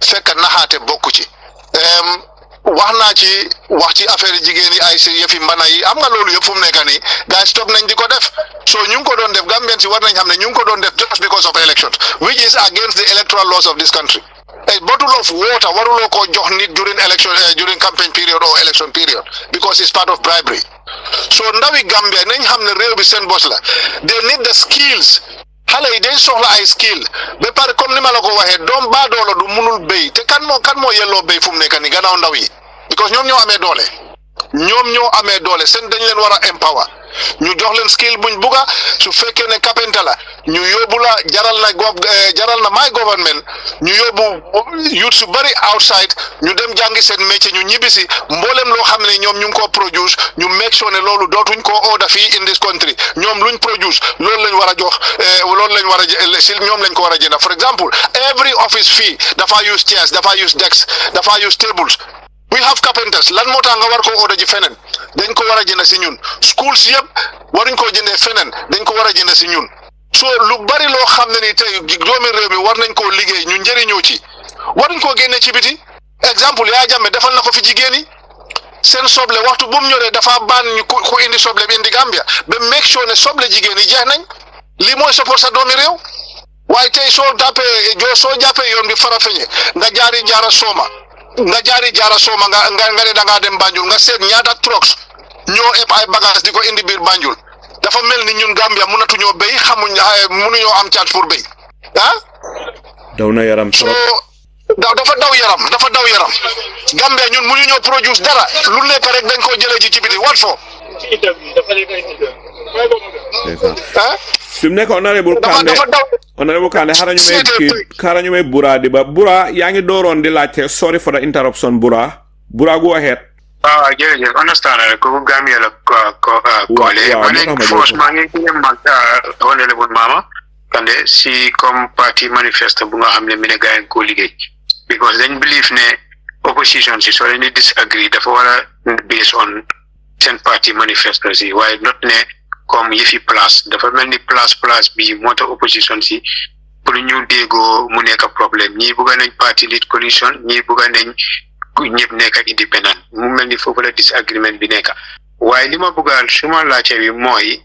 fekk naxaate bokku ci wax naa ci wax ci affaire jigéen yi ay si yëfi mbana yi am nga loolu yëpp fu mu nekk nii gars yi stop nañ di ko def so ñu ngi ko doon def Gambian si war nañ xam ne ñu ngi ko doon def just because of elections which is against the electoral laws of this country a bottle of water waruloo koo jox nit during election eh, during campaign period or election period because it's part of bribery so ndawi Gambia nañ xam ne réew bi seen bos la they need the skills xale yi dañ soxla ay skill ba pare comme ni ma la ko waxee doom baa doola du munul béy te kan moo kan moo yelloo béy fu mu nekk nii gannaaw ndaw yi because ñoom ñoo amee doole ñoom ñoo amee doole seen dañ leen war a empower ñu jox leen skill buñ bugga su fekkee ne kapenta la ñu yóbbu la jaral na go jaral na my government ñu yóbbu youth su bëri outside ñu dem jàngi seen métier ñu ñibbisi mboolem loo xam ne ñoom ñu ngi koo produce ñu make sure ne loolu dootuñ koo order fii in this country ñoom luñ produce loolu lañ war a jox eh, loolu lañ war a jë- si ñoom lañ ko war a jënd for example every office fii dafa use chairs dafa use desks dafa use tables we have carpenters lan moo tax nga war koo order ji feneen dañ ko war a jënd si ñun schools yëpp waruñ koo jëndee feneen dañ ko war a jënd si ñun soo lu bari loo xam ne ni tey doomi réew mi war nañ koo liggéey ñu njëriñoo ci war nañ koo génne ci biti exemple yaa jàmme defal na ko fi jigéen yi seen soble waxtu bu mu ñoree dafa baan ñu ku ku indi soble bi indi Gambia ba make sure ne soble jigéen yi jeex nañ lii mooy support sa doomi réew waaye tey soo jàppee joo soo jàppee yoon bi farafeñe nga jaari jaara sooma nga jaari jaara sooma nga nga nga ne da ngaa dem Banjul nga seet ñaata trucks ñoo ëpp ay bagages di ko indi biir Banjul dafa mel ni ñun Gambia mënatuñoo béy xamuñ ah, mënuñoo am caat pour béy ah. daw na yaram trop daw dafa daw yaram dafa daw yaram Gambia ñun mënuñoo produce dara lu nekk rek dañ koo jëlee ji ci biti wat foo. ah. fi mu nekk honorable dafa Kande dafa daw. honorable Kande xaaral ñu may Seetal kii tey. xaaral ñu may Bura di ba Bura yaa ngi dooroon di laajte sorry for the interruption Bura Bura go ahead waaw ah, jërëjëf understand na ko Gambia la ko ko ah, koole ma ne force maa ngi gërëm ma ah, honorable Mama Kande si comme parti manifeste bu nga xam ne mi ne gars yi koo liggéey because dañ believe ne opposition si soo leen di disagree dafa war a based on seen parti manifeste si waaye not ne comme yëfi place dafa mel ni place place bi moo tax opposition si pour ñu déggoo mu nekk problème ñii bugga nañ parti lead coalition ñii bugga nañ ku ñëpp nekk indépendant mu mel ni foofu la disagreement bi nekk waaye li ma bëgg a suma laajte bi mooy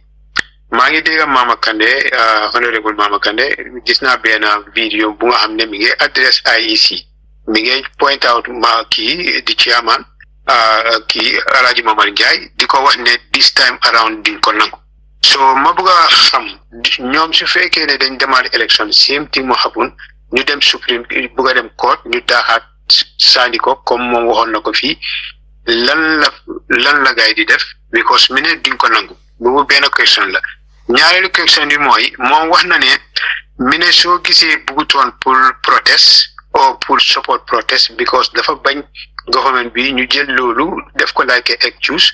maa ngi dégg Mama Kande ah, honorable Mama Kande gis naa benn vidéo bu nga xam ne mi ngi adresse IEC mi ngi point out ma kii di chairman ah, kii Alhaji Mamar Ndiaye di ko wax ne this time around di ko nangu so ma bëgg a xam ñoom su fekkee ne dañ demaat élection same thing mu happen ñu dem supreme bëgg a dem court ñu daaxaat sandi ko comme moom waxoon na ko fii lan la lan la gaay di def because mi ne duñ ko nangu boobu benn question la ñaareelu question bi mooy moom wax na ne mi ne soo gisee bugutoon pour protest or pour support protest because dafa bañ government bi ñu jël loolu def ko like excuse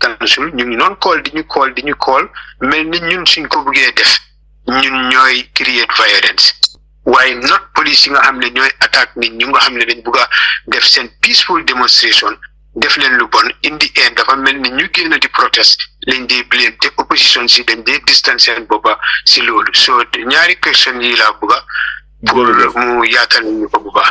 kansul ñu ngi noonu kool di ñu kool di ñu kool mel ni ñun suñ ko bëggee def ñun ñooy create violence waaye not police yi nga xam ne ñooy attaque nit ñu nga xam ne dañ bugg a def seen peaceful demonstration def leen lu bon indi en dafa mel ni ñu génn di protest lañ dee blame te opposition si dañ dee distance seen booba si loolu so ñaari question yi laa bëgg a pour mu yaatal ñu ko bu baax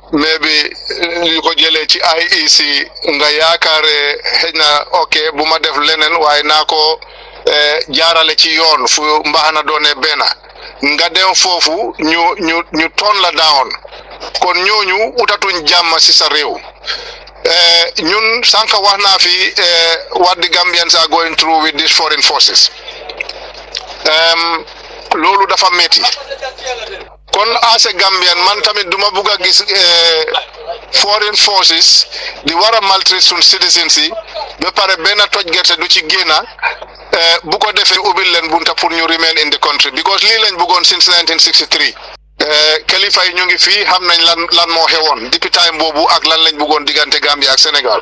mais bi li ko jëlee ci IEC nga yaakaare xëy na ok bu ma def leneen waaye naa ko eh, jaarale ci yoon fu mbaxana doone benn nga dem foofu ñu ñu ñu toon la daawoon kon ñooñu utatuñ jàmm si sa réew eh, ñun sànq wax naa fi eh, what the Gambians are going through with these foreign forces loolu dafa metti kon as a Gambian man tamit du ma bugg a gis eh, foreign forces di war a maltraiter suñ citizens yi ba pare benn toj gerte du ci génna eh, bu ko defee ubbil leen bunta pour ñu remain in the country because lii lañ bëggoon since 1963 eh, kilifa yi ñu ngi fii xam nañ lan lan moo xewoon depuis time boobu ak lan lañ bëggoon diggante Gambia ak Sénégal.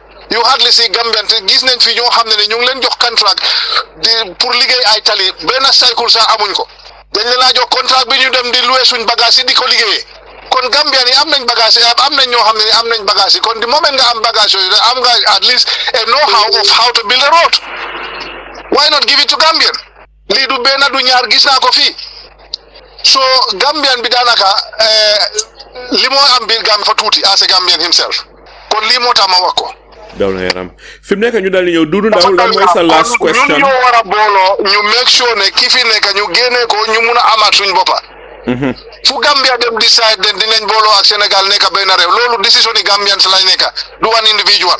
ñu hardly si Gambian te gis nañ fi ñoo xam ne ne ñu ngi leen jox contract di pour liggéey ay tali benn cycle sax amuñ ko dañ leen a jox contract bi ñu dem di loué suñ bagage yi di ko liggéeyee kon Gambian yi am nañ bagage yi am nañ ñoo xam ne am nañ bagage yi kon di moment nga am bagage yooyu am nga at least a know how of how to build a road why not give it to Gambian lii du benn du ñaar gis naa ko fii so Gambian bi daanaka eh, li moo am biir Gambie fa tuuti as a Gambian himself kon lii moo tax ma wax ko. daw na yaram fi mu nekk ñu dal di ñëw Dudu Ndaw lan mooy sa last ñun question ñoo war a booloo ñu make sure ne ki fi nekk ñu génnee ko ñu mun a amaat suñ boppa Mhm. fu Gambia dem decide ne dinañ booloo ak Sénégal nekk benn réew loolu décision yi Gambian si lañ nekk du one individual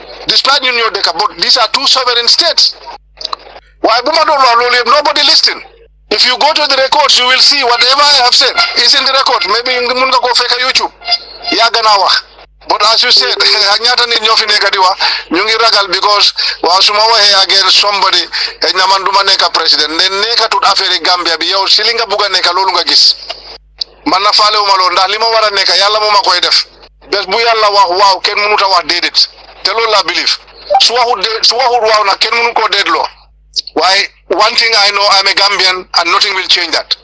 despite ñun ñoo dëkka but these are two sovereign states waaye bu ma doon wax loolu yëpp nobody listen if you go to the records you will see whatever I have said is in the record maybe mun nga koo fekk YouTube yàgg naa wax but as you said ak ñaata nit ñoo fi nekk di wax ñu ngi ragal because waaw su ma waxee again somebody xëy na man du ma nekk président ne nekkatut affaire yi Gambia bi yow si li nga bugg a nekk loolu nga gis. man na faale wu ma loolu ndax li ma war a nekk yàlla moo ma koy def bés bu yàlla wax waaw kenn mënut a wax déedéet te loolu laa believe su waxut dé su waxut waaw nag kenn mënu koo déedloo waaye one thing I know I'm a Gambian and nothing will change that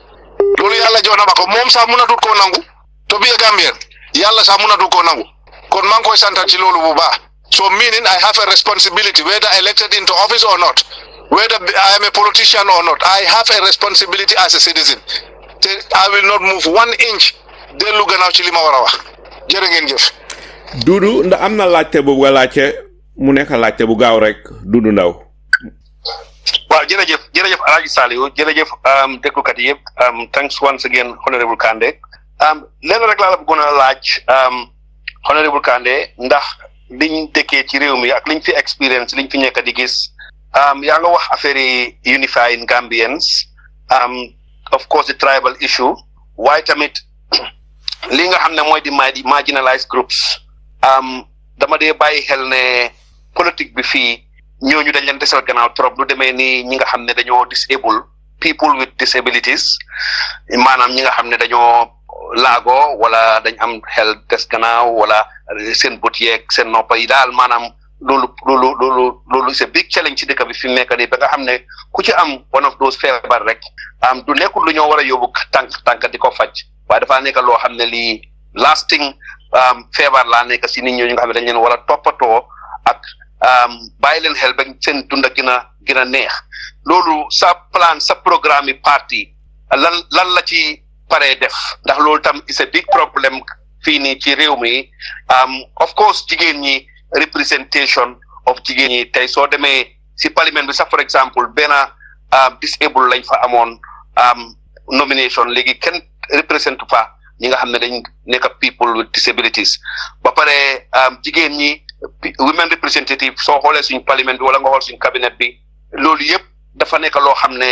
loolu yàlla jox na ma ko moom sax mënatut koo nangu to be a Gambian yàlla sax mënatut koo nangu kon maa ngi koy santal ci loolu bu baax. So meaning I have a responsibility, whether elected into office or not, whether I am a politician or not, I have a responsibility as a citizen. Te- I will not move one inch. dellu gannaaw ci li ma war a wax jërë ngeen jëf. Dudu ndax am na laajte boobu nga laajte mu nekk laajte bu gaaw rek Dudu Ndaw. waaw jërëjëf jërëjëf Alaaji Saliou jërëjëf um, déglukat yi yëpp um, thanks once again honorable Kande um, lenn rek laa la bëggoon a laaj um, honorable Kandeh ndax liñ dëkkee ci réew mi ak liñ fi expérience liñ fi nekk di gis um, yaa nga wax affaire yi unifying Gambians um, of course the tribal issue waaye tamit li nga xam ne mooy di ma- di marginalized groups um, dama dee bàyyi xel ne politique bi fii ñooñu dañ leen desal gannaaw trop lu demee ni ñi nga xam ne dañoo disable people with disabilities maanaam ñi nga xam ne dañoo laago wala dañ am xel des gannaaw wala seen bët yeeg seen noppa yi daal maanaam loolu loolu loolu loolu c'est big challenge ci dëkk bi fi mu nekk nii ba nga xam ne ku ci am one of those feebar rek am du nekkul lu ñoo war a yóbbu tànk tànk di ko faj waaye dafaa nekk loo xam ne lii lasting feebar laa nekk si nit ñooñu nga xam ne dañ leen war a toppatoo ak bàyyi leen xel ba seen dund a gën a gën a neex loolu sa plan sa programme yi parti lan lan la ci paree def ndax loolu tam is a big problème fii nii ci réew mi um, of course jigéen ñi representation of jigéen ñi tey soo demee si parlement bi sax for example benn um, disabled lañ fa amoon um, nomination léegi kenn represent fa ñi nga xam ne dañ nekk people with disabilities ba pare um, jigéen ñi pi- women representative soo xoolee suñ parlement bi wala nga xool suñ cabinet bi loolu yëpp dafa nekk loo xam ne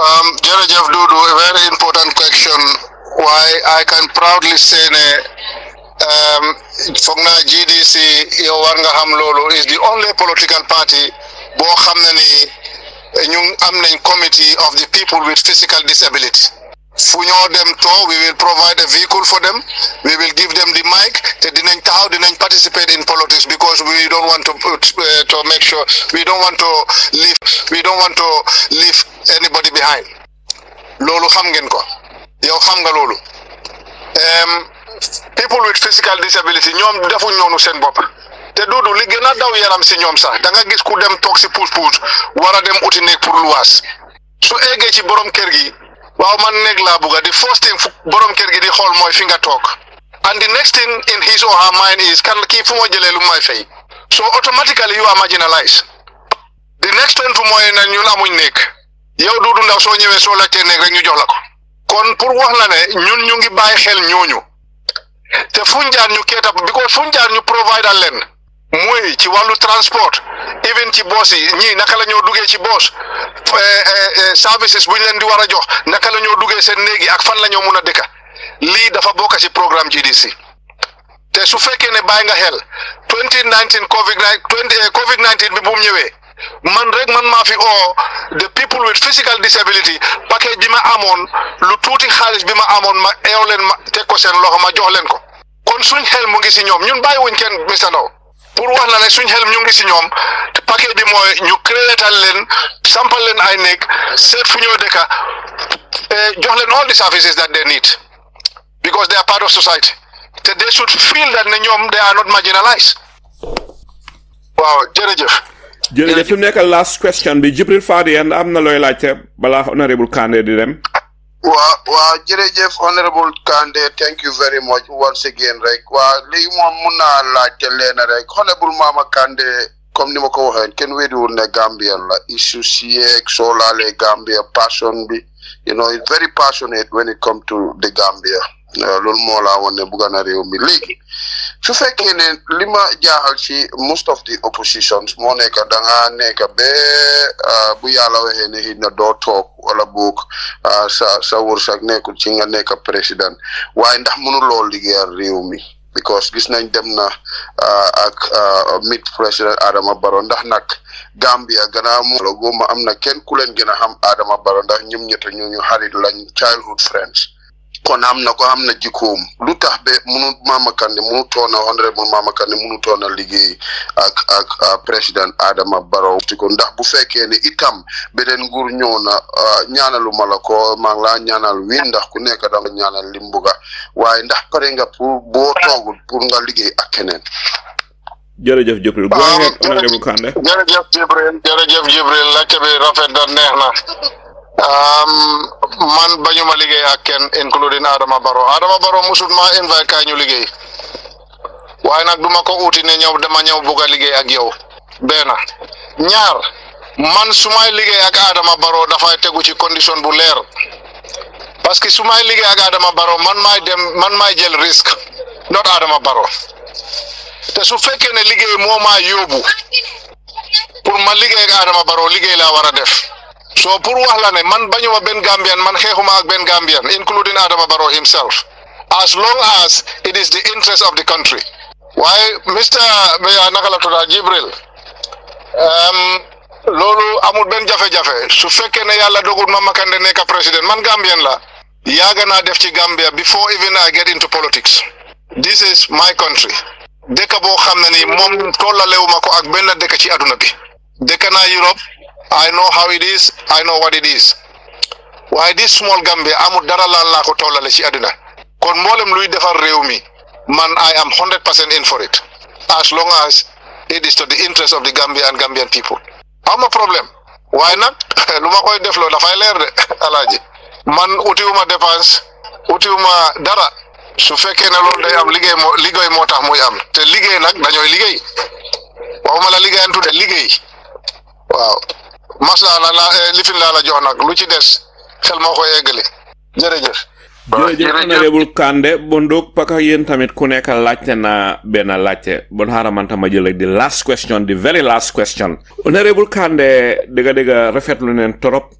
Um, jërëjëf Dudu, a very important question. Why I can proudly say ne um, foog naa GDC yow war nga xam loolu is the only political party boo xam ne ni ñu am nañ committee of the people with physical disability. fu ñoo dem too we will provide a vehicle for them we will give them the mic te dinañ taxaw dinañ participate in politics because we don't want to put, uh, to make sure we don't want to leave we don't want to leave anybody behind loolu xam ngeen ko yow xam nga loolu um, people with physical disability ñoom defuñ noonu seen bopp te duudu li gën a daw yaram si ñoom sax da nga gis ku dem toog si puus puus war a dem uti néeg pour luwaas su eggee ci borom kër gi waaw man néeg laa bugg a di first thing fu borom kër gi di xool mooy fi nga toog and the next thing in his or her mind is kan kii fu ma jëlee lu may fay so automatically you are marginalized the next thing fu mooy na ñun amuñ néeg yow Duudu Ndaw soo ñëwee soo laajtee néeg rek ñu jox la ko kon pour wax la ne ñun ñu ngi bàyyi xel ñooñu te fuñ jaar ñu keetap because fuñ jaar ñu provider leen mooy ci wàllu transport even ci boos yi ñii naka la ñoo duggee ci boos services bu ñu leen di war a jox naka la ñoo duggee seen néegi ak fan la ñoo mun a dëkka lii dafa bokk ci programme GDC te su fekkee ne bàyyi nga xel 2019 Covid 19 Covid 19 bi bu mu ñëwee man rek man maa fi oo the people with physical disability package bi ma amoon lu tuuti xaalis bi ma amoon ma eew leen ma teg ko seen loxo ma jox leen ko. kon suñ xel mu ngi si ñoom ñun bàyyi wuñ kenn Mister Ndao pour wax la ne suñ xel ñu ngi si ñoom te paquet bi mooy ñu créatal leen sampal leen ay néeg seet fu ñoo dëkka eh, jox leen all the services that they need because they are part of society te they should feel that ne ñoom they are not marginalized waaw jërëjëf jërëjëf fi mu nekk last question bi Jibril Fadiane am na looy laajte balaa honorable Kandeh di dem waaw waaw jërëjëf honorable Kande thank you very much once again rek waaw léegi moom mun naa laajte leena rek honorable Mama Kande comme ni ma ko waxee kenn wédiwul ne Gambian la issue si yeeg soo laalee Gambia passion bi you know it's very passionate when it come to the Gambia euh, loolu moo laa woon ne bugga na réew mi léegi su fekkee ne li ma jaaxal ci most of the oppositions moo nekk da nga nekk ba euh, bu yàlla waxee ne xëy na doo toog wala boog euh, sa sa wërsëg nekkul ci nga nekk président waaye ndax mënuloo liggéeyal réew mi because gis nañ dem na uh, ak uh, mit president Adama Barrow ndax nag Gambia gannaaw moom la góoma am na kenn ku leen gën a xam Adama Barrow ndax ñoom ñett ñooñu xarit lañ childhood friends kon am na ko am na jikkoom lu tax ba munu Mama Kandeh munu toona honorable Mama Kandeh munu toona liggéey ak ak ah, président Adama Barrow ti ko ndax bu fekkee ne itam beneen nguur ñëw na ah, ñaanalu ma la ko maa ngi laa ñaanal wi ndax ku nekk da nga ñaanal li mu bëgg a waaye ndax pare nga pour boo toogul pour nga liggéey ak keneen jërëjëf Jibril go ahead honorable Kande jërëjëf Jibril jërëjëf Jibril laajte bi rafet na neex na man bañu ma liggéey ak kenn including Adama Baro Adama Baro musut ma invite kaay ñu liggéey waaye nag du ma ko uuti ne ñëw dama ñëw bugg a liggéey ak yow benn ñaar man su may liggéey ak Adama Barrow dafay tegu ci condition bu leer parce que su may liggéey ak Adama Barrow man maay dem man maay jël risque not Adama Barrow te su fekkee ne liggéey moo maa yóbbu pour ma liggéey ak Adama Barrow liggéey laa war a def so pour wax la ne man bañuma benn Gambian man xeexuma ak benn Gambian including Adama Barrow himself as long as it is the interest of the country waaye Mister Beya naka la tudda Jibril loolu amul benn jafe-jafe su fekkee ne yàlla dogul ma Makande nekk président man Gambien la yaaga naa def ci Gambia before even I get into politics this is my country dëkk boo xam ne ni moom tollalewu ma ko ak benn dëkk ci àdduna bi dëkk naa Europe I know how it is I know what it is waaye di small Gambia amul dara laal laa ko tollale ci àddina kon mboolem luy defar réew mi man I am hundred percent in for it as long as it is to the interest of the Gambia and Gambian people am na problème waaye nag lu ma koy defloo dafay leer de alaaji man utiwuma dépense utiwuma dara su fekkee ne loolu day am liggéey moo liggéey moo tax muy am te liggéey nag dañooy liggéey waxuma la liggéeyantu de liggéey waaw maslaa la la eh, lifin laa la jox nag lu ci des xel moo koy eggale jërëjëf. jërëjëf honorable Kande bon doog paka yéen tamit ku nekk laajte na benn laajte bon xaaral man tam ma jël di last question di very last question honorable Kande dëgg dëgg rafetlu neen trop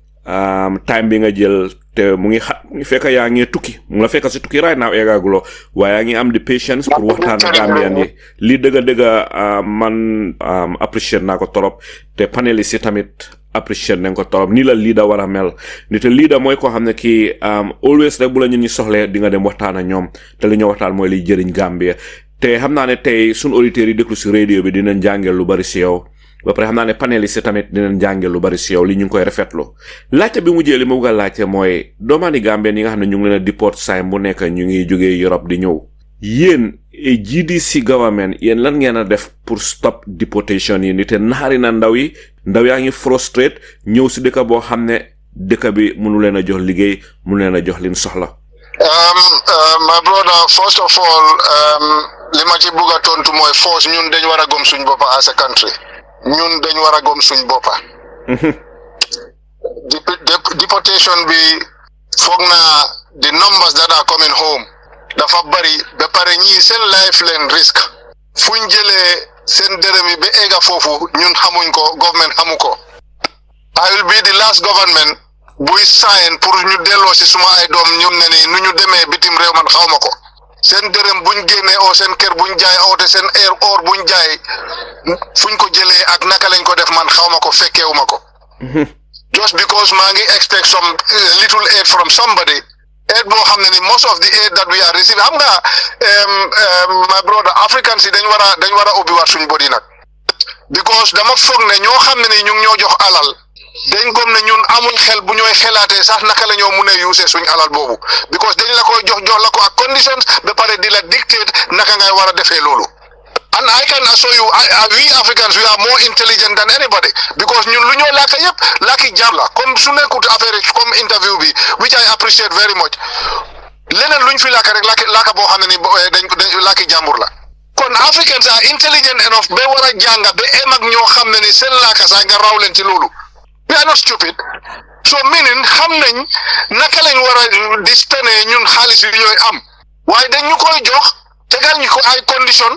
time bi nga jël te mu ngi xa mu ngi fekk yaa ngi tukki mu la fekk si tukki right now eegaaguloo waaye yaa ngi am di patience pour waxtaan ak Gambian yi lii dëgg dëgg man appreciate naa ko torop te panélistes yi tamit appreciate nañ ko torop nii la leader war a mel ni te leader mooy koo xam ne kii always rek bu la ñu ñu soxlee di nga dem waxtaan ak ñoom te li ñu waxtaan mooy liy jëriñ Gambia te xam naa ne tey suñ auditeurs yi déglu si radio bi dinañ jàngee lu bari si yow ba pare xam naa ne panéliste tamit dinañ jànge lu bari si yow li ñu ngi koy rafetlu laajte bi mujjee li ma bëgg a laajte mooy doomaani Gambien yi nga xam ne ñu ngi leen a deport saay bu nekk ñu ngi jógee Europe di ñëw yéen eh, GDC government yéen lan ngeen a def pour stop deportation yi ni te naxari na ndaw yi ndaw yaa ngi frustrate ñëw si dëkk boo xam ne dëkk bi mënu leen a jox liggéey mënu leen a jox liñ soxla. Um, uh, my brother first of all um, li ma ci bugg a tontu mooy force ñun dañ war a gom suñ boppa as a country ñun dañ war a gom suñ boppa mhm. deportation bi foog naa the numbers that are coming home dafa bari ba pare ñii seen life leen risk fuñ jëlee seen dërëm yi ba egga foofu ñun xamuñ ko government xamu ko I will be the last government buy sign pour ñu delloo si suma ay doom ñoom ne nii nu ñu demee bitim réew man xaw ma ko seen dërëm buñ génnee oo seen kër buñ jaay oote seen air or buñ jaay fuñ ko jëlee ak naka lañ ko def man xaw ma ko fekkeewu ma ko just because maa ngi expect some uh, little aid from somebody aid boo xam ne ni most of the aid that we are receiving xam nga um, um, my brother Africans yi dañ war a dañ war a ubbi waat suñ body nag because dama foog ne ñoo xam ne ni ñu ngi ñoo jox alal dañ gom ne ñun amuñ xel bu ñooy xelaatee sax naka la ñoo mun a yuusee suñ alal boobu because dañ la koy jox jox la ko ak conditions ba pare di la dictate naka ngay war a defee loolu and I can assure you I, I, we Africans we are more intelligent than anybody because ñun lu ñoo làkk yëpp làkki jàmm la comme su nekkut affaire comme interview bi which I appreciate very much leneen luñ fi làkk rek làkki làkk boo xam ne ni dañ ko dañ làkki jàmbur la kon africans are intelligent enough ba war a jànga ba em ak ñoo xam ne ni seen laaka sax nga raw leen ci loolu we are not stupid so meaning xam nañ naka lañ war a di spene ñun xaalis yu ñooy am waaye dañ ñu koy jox tegal ñu ko ay condition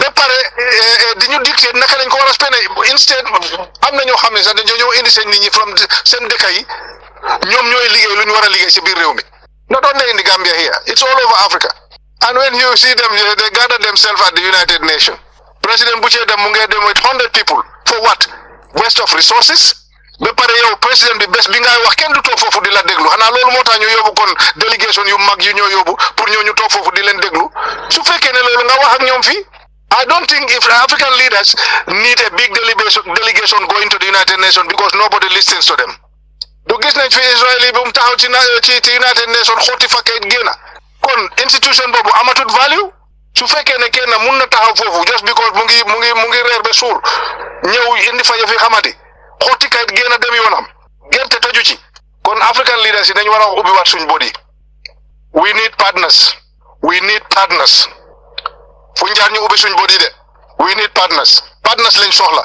ba pare di ñu dicté naka lañ ko war a spene instead am na ñoo xam ne sax dañoo ñëw indi seen nit ñi from seen dëkk yi ñoom ñooy liggéey lu ñu war a liggéey si biir réew mi not only in the Gambia here it's all over Africa and when you see them they gather themselves at the United Nations président bu cee dem mu ngee dem with hundred people for what waste of resources ba pare yow président bi bés bi ngay wax kenn du toog foofu di la déglu xanaa loolu moo tax ñu yóbbu kon délégation yu mag yu ñoo yóbbu pour ñoo ñu toog foofu di leen déglu su fekkee ne loolu nga wax ak ñoom fii I don't think if African leaders need a big delegation delegation going to the United Nations because nobody listens to them. du gis nañ fi Israël yi ba mu taxaw ci na ci ci United Nations xotti fa kayit génn kon institution boobu amatut value su fekkee ne kenn mun na taxaw foofu just because mu ngi mu ngi mu ngi reer ba suur ñëw indi fa yëf yi xamati xotti kayit génn dem yoonam gerte toju ci kon African leaders yi dañu war a ubbi waat suñ body we need partners we need partners fu njaar ñu ubbi suñ body de we need partners partners lañ soxla.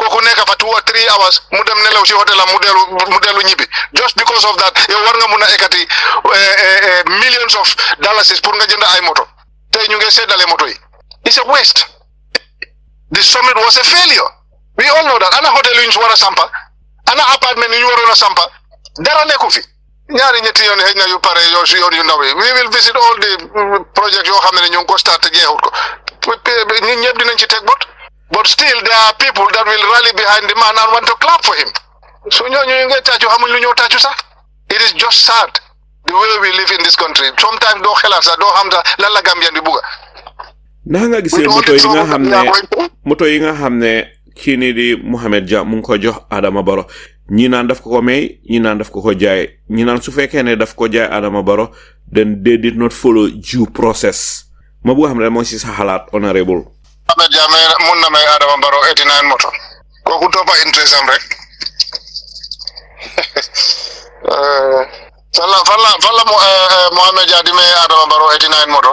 kooku nekk fa two or three hours mu dem nelaw si hôtel am mu dellu mu dellu ñibbi just because of that yow war nga mun a ekkati eh, eh, eh, millions of dollars pour nga jënd ay moto tey ñu ngi seddale moto yi it's a waste the summit was a failure we all know that ana hôtel yu ñu war a sampa ana appartement yu ñu waroon a sampa dara nekku fi ñaari ñetti yoon xëy na yu pare yoo si yoon yu ndaw yi we will visit all the mm, project yoo xam ne ñu ngi ko start te jeexut ko Pe- pe- ñun ñëpp dinañ ci teg bot but still there are people that will rally behind the man and want to clap for him so ñooñu ñu ngay tàccu xamuñ lu ñoo tàccu sax it is just sad the way we live in this country sometimes doo xelaat sax doo xam sax lan la Gambien bi bugga ndax nga gisee moto yi nga xam ne moto yi nga xam ne kii nii di Mohamed Dia mu ngi ko jox Adama Baro ñi naan daf ko ko may ñi naan daf ko ko jaay ñi naan su fekkee ne daf ko jaay Adama Baro then they did not follow due process ma bëgg xam ne moo si sa xalaat honorable Mohamed Dia may mun na may Adama Baro 89 moto kooku toppa interest am rek fan la fan la fan la Mohamed Dia di may Adama Baro 89 moto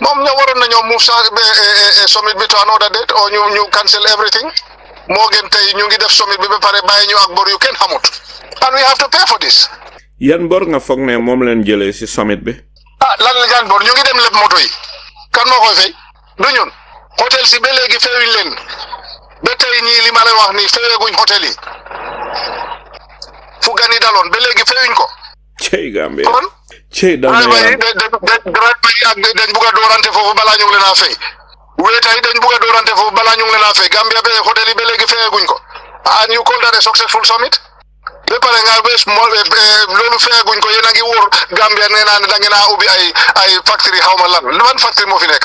moom ñoo waroon nañoo move sa eh, eh, eh, summit bi to another date or ñu ñu cancel everything moo gën tey ñu ngi def summit bi ba pare bàyyi ñu ak bor yu kenn xamut and we have to pay for this yan bor nga foog ne moom leen jëlee si summit bi ah lan la jaan bor ñu ngi dem leb moto yi kan moo koy fay du ñun hôtel si ba léegi feyuñ leen ba tey ñii li ma leen wax nii feyeeguñ hôtel yi fu gan yi daloon ba léegi feyuñ ko cey Gambie kon cey daw na driver yi yaram dañ dañ driver yi ak dañ bugg a doorante foofu balaa ñu ngi leen a fay wéeta yi dañ bugg a doorante foofu balaa ñu ngi leen a fay Gambia ba hôtel yi ba léegi fayaguñ ko and you call that a successful summit ba pare nga bés moo loolu fayaguñ ko yéen a ngi wóor Gambia nee naa ne da ngeen a ubbi ay ay factory xaw ma lan ban factory moo fi nekk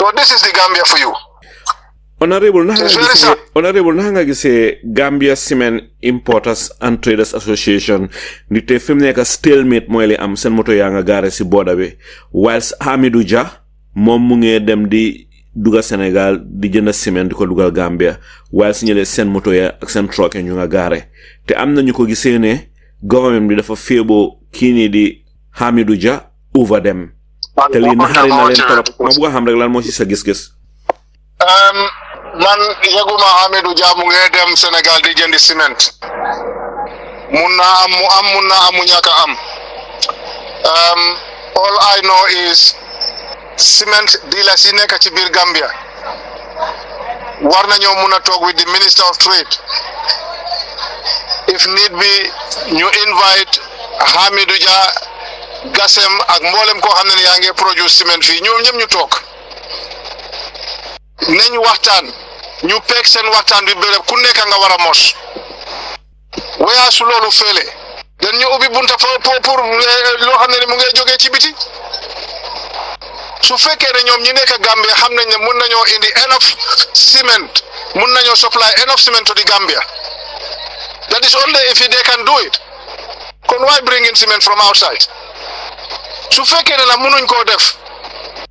So this is the Gambia for you. Honorable, naka It's nga very gisee sad. honorable naka nga gisee Gambia Cement Importers and Traders Association ni te fi mu nekk stalemate mooy li am seen moto yaa nga gaare si booda bi whilst Hamidou Dia moom mu ngee dem di dugal Sénégal di jënd ciment di ko dugal Gambia whilst ñële seen moto ya ak seen truck ya ñu nga gaare te am na ñu ko gisee ne government bi dafa féeboo kii nii di Hamidou Dia uva dem te lii naxari na leen trop ma bëgg a xam rek lan moo ci sa gis-gis man yëguma Hamidou Dia mu ngi dem Sénégal di jëndi ciment mun naa am mu am mun naa am mu ñàkk a am all I know is cement dealers yi nekk ci biir Gambia war nañoo mun a toog with the minister of trade if need be ñu invite Hamidou Dia Gassem ak mboolem koo xam ne yaa ngi produce ciment fii ñoom ñëpp ñu toog nañ waxtaan ñu peeg seen waxtaan bi béréb ku nekk nga war a mos. waaye su loolu feele dañ ñu ubbi bunta fo pour pour loo xam ne ni mu ngay jógee ci biti su fekkee ne ñoom ñi nekk Gambia xam nañ ne mun nañoo indi enough cement mun nañoo supply enough cement to the Gambia that is only if they can do it kon why bring in cement from outside su fekkee ne nag munuñ koo def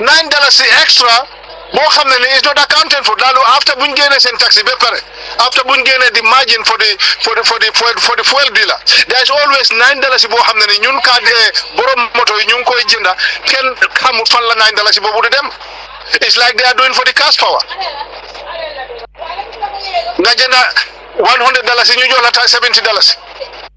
nine dalasi extra boo xam ne ni is not accounted for daal after buñ génnee seen taxi ba pare after buñ génnee di margin for the for the for the fuel for the fuel bi la there is always nine dalasi boo xam ne ni ñun kaa borom moto yi ñu ngi koy jënda kenn xamul fan la nine dalasi boobu di dem it's like they are doing for the cash power nga jënda one hundred dalasi ñu jox la ta seventy dalasi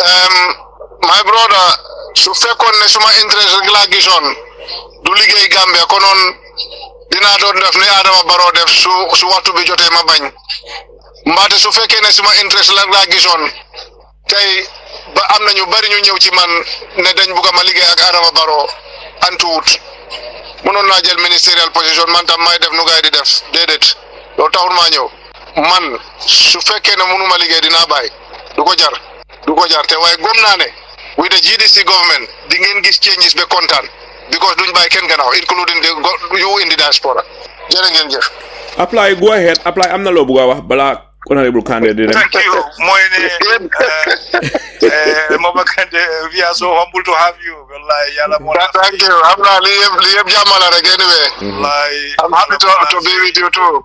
Um, my brother su fekkoon ne suma interest rek laa gisoon du liggéey Gambia konoon dinaa doon def ni Adama Barrow def su su waxtu bi jotee ma bañ mbaate su fekkee ne suma interest rek laa gisoon tey ba am na ñu bari ñu ñëw ci man ne dañ bugg a ma liggéey ak Adama Barrow antuwut mënoon naa jël ministériel position man tam may def nu gaay di def déedéet loolu taxul maa ñëw man su fekkee ne mënuma liggéey dinaa bàyyi. du ko jar du ko jar te waaye gom naa ne with the GDC government di ngeen gis changes ba kontaan because duñ bàyyi kenn gannaaw including the go- you in the diaspora jërë ngeen jëf. apply go ahead apply am na loo bëgg a wax balaa honorable candidate di dem Thank you. Mooy ne eh, eh, Mama Kande, we are so humble to have you. Wallahi, yàlla moo la thank you xam naa lii yëpp lii yëpp jàmm la rek anyway. wallahi. I'm happy to, to be with you too.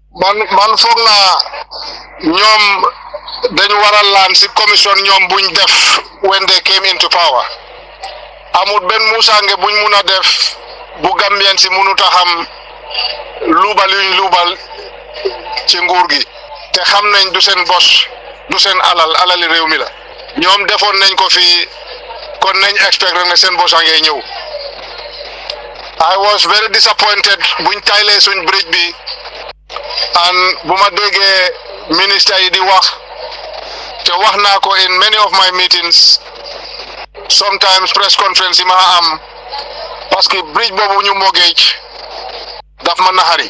man man foog naa ñoom dañu war a laan si commission ñoom buñ def when they came into power amul benn muusange buñ mun a def bu Gambien si munut a xam luubal yuñ luubal ci nguur gi te xam nañ du seen bos du seen alal alali réew mi la. ñoom defoon nañ ko fii kon nañ expect rek ne seen bosa ngay ñëw I was very disappointed buñ taylee suñ bridge bi and bu ma déggee ministre yi di wax te wax naa ko in many of my meetings sometimes press conference yi ma am parce que bridge boobu ñu mogeej daf ma naxari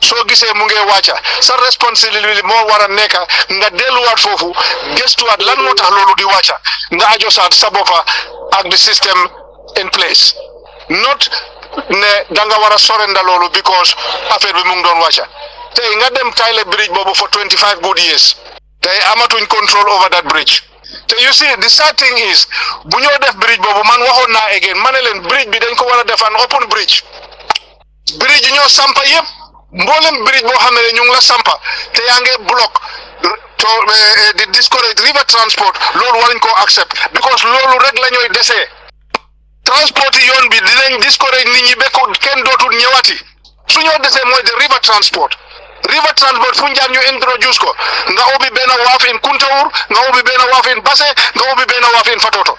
soo gisee mu ngi wàcca sa responsabilité moo war a nekk nga delluwaat foofu gëstuwaat lan moo tax loolu di wàcca nga ajosaat sa boppa ak the system in place not ne da nga war a sorenda loolu because affaire bi mu ngi doon wàcca tey nga dem Tyler bridge boobu for 25 good years tey amatuñ control over that bridge te you see the sad thing is bu ñoo def bridge boobu man waxoon naa again ma ne leen bridge bi dañ ko war a def an open bridge bridge ji ñoo sampa yëpp mboolem bridge boo xam ne ñu ngi la sampa te yaa ngi block to eh, eh, di discourage river transport loolu waruñ koo accept because loolu rek la ñooy desee transport yi yoon bi dinañ discourage nit ñi bekku kenn dootul ñëwaati su ñoo desee mooy de river transport river transport fu njaam ñu introduce ko nga ubbi benn waaf in Kuntawur nga ubbi benn waaf in Basse nga ubbi benn waaf in Fatoto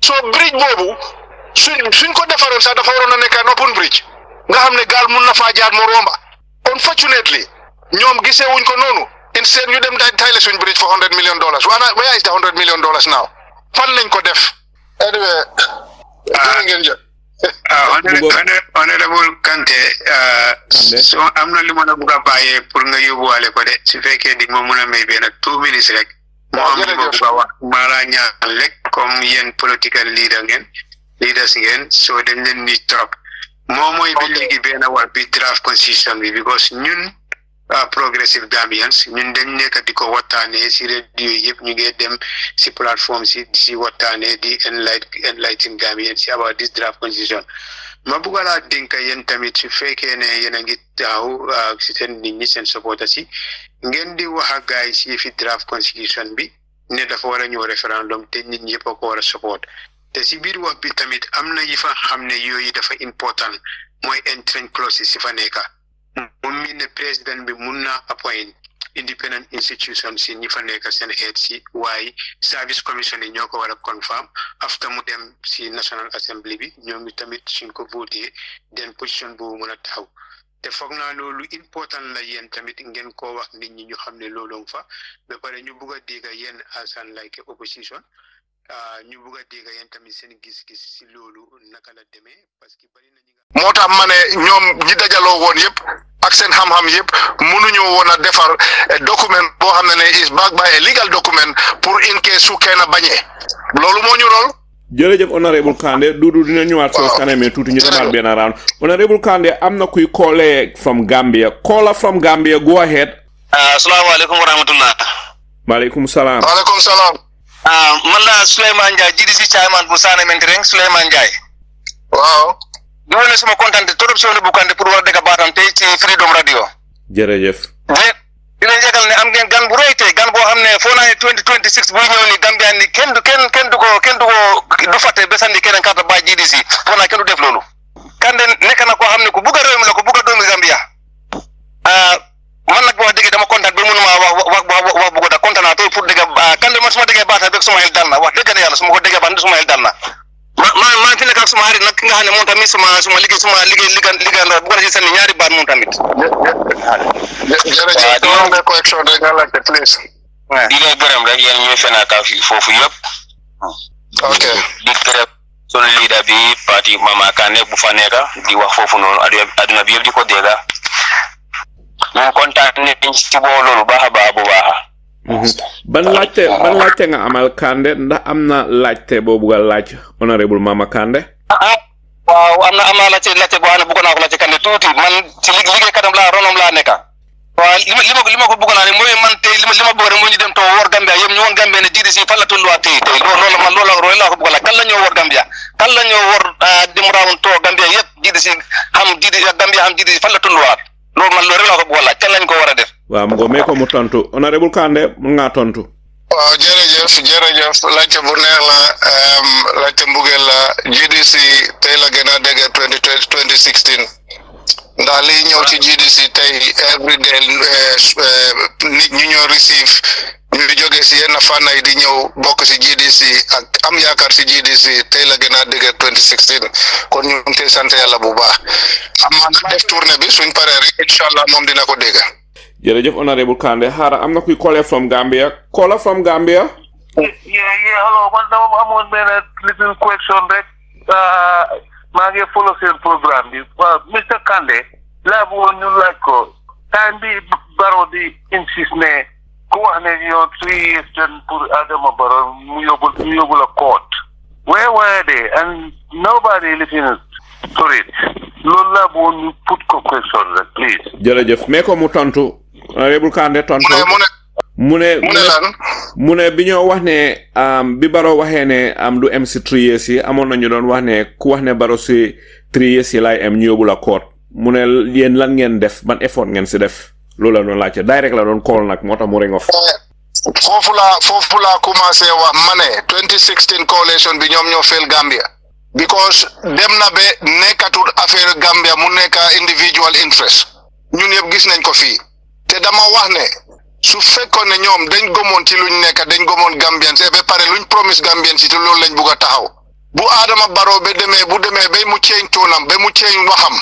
so bridge boobu suñ suñ ko defaroon sax dafa waroon a nekk an open bridge nga xam ne gaal mun na faa jaar mu romba unfortunately ñoom gisee wuñ ko noonu instead ñu dem daaj tayle suñ bridge for hundred million dollars waana where is the hundred million dollars now fan lañ ko def anyway jërë ngeen jëf ah honorable Boobu- honor- honorable Kante ah, Kante. so am na li ma la bugg a bàyyee pour nga yóbbuwaale ko de su fekkee di nga ma mun a may benn two minutes rek waaw jërëjëf ba wax maa laa ñaan lekk comme yéen political leader ngeen leaders ngeen soo dañ leen ni trop moo mooy ba léegi benn war bi draft constitution bi because ñun ah, progressive Gambians ñun dañ nekk di ko waxtaanee si radio yëpp ñu ngi dem si plateforme si di si waxtaanee di enlight enlighten Gambians si about this draft constitution ma bugg laa dénk yéen tamit su fekkee ne yéen a ngi daaw ak si seen nit ñi seen soboota si ngeen di wax ak gars yi si yëfi draft constitution bi ne dafa war a ñëw référendum te nit ñi yëpp a ko war a support te si biir wax bi tamit am na yi fa xam ne yooyu dafa important mooy entrance clause si fa nekka mu mel ne président bi mun naa appoint independent institution si ñi fa nekk seen xeet si waaye service commission yi ñoo ko war a confirm after mu dem si national assembly bi ñoom tamit suñ ko voté den position boobu mën a taxaw te foog naa loolu important la yéen tamit ngeen koo wax nit ñi ñu xam ne looloo ngi fa ba pare ñu bugg a dégg yéen as an like opposition ah, ñu bugg a dégg yéen tamit seen gis-gis si loolu naka la demee parce que bari na ñi nga moo tax ma ne ñoom ñi dajaloo woon yëpp ak seen xam-xam yëpp mënuñoo woon a defar eh, document boo xam ne ne is backed by a legal document pour in case su kenn bañee loolu moo ñu lool jërëjëf honorable Kande Dudu dina ñëwaat soo kanamee tuuti ñu demaat benn round honorable Kande am na kuy callee from Gambia caller from Gambia go ahead asalaamaaleykum wa rahmatullah maaleykum salaam waaleykum salaam ah man la Souleymane Ndiaye jiidi si caaman bu saane menti rek Souleymane Ndiaye waaw doole ne suma kontaan te trop soo ne bu kante pour war a dëkk baatam tey ci Freedom Radio jërëjëf di leen yëgal ne am ngeen gan bu rëy tey gan boo xam ne foo naa ne twenty twenty six buy ñëw ni Gambia ni kenn du kenn kenn du ko kenn du ko du fàtte ba sànni keneen carte ba GDC foo naa kenn du def loolu. Kande nekk na koo xam ne ku bugg a réew mi la ku bugg a doomi Gambia ah man nag wax dëgg dama kontaan ba mënuma wax wax wax wax bu ko da kontaan naa tey pour dëgg Kande man su ma déggee baata rek suma xel dal na wax dëgg ne yàlla su ma ko déggee baata suma xel dal na. ma ma maa ngi fi nekk ak suma xarit nag ki nga xam ne moom tamit suma suma liggéey suma liggéey liggéey liggéey bu ko defee seen ñaari baat moom tamit. jërëjëf di nga correction rek nga laajte please. di leen gërëm rek yéen ñuy fenaa ka fi foofu yëpp. ok di gërëm sunu leader bi parti Mama Kane bu fa nekk di wax foofu noonu adduna bi yëpp di ko dégg. ñu kontaan nañ ci boo loolu baax a baax bu baax. Mhm. ban laajte ban laajte nga amal Kande ndax am na laajte boo bugg a laaj honorable Mama Kande. Ah, ah. waaw am na am naa laajte laajte boo xam ne bëggoon naa ko laajte Kande tuuti man ci li liggéey katam laa ronom laa nekk. waaw li ma li ma ko li ma ko bëggoon naa ne mooy man tey li ma li ma bëgg rek mooy ñu dem toog war Gambia yëpp ñu woon Gambia ne GDC fan la tolluwaat tey tey loolu loolu man loolu loolu laa ko bëgg a laaj kan la ñoo war Gambia kan la ñoo war ah, dem raawun toog Gambia yëpp GDC xam GDC Gambia xam GDC fan la tolluwaat. loolu man loolu rek laa ko bëggoon laaj kan lañ ko war a def. waaw mu ko may ko mu tontu honorable Kande mun ngaa tontu. waaw jërëjëf jërëjëf laajte bu neex la laajte mbugeel la GDC tey la gën a dégg twenty twenty sixteen ndax liy ñëw ci GDC tey every day nit ñu ñoo receive ñu jóge si yenn fànn yi di ñëw bokk si GDC ak am yaakaar si GDC tey la gën a dëgër 2016 kon ñu ngi koy sant yàlla bu baax am na def tournée bi suñ paree rek incha allah moom dina ko dégg. jërëjëf honorable Kande xaaral am na kuy caller from Gambia caller from Gambia. yeah yeah hello man dama amoon benn little question rek maa ngi follow seen programme bi waaw Mr Kande laa bëggoon ñu laaj ko time bi baro di insist ne ku wax ne yow three years ten pour Adama Barrow mu yóbbu mu yóbbu la court where were they and nobody listened to it loolu laa bëggoon ñu put ko question rek please jërëjëf mais ko mu tontu honorable Kandeh tontu mu ne mu ne mu ne mu ne lan mu ne bi ñoo wax ne am, bi Barrow waxee ne am du em si three years yi amoon na ñu doon wax ne ku wax ne Barrow si three years yi laay em ñu yóbbu la court mu ne yéen lan ngeen def ban effort ngeen si def loolu la doon laajte daay rek la doon kool nag moo tax mu ring off. foofu laa foofu laa commencé wax ma ne 2016 coalition bi ñoom ñoo fail Gambia. because dem na ba nekkatul affaire Gambia mu nekk individual interest ñun yëpp gis nañ ko fii te dama wax ne su fekkoon ne ñoom dañ gomoon ci luñ nekk dañ gomoon Gambian si ba pare luñ promise Gambian si te loolu lañ bugg a taxaw bu Adama Barrow ba demee bu demee ba mu ceeñ tóonam ba mu ceeñ waxam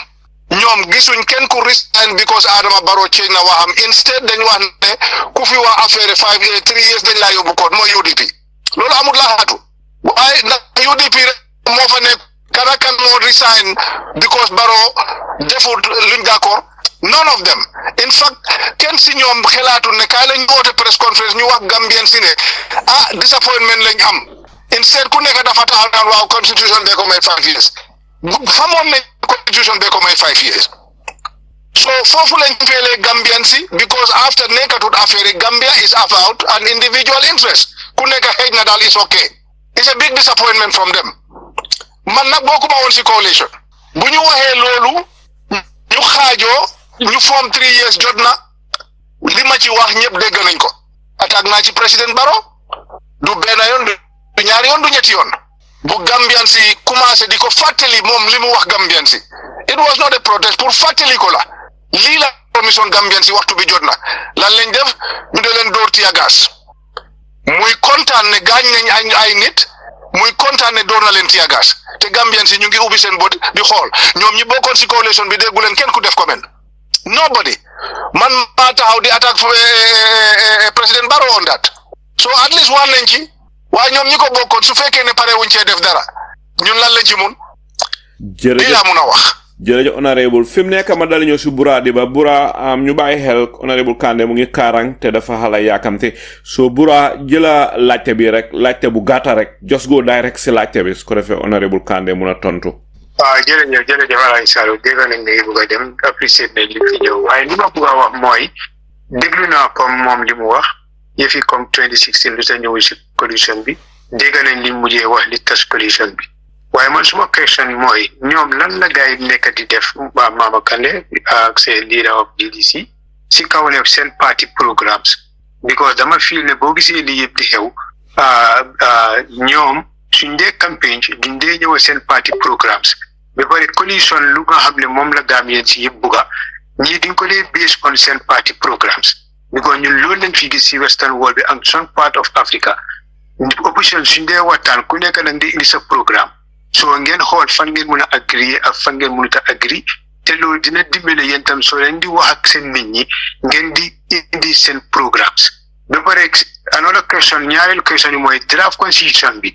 ñoom gisuñ kenn ku resign because Adama Barrow change na waxam instead dañ wax ne ku fi wax affaire five years three years dañ laa yóbbu koot mooy UDP loolu amul laaxaatu waaye ndax UDP rek moo fa nekk kan ak kan moo resign because Barrow defut luñ d'accord none of them in fact kenn si ñoom xelaatu ne kaay lañ woote press conference ñu wax Gambien si ne ah disappointment lañ am instead ku nekk dafa taxaw naan waaw constitution de ko may five years xamoon nañ constitution bee ko may five years so foofu lañ feelee Gambian si because after nekkatut affaire yi Gambia is about an individual interest ku nekk xëy na daal is okay it's a big disappointment from them man nag bokkuma woon si coalition bu ñu waxee loolu ñu xaajoo ñu form three years jot na li ma ci wax ñëpp dégg nañ ko attaque naa ci président Barrow du benn yoon du ñaari yoon du ñetti yoon bu Gambian si commencé di ko fàttali moom li mu wax Gambian si it was not a protest pour fàttali ko la lii la commission Gambian si waxtu bi jot na lan lañ def ñu de leen dóor tiya gaas muy kontaan ne gaañ nañ ay ay nit muy kontaan ne dóor na leen tiya gaas te Gambian si ñu ngi ubbi seen bët di xool ñoom ñi bokkoon si coalition bi déggu leen kenn ku def comment nobody man maa taxaw di attaque président Barrow on that so at least waan nañ ci waaye ñoom ñi ko bokkoon su fekkee ne pare wuñ cee def dara ñun lan lañ ci mun. jërëjëf lii laa mun a wax. jërëjëf honorable fi mu nekk ma dal ñëw si Bura di ba Bura am ñu bàyyi xel honorable Kande mu ngi kaarang te dafa xala yaakamte soo Bura jëla laajte bi rek laajte bu gàtta rek jos go daay rek si laajte bi su ko defee honorable Kande mun a tontu. waaw jërëjëf jërëjëf Alaaji Saliou dégg nañ ne bëgg a dem apprécier nañ li fi ñëw waaye li ma bëgg a wax mooy déglu naa comme moom li mu wax yëfi comme 2016 lu tax ñëwuñ si coalition bi dégg nañ liñ mujjee wax li tas coalition bi waaye man suma question yi mooy ñoom lan la gars yi nekk di def waa Mama Kandeh ak seen leader of DDC si kaw ne seen party programmes because dama feel ne boo gisee lii yëpp di xew ñoom suñ dee campagne duñ dee ñëw seen party programmes ba pare coalition lu nga xam ne moom la Gambien si yëpp bugga ñii duñ ko dee based on seen party programmes bi ko ñun loolu lañ fi gis si western world bi ak some part of Africa opposition suñ dee waxtaan ku nekk nag di indi sa programme soo ngeen xool fan ngeen mun a agri ak fan ngeen mënut a agri te loolu dina dimbale yéen tam soo leen di wax ak seen nit ñi ngeen di indi seen programmes ba pare another question ñaareelu question yi mooy draft constitution bi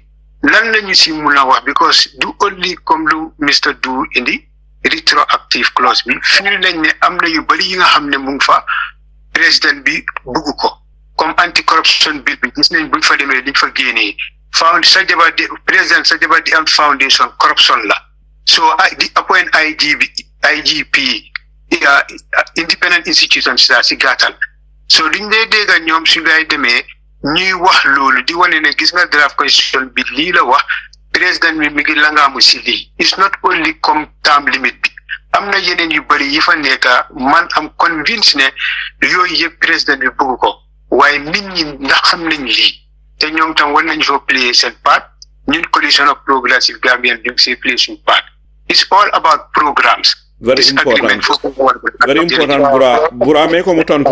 lan la ñu si mun a wax because du only comme lu Mr. Du indi rétroactive clause bi firi nañ ne am na yu bëri yi nga xam ne mu ngi fa président bi bugg ko comme anti corruption bill bi gis nañ buñ fa demee liñ fa génnee found sa jabar di président sa jabar di am foundation corruption la so ah, di appoint IGB IGP independent institutions la si gàttal so liñ dee dégg ñoom su ngay demee ñuy wax loolu di wane ne gis nga draft constitution bi lii la wax président bi mi ngi langaamu si lii it's not only comme term limit bi am na yeneen yu bëri yi fa nekk man am convince ne yooyu yëpp président bi bëgg ko waaye nit ñi ndax xam nañ lii te ñoom tam war nañ fa play seen part ñun coalition of progressive Gambian ñu ngi siy play suñu part it's all about programs very important disagreement foofu mu war a very important bura bura mee ko mu tontu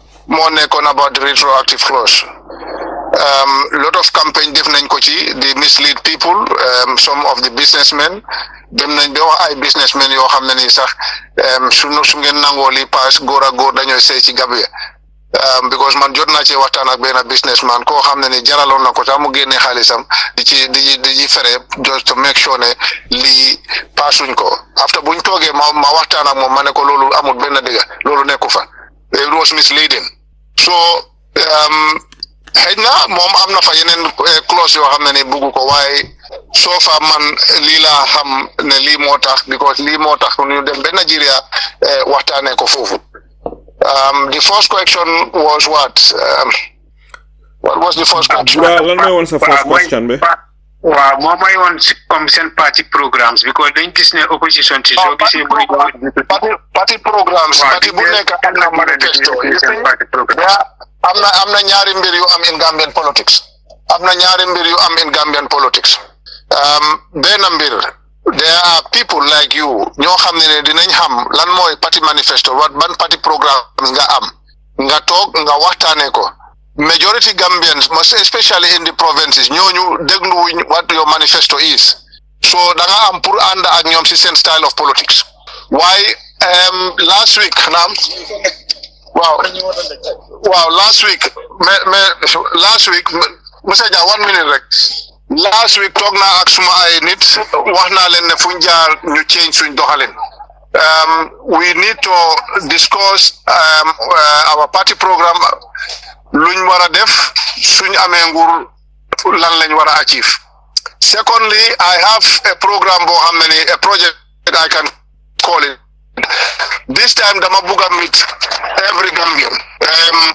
moo nekkoon about the retroactive clause um, lot of campaign def nañ ko ci di mislead people um, some of the businessmen dem nañ ba wax ay businessmen yoo xam ne nii sax um, su su ngeen nangoo li paas góor ak góor dañooy sey ci Gambia um, because man jot naa ci waxtaan ak benn businessman koo xam ne ni jaraloon na ko sax mu génnee xaalisam di ci di ci di ci fere just to make sure ne lii paasuñ ko after buñ toogee ma ma waxtaan ak moom ma ne ko loolu amul benn dëgg loolu nekku fa it was misleading so um, xëy na moom am na fa yeneen eh, clause yoo xam ne ni bugg ko waaye soo fa man lii laa xam ne lii moo tax because lii moo tax ñu dem ba Nigeria eh, waxtaanee ko foofu um, the first question was what um, what was the first question Bura lan mooy woon sa first question bi waaw moo may woon si comme seen parti programmes bi ko dañ gis ne opposition ci soo gisee mooy parti parti programmes parti bu nekk am na manifesto am na am na ñaari mbir yu am in Gambian politics am na ñaari mbir yu am in Gambian politics um, benn mbir there are people like you ñoo xam ne ne dinañ xam lan mooy parti manifesto ban parti programme nga am nga toog nga waxtaanee ko majority Gambians most especially in the provinces ñooñu dégluwuñ what your manifesto is so da nga am pour ànd ak ñoom si seen style of politics waaye um, last week xanaa waaw waaw last week mais mais last week monsieur Dia one minute rek last week toog naa ak suma ay nit wax naa leen ne fu ñu jaar ñu change suñ doxalin um, we need to discuss um, uh, our party program luñ war a def suñ amee nguur lan lañ war a achieve secondly I have a program boo xam ne ni a project that I can call it this time dama bugg a meet every Gambian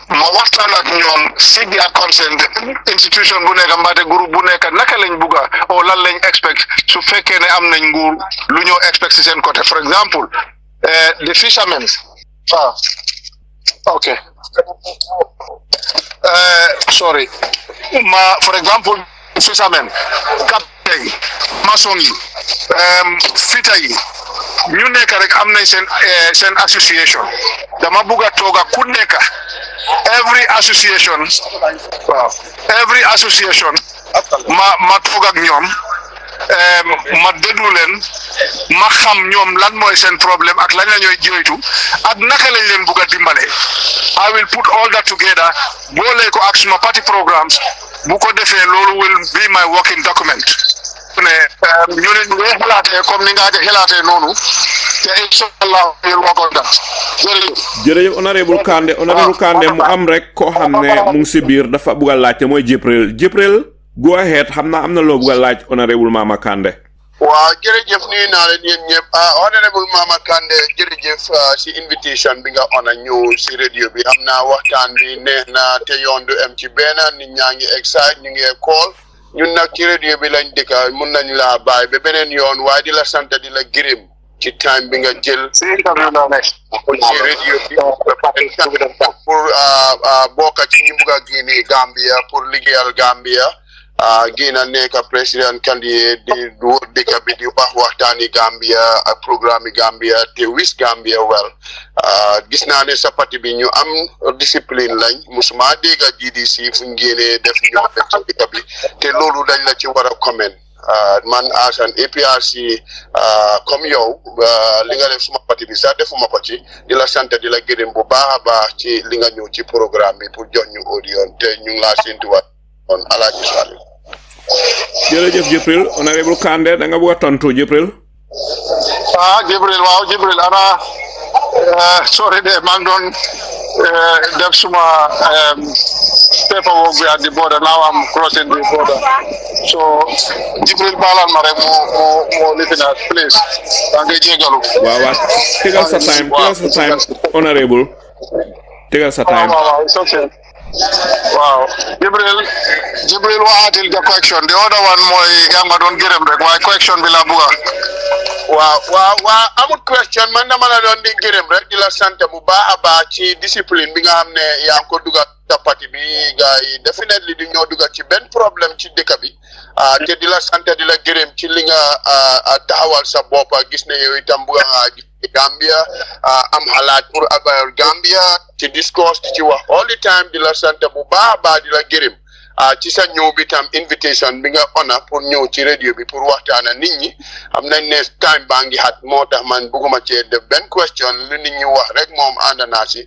ma waxtaan ak ñoom si their consent institution bu nekk mbaate groupe bu nekk naka lañ bugga o lan lañ expect su fekkee ne am nañ nguur lu ñoo expect si seen côté for example the fishermen ah ok sorry ma for example fisamen kapte yi maçon yi fita yi ñu nekk rek am nañ seen seen association dama bugg a toog ak ku nekk every association waaw every association ma ma toog ak ñoom ma déglu leen ma xam ñoom lan mooy seen problème ak lañ la ñooy jooytu ak naka lañ leen bugg a dimbale I will put all that together boole ko ak suma party programs bu ko defee loolu will be my working document ne euh, ñu ne ñu ngay xalaatee comme ni nga ko xalaatee noonu te incha allah yéen waa Kolda jërëjëf. jërëjëf honorable Kande honorable Kande mu am rek koo xam ne mu ngi si biir dafa bugg a laajte mooy Jibril Jibril go ahead xam naa am na loo bugg a laaj honorable Mama Kande. waaw jërëjëf nuyu naa leen yéen ñëpp ah, honorable Mama Kande jërëjëf ah, si invitation bi nga on a ñëw si radio bi am naa waxtaan bi neex na te yoon du am ci benn nit ñaa ngi excite ñu ngi call ñun nag ci radio bi lañ dëkka mun nañ laa bàyyi ba beneen yoon waaye di la sant di la gërëm ci time bi nga jël si interview la nekk pour ci radio bi ba pare tamit pour ah, ah, bokk ci ñu bugg a génne Gambia pour liggéeyal Gambia ah, génn a nekk président candidat di wër dëkk bi di wax waxtaani Gambia ak programme yi Gambia te wis Gambia wel ah, gis naa ne sa parti bi ñu am discipline lañ musuma dégg GDC fu ñu génnee def ñoo def ci dëkk bi te loolu dañ la ci war a comment ah, man as an APRC ah, comme yow ah, li nga def suma parti bi sax defuma ko ci di la sant di la gërëm bu baax a baax ci li nga ñëw ci programme bi pour jox ñu audio te ñu ngi laa séntuwaat on Alaaji Saliou jërëjëf Jibril honorable Kandeh da nga bëgg a tontu Jibril ah Jibril waaw Jibril ana eh, sorry de maa ngi doon eh, def suma em, paperwork bi at the border now I'm crossing the border so Jibril baalal ma rek mu mu mu lifin at please maa ngi jégalu waaw waaw tegal sa time tegal sa time honorable tegal sa waaw time waaw waaw it's okay waaw Jibril Jibril waxaatil ja correction the other one mooy yaa nga doon gërëm rek waaye correction bi laa bugga waaw waaw waaw amut question man dama la doon di gërëm rek di la sant bu baax a baax ci discipline bi nga xam ne yaa ngi ko dugal sa parti bi gars yi definitely di ñoo dugal ci benn problème ci dëkk bi ah te di la sant di la gërëm ci li nga ah, ah, taxawal sa bopp gis ne yow itam bugga ngaa ci Gambia ah, am xalaat pour abayal Gambia ci discourse ci wax all the time di la sant bu baax a baax di la gërëm ah, ci sa ñëw bi tam invitation bi nga ona pour ñëw ci radio bi pour waxtaan ak nit ñi am nañ ne time baa ngi xat moo tax man bugguma cee def benn question lu nit ñi wax rek moom ànd naa si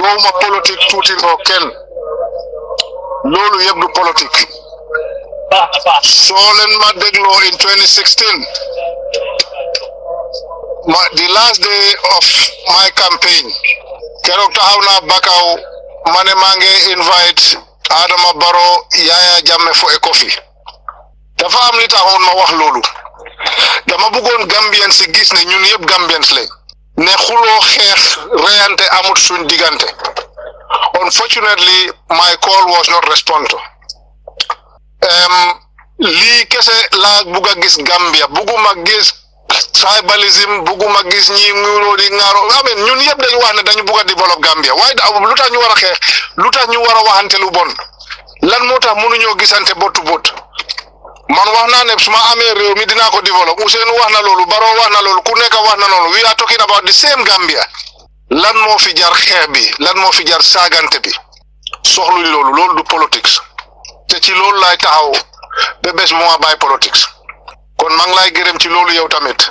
gowma politique tuutinoo kenn loolu yëpp du politique soo leen ma dégloo in 2016 ma the last day of my campaign keroog taxaw naa Bakaw ma ne maa ngi invite Adama Barrow Yaya Jammeh for a coffee dafa am li taxoon ma wax loolu dama bëggoon Gambians si gis ne ñun yëpp Gambians lañ ne xuloo xeex reyante amut suñ diggante unfortunately my call was not respond to um, lii kese laa bugg a gis Gambia bugguma gis tribalism bugguma gis ñi nguuroo di ŋaaro amen ñun yëpp dañu wax ne dañu bugg a développe Gambia waaye da lu tax ñu war a xeex lu tax ñu war a waxante lu bon lan moo tax mënuñoo gisante bottu bott man wax naa ne su ma amee réew mi dinaa ko développe Ousseynou wax na loolu Baro wax na loolu ku nekk wax na loolu we are talking about the same Gambia lan moo fi jar xeex bi lan moo fi jar saagante bi soxluñ loolu loolu du politics te ci loolu laay taxaw ba bés moo bàyyi politics kon maa ngi lay gërëm ci loolu yow tamit.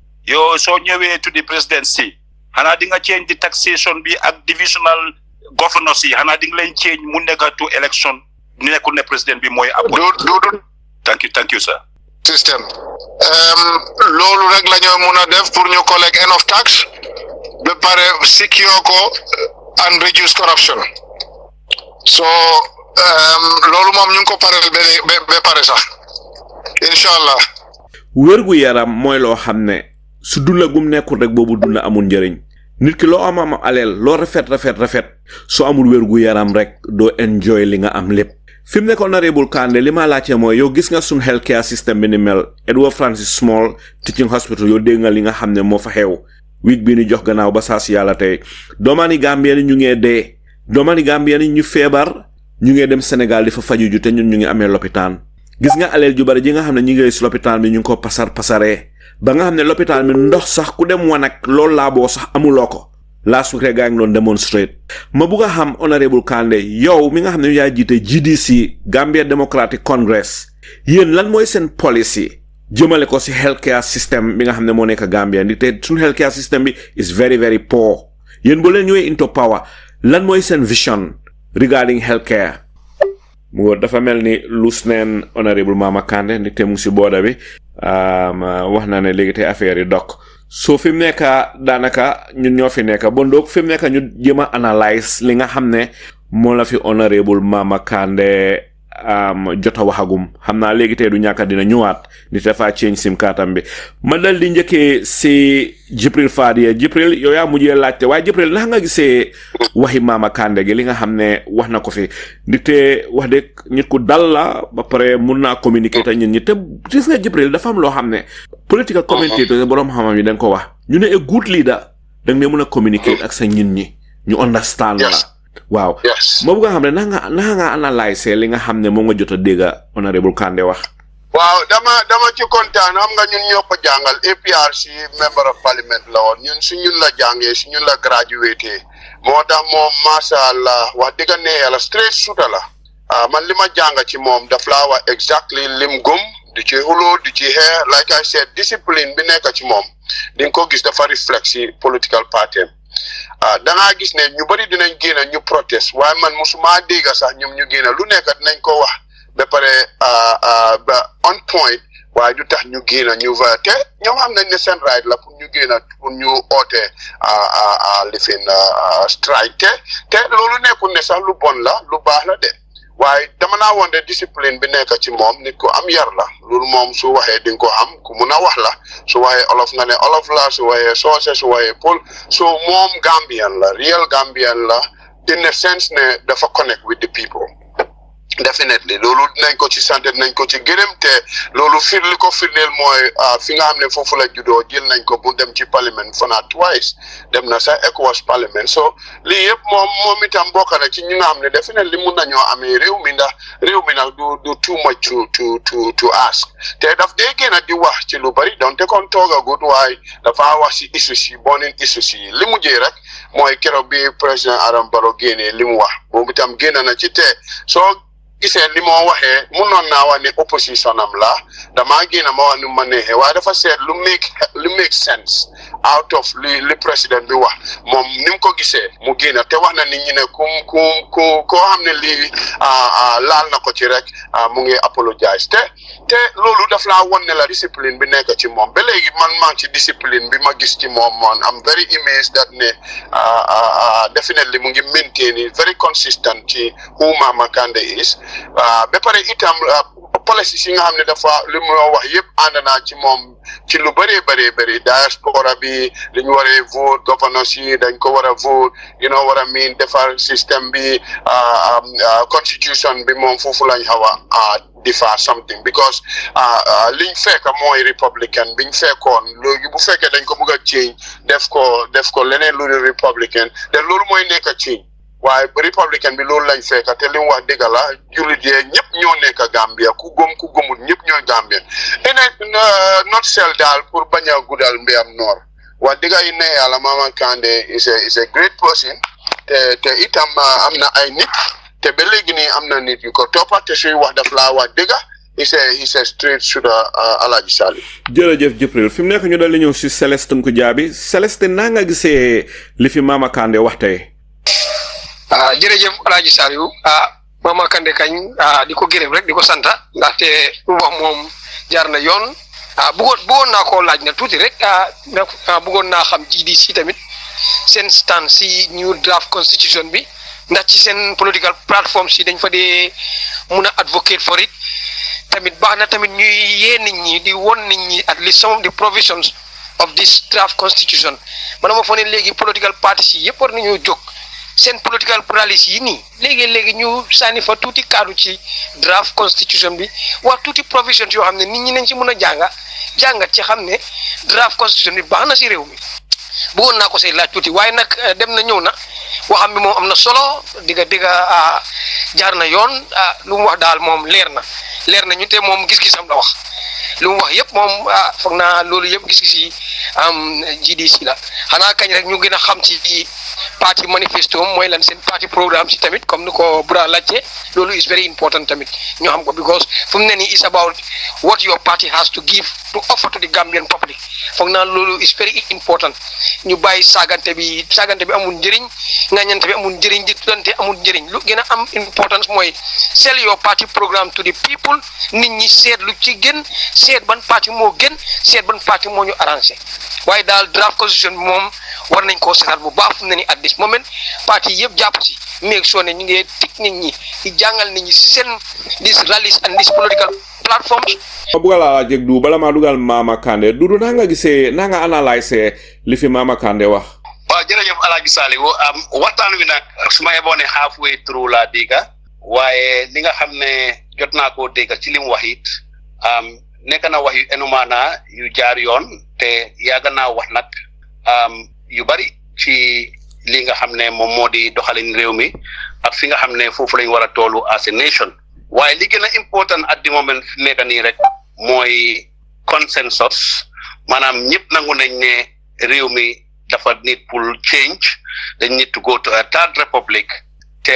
yow soo ñëwee to the presidency xanaa di nga change di taxation bi ak divisional governors yi xanaa di nga leen change mu nekk to election ni nekkul ne président bi mooy ab du du du thank you thank you sir système um, loolu rek la ñoo mun a def pour ñu collect enough tax ba pare secure ko and reduce corruption so um, loolu moom ñu ngi ko pareel ba ba pare sax incha allah. wér gu yaram mooy loo xam ne su dund gum nekkul rek boobu dund amul njëriñ nit ki loo am am aleel loo rafet rafet rafet soo amul wér gu yaram rek doo enjoy li nga am lépp. fi mu nekk honorable Kandeh li ma laajte mooy yow gis nga suñ health care system bi ni mel Edward Francis Small Teaching Hospital yow dégg nga li nga xam ne moo fa xew week bii ni jox gannaaw ba saa si yàlla tey doomaani Gambie ni ñu ngee dee. domani Gambien yi ñu feebar ñu ngi dem Sénégal di fa faju ju te ñun ñu ngi amee lopitaan gis nga aleel ju bari ji nga xam ne ñu ngi si lopitaan bi ñu ngi ko pasar pasaree ba nga xam ne lopitaan bi ndox sax ku dem wanag loolu laa boo sax amuloo ko last week rek gaa ngi doon demonstrate ma bugg a xam honorable Kandeh yow mi nga xam ne yaa jiite GDC Gambia Democratic Congress yéen lan mooy seen policy jëmale ko si healthcare system bi nga xam ne moo nekk Gambia ndi te suñu healthcare system bi is very very poor yéen bu leen ñëwee into power lan mooy seen vision regarding healthcare mu ngoon dafa mel ni luus neen honorable Mama Kandeh ndi te mu si booda bi um, wax na ne léegi tey affaire yi dog soo fi mu nekk daanaka ñun ñoo fi nekk bon donc fi mu nekk ñu jéem a analyse li nga xam ne moo la fi honorable Mama Kandeh am jot a waxagum xam naa léegi tey du ñàkk dina ñëwaat ni dafa change sim kaatam bi ma dal di njëkkee si Jibril Fadiya Jibril yow yaa mujjee laajte waaye Jibril ndax nga gisee waxi Maama Kande gi li nga xam ne wax na ko fi nite wax de nit ku dal la ba pare mun naa communiquer te ñun ñi te gis nga Jibril dafa am loo xam ne political commentator borom xam-xam yi dañ ko wax ñu ne a good leader da nga ne mun a communiquer ak sa ñin ñi ñu understand la Yes. waaw yes ma bëgg a xam ne na nga na nga analyser li nga xam ne moom nga jot a dégg honorable Kande wax waaw dama dama ci kontaan xam nga ñun ñoo ko jàngal APRC member of parliament la woon ñun su ñun la jàngee su ñun la graduate moo tax moom macha allah wax dëgg ne yàlla straight suuta la ah man li ma jàng ci moom daf laa wax exactly lim gum du ci xuloo du ci xeex like I said discipline bi nekk ci moom di nga ko gis dafa reflect si political party am ah da ngaa gis ne ñu bëri dinañ génn ñu protest waaye man musuma dégg sax ñoom ñu génn lu nekk dinañ ko wax ba pare ah, ah, ba on point waaye du tax ñu génn ñu va te ñoom xam nañ ne seen right la pour ñu génn pour ñu oote ah, ah, ah, lifin ah, ah, strike te te loolu nekkul ne sax lu bon la lu baax la de waaye dama naa woon de discipline bi nekk ci moom nit ku am yar la loolu moom su waxee di nga ko am ku mun a wax la su waxee olof nga ne olof la su waxee soose su waxee pël so moom Gambian la real Gambian la in the sense ne dafa connect with the people definitely loolu dinañ ko ci sant dinañ ko ci gërëm te loolu fir li ko firndeel mooy ah, fi nga xam ne foofu la juddoo jël nañ ko bu dem ci parliament fanaa twice dem na sax ECOWAS parliament so lii yëpp moom moom itam bokk na ci ñi nga xam ne defe na li mun nañoo amee réew mi ndax réew mi nag du du too much to to to to ask te daf dee gën a di wax ci lu bari donte kon toogagut waaye dafa wax si issues yi bonin issues yi li mu jëy rek mooy keroog bi président Adama Barrow génnee li mu wax boobu itam génn na ci te soo gisee li moo waxee munoon naa wax ne opposition am la damaa génn ma wax nu ma neexee waaye dafa seet lu make lu make sense out of li li président bi wax moom ni mu ko gisee mu génn te wax na nit ñi ne ku ku ku koo xam ne lii laal na ko ci rek mu ngi apologize te te loolu daf laa won ne la discipline bi nekk ci moom ba léegi man maa ci discipline bi ma gis ci moom man am very amazed that ne ah, ah, ah, definitely mu ngi maintain very consistent ci who Mama Kandeh is ba pare itam policy si nga xam ne dafa li mu wax yëpp ànd naa ci moom ci lu bëree bëree bëri diaspora bi li ñu waree vote governance yi dañ ko war a vote you know war a miin defar système bi constitution bi moom foofu lañ xaw a differ something because uh, uh, liñ fekk mooy Republican biñ fekkoon léegi bu fekkee dañ ko bëgg a change def ko def ko leneen lu Republican te loolu mooy nekk change waaye Republican bi loolu lañ fekk te li mu wax dëgg la jullit yee ñëpp ñoo nekk Gambia ku gëm ku gëmul ñëpp ñooy Gambien ene uh, not sell daal pour bañ a guddal mbéyam noor wax dëgg yi ne yàlla Mama Kandeh is a is a great person te te itam ah, am na ay nit te ba léegi nii am na nit yu ko toppa te suy wax daf laa wax dëgg is a is a straight shooter ah, Alaaji Sali jërëjëf Jibril fi mu nekk ñu dal di ñëw si Céleste Nku Jaabi Céleste naa nga gisee li fi Mama Kandeh wax tey ah jërëjëf Alaaji Saliou ah Mama Kandé kañ ah di ko gërëm rek di ko sant ndaxte lu wax moom jaar na yoon ah bëggoon bëggoon naa koo laaj na tuuti rek ah na ah, bëggoon naa xam GDC tamit seen stand si new draft constitution bi ndax ci seen political platform si dañ fa dee mun a advocate for it tamit baax na tamit ñuy yee nit ñi di won nit ñi at least some of the provisions of this draft constitution man ma foog ne léegi political parties yi yëpp war nañoo jóg seen political paralysis yi nii léegi léegi ñu sànni fa tuuti kaddu ci draft constitution bi wax tuuti provision yoo xam ne nit ñi nañ ci mën a jànga jàngat ci xam ne draft constitution bi baax na si réew mi bëggoon naa ko say laaj tuuti waaye nag eh, dem na ñëw na waxam bi moom am na solo digga digga ah, jaar na yoon ah, lu mu wax daal moom leer na leer na ñu te moom gis-gisam la wax lu mu wax yëpp moom ah, foog naa loolu yëpp gis-gis yi am GDC la xanaa kañ rek ñu gën a xam ci party manifesto mooy lan seen party programme si tamit comme ni ko Bura laajte loolu is very important tamit ñu xam ko because fu mu ne nii is about what your party has to give to offer to the Gambian public foog naa loolu is very important ñu bàyyi saagante bi saagante bi amul njëriñ ngañante bi amul njëriñ di tudante amul njëriñ lu gën a am importance mooy sell your party programme to the people nit ñi seet lu ci gën seet ban parti moo gën seet ban parti moo ñu arrangé waaye daal draft constitution bi moom war nañ koo seetaat bu baax fu mu ne nii at this moment parti yëpp jàpp si meeg soo ne ñu ngi tig nit ñi di jàngal nit ñi si seen these rallies and these political platforms. ma bugg a laa jég du bala maa dugal Mama Kandeh Dudu naa nga gisee naa nga analyser li fi Mama Kandeh wax. waaw jërëjëf Alaaji Saliou am waxtaan wi nag su ma yeboone halfway through laa dégga waaye li nga xam ne jot naa koo dégga ci li mu wax it am nekk na wax yu enumaana yu jaar yoon te yàgg naa wax nag yu bari ci li nga xam ne moom moo di doxalin réew mi ak fi nga xam ne foofu lañ war a toolu as a nation waaye li gën a important at the moment fi nekk nii rek mooy consensus maanaam ñëpp nangu nañ ne réew mi dafa nit pour change dañ nit to go to a third republic te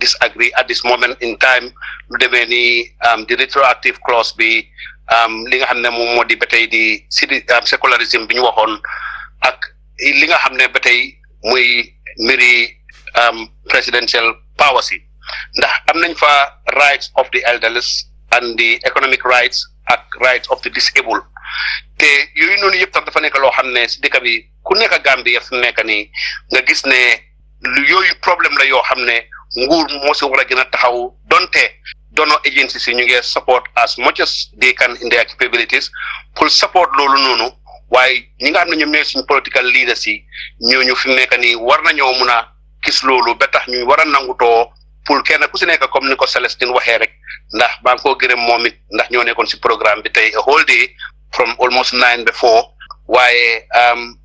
disagree at this moment in time lu demee ni um, di retroactive clause bi um, li nga xam ne moom moo di ba tey di city um, secularism bi ñu waxoon ak li nga xam ne ba tey muy mbiri um, presidential powers yi ndax am nañ fa rights of the elderless and the economic rights ak rights of the disabled te yooyu noonu yëpp tam dafa nekk loo xam ne si dëkk bi ku nekk Gambie fu mu nekk nii nga gis ne lu yooyu problème la yoo xam ne nguur moo si war a gën a taxaw donte donor agency si ñu ngi support as much as they can in their capabilities pour support loolu noonu waaye ñi nga xam ne ñoom ñooy suñu political leaders yi ñooñu fi mu nekk nii war nañoo mun a gis loolu ba tax ñu war a nangutoo pour kenn ku si nekk comme ni ko Celestine waxee rek ndax maa ngi koo gërëm moom it ndax ñoo nekkoon si programme bi tey a whole day from almost nine before waaye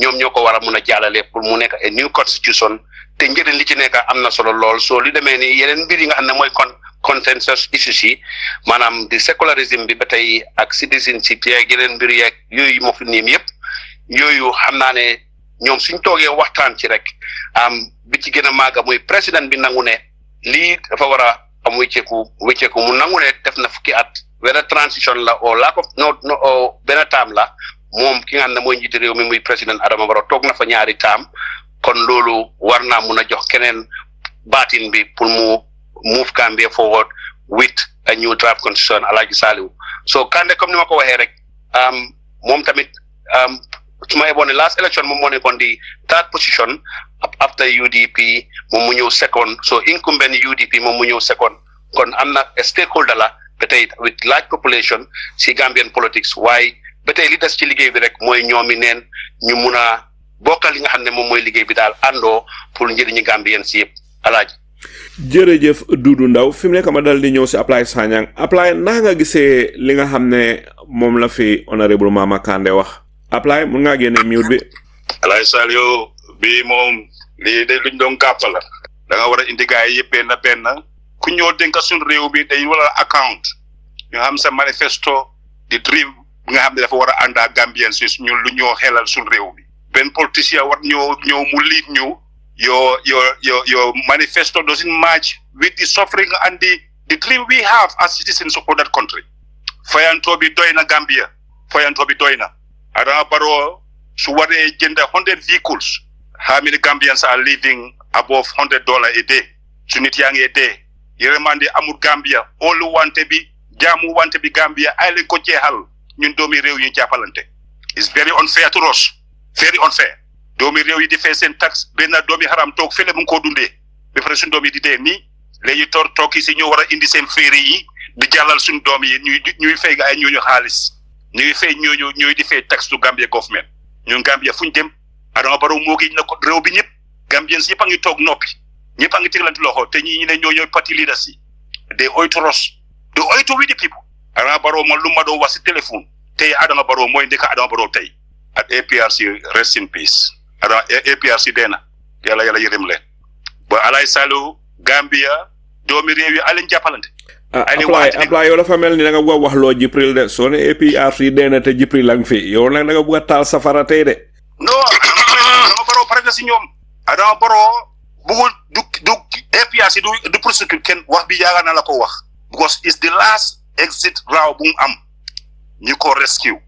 ñoom ñoo ko war a mun a jàllale pour mu nekk a new constitution te njëriñ li ci nekk am na solo lool soo li demee ni yeneen mbir yi nga xam ne mooy kon consensus issues yi maanaam di secularism bi ba tey ak citizenship yeeg yeneen mbir yeeg yooyu moo fi niim yëpp yooyu xam naa ne ñoom suñ toogee waxtaan ci rek am bi ci gën a màgg muy président bi nangu ne lii dafa war a am wécceeku wécceeku mu nangu ne def na fukki at whether transition la or lack of no no or benn taam la moom ki nga xam ne mooy njiiti réew mi muy président Adama Barrow toog na fa ñaari taam kon loolu war naa mun a jox keneen baatin bi pour mu move Gambia forward with a new draft constitution Alaaji Saliou so Kande comme ni ma ko waxee rek um, moom tamit um, su ma yeboon ne last election moom moo nekkoon di third position after UDP moom mu ñëw second so incumbent UDP moom mu ñëw second kon am na stakeholder la ba tey with large population si Gambian politics waaye ba tey li des ci liggéey bi rek mooy ñoomi neen ñu mun a bokkal li nga xam ne moom mooy liggéey bi daal àndoo pour njëriñu Gambien si yëpp alaaji jërëjëf Doudou Ndaw fi mu nekk ma dal di ñëw si Applaye Sagnang Applaye naka nga gisee li nga xam ne moom la fi honorable Mama Kandeh wax Applaye mun ngaa génne mute bi. Alaaji Saliou bii moom lii de luñ doon kàpp la da nga war a indi gars yi yëpp benn benn ku ñoo dénk suñu réew bi dañu war a account ñu xam sa manifesto di drive bi nga xam ne dafa war a ànd ak Gambien si ñun lu ñoo xelal suñu réew bi benn politicien war ñoo ñoo mu lead ñu your your your your manifesto doesn't match with the suffering and the the dream we have as citizens of that country. Fayanto bi doy na Gambia. Fayanto bi doy na. Adama Barrow su waree jënd hundred vehicles how many Gambians are living above hundred dollar a day su nit yaa ngi dee yërmande amul Gambia óolu wante bi jaamu wante bi Gambia ay lañ ko jeexal ñun doomi réew yi ñu jàppalante is very unfair to us very unfair doomi réew yi di fay seen tax benn doomi haram toog fële mu ngi koo dundee ba pare suñu doom yi di dee nii léegi toor toog si ñu war a indi seen féeri yi di jàllal suñu doom yi ñuy ñuy fay ay ñooñu xaalis ñuy fay ñooñu ñooy di fay tax su Gambia government ñun Gambia fu ñu dem Adama Barrow moo gi na ko réew bi ñëpp Gambien si yëpp a ngi toog noppi ñëpp a ngi teglante loxo te ñi ñu ne ñoo ñooy parti leaders yi they owe to us they owe to we the people Adama Barrow man lu ma doon wax si téléphone tey Adama Barrow mooy ndeka Adama Barrow tey ak APRC rest in peace Adama APRC dee na yàlla yàlla yërëm leen ba Alaaji Saliou Gambia doomi réew yi Alioune jàppalante. Ah, Aliou Ablaye waxati Ablaye yow dafa mel ni da nga bëgg a wax loo Jibril de soo ne APRC dee na te Jibril a ngi fi yow nag da nga bëgg a taal safara tey de. non dama baroo pare na si ñoom Adama Barrow bugul du du APRC du du procédure kenn wax bi yaakaar naa la ko wax because it's the last exit route bu mu am ñu ko rescue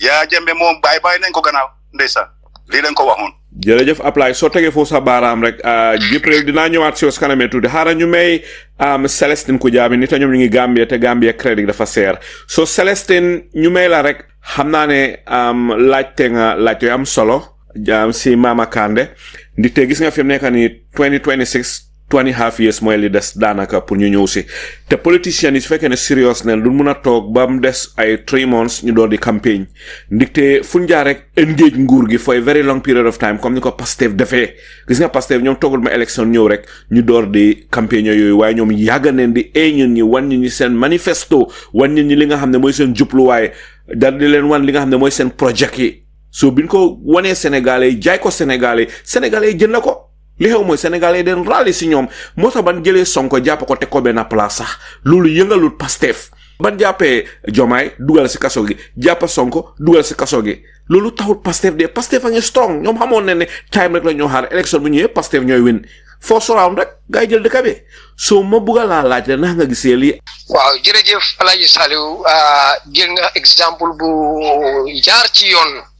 yaa jëmbe moom bàyyi bàyyi nañ ko gannaaw ndeysaan lii lañ ko waxoon jërëjëf Ablaye soo tegee foofu sa baaraam rek Jibril dinaa ñëwaat si su kanamee tuuti xaaral ñu may am Célestin ku jaabi ni te ñoom ñu ngi Gambie te Gambie crédit dafa seer soo Célestin ñu may la rek xam naa ne am laajte nga laajte yu am solo jaam si Mama Kandeh ndi te gis nga fi mu nekk nii 2026 two and a half years mooy li des daanaka pour ñu ñëw si te politiciens yi su fekkee ne serious ne lu mun a toog ba mu des ay three months ñu door di campagne ndigte fu ñu jaar rek engage nguur gi for a very long period of time comme ni ko Pastef defee gis nga Pastef ñoom toogul ma élection ñëw rek ñu door di campagne yooyu waaye ñoom yàgg neen di ee ñun ñi wan ñu ñi seen manifesto wan ñu ñi li nga xam ne mooy seen jubluwaay dal di leen wan li nga xam ne mooy seen projet yi so biñ ko wanee Sénégalais yi jaay ko Sénégalais yi Sénégalais yi jënd ko li xew mooy sénégalais den ràlli si ñoom moo tax ban jëlee sonko jàpp ko teg ko benn place sax loolu yëngalul pastef ban jàppee jomaay dugal si kaso gi jàppa sonko dugal si kaso gi loolu taxul pastef de pastef a ngi strong ñoom xamoon ne ne time rek la ñoo xaar élection bu ñëwee pastef ñooy win foo soraam rek gaa yi jël dëkk bi soo ma bugg a laa laaj rek ndax nga gisee lii waaw jërëjëf Alaaji Saliou ah, jël nga exemple bu jaar ci yoon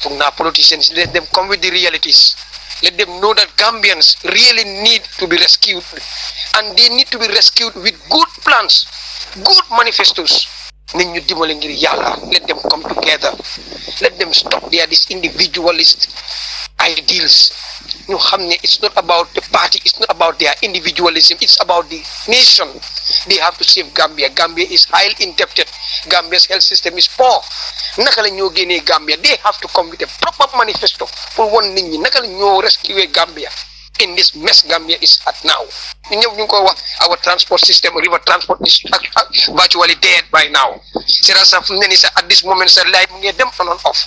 foog politicians let them come with the realities Let them know that Gambians really need to be rescued. And they need to be rescued with good plans, good manifestos. Let them come together. Let them stop their these individualist ideals ñu xam ne it's not about the party it's not about their individualism it's about the nation they have to save Gambia Gambia is highly indebted Gambia's health system is poor naka la ñoo génnee Gambia they have to come with a proper manifesto pour won nit ñi naka la ñoo rescuer Gambia in this mess Gambia is at now ñu ñëw ñu ngi ko wax our transport system river transport is virtually dead by now sera sa fu ne ni sa at this moment sa life mu ngi dem on and off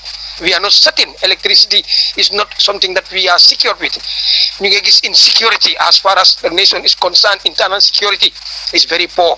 we are not certain electricity is not something that we are secure with ñu ngi gis insecurity as far as the nation is concerned internal security is very poor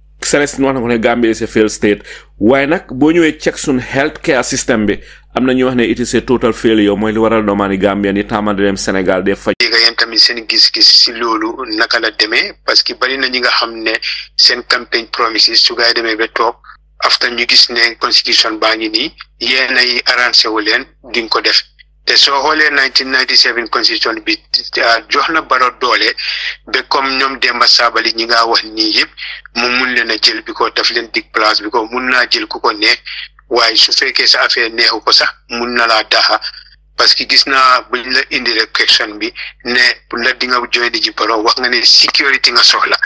Celestin wax na ko ne Gambia is a failed state waaye nag boo ñëwee check suñ health care system bi am na ñu wax ne it is a total failure mooy li waral doomaani Gambien yi taamal di dem Sénégal dee faj. léegi yéen tamit seen gis-gis si loolu naka la demee parce que bari na ñi nga xam ne seen campagne promises su gaay demee ba toog after ñu gis ne constitution baa ngi nii yéen ay arrangé wu leen duñ ko def. te soo xoolee 1997 constitution bi ah, jox na Barrow doole ba comme ñoom Demba Sabali ñi nga wax nii yëpp mu mun leen a jël bi ko daf leen dig place bi ko mun naa jël ku ko ne waaye su fekkee sa affaire neexu ko sax mun na laa daxa parce que gis naa buñ la indi rek question bi ne pour la di nga joy di ji Barrow wax nga ne sécurité nga soxla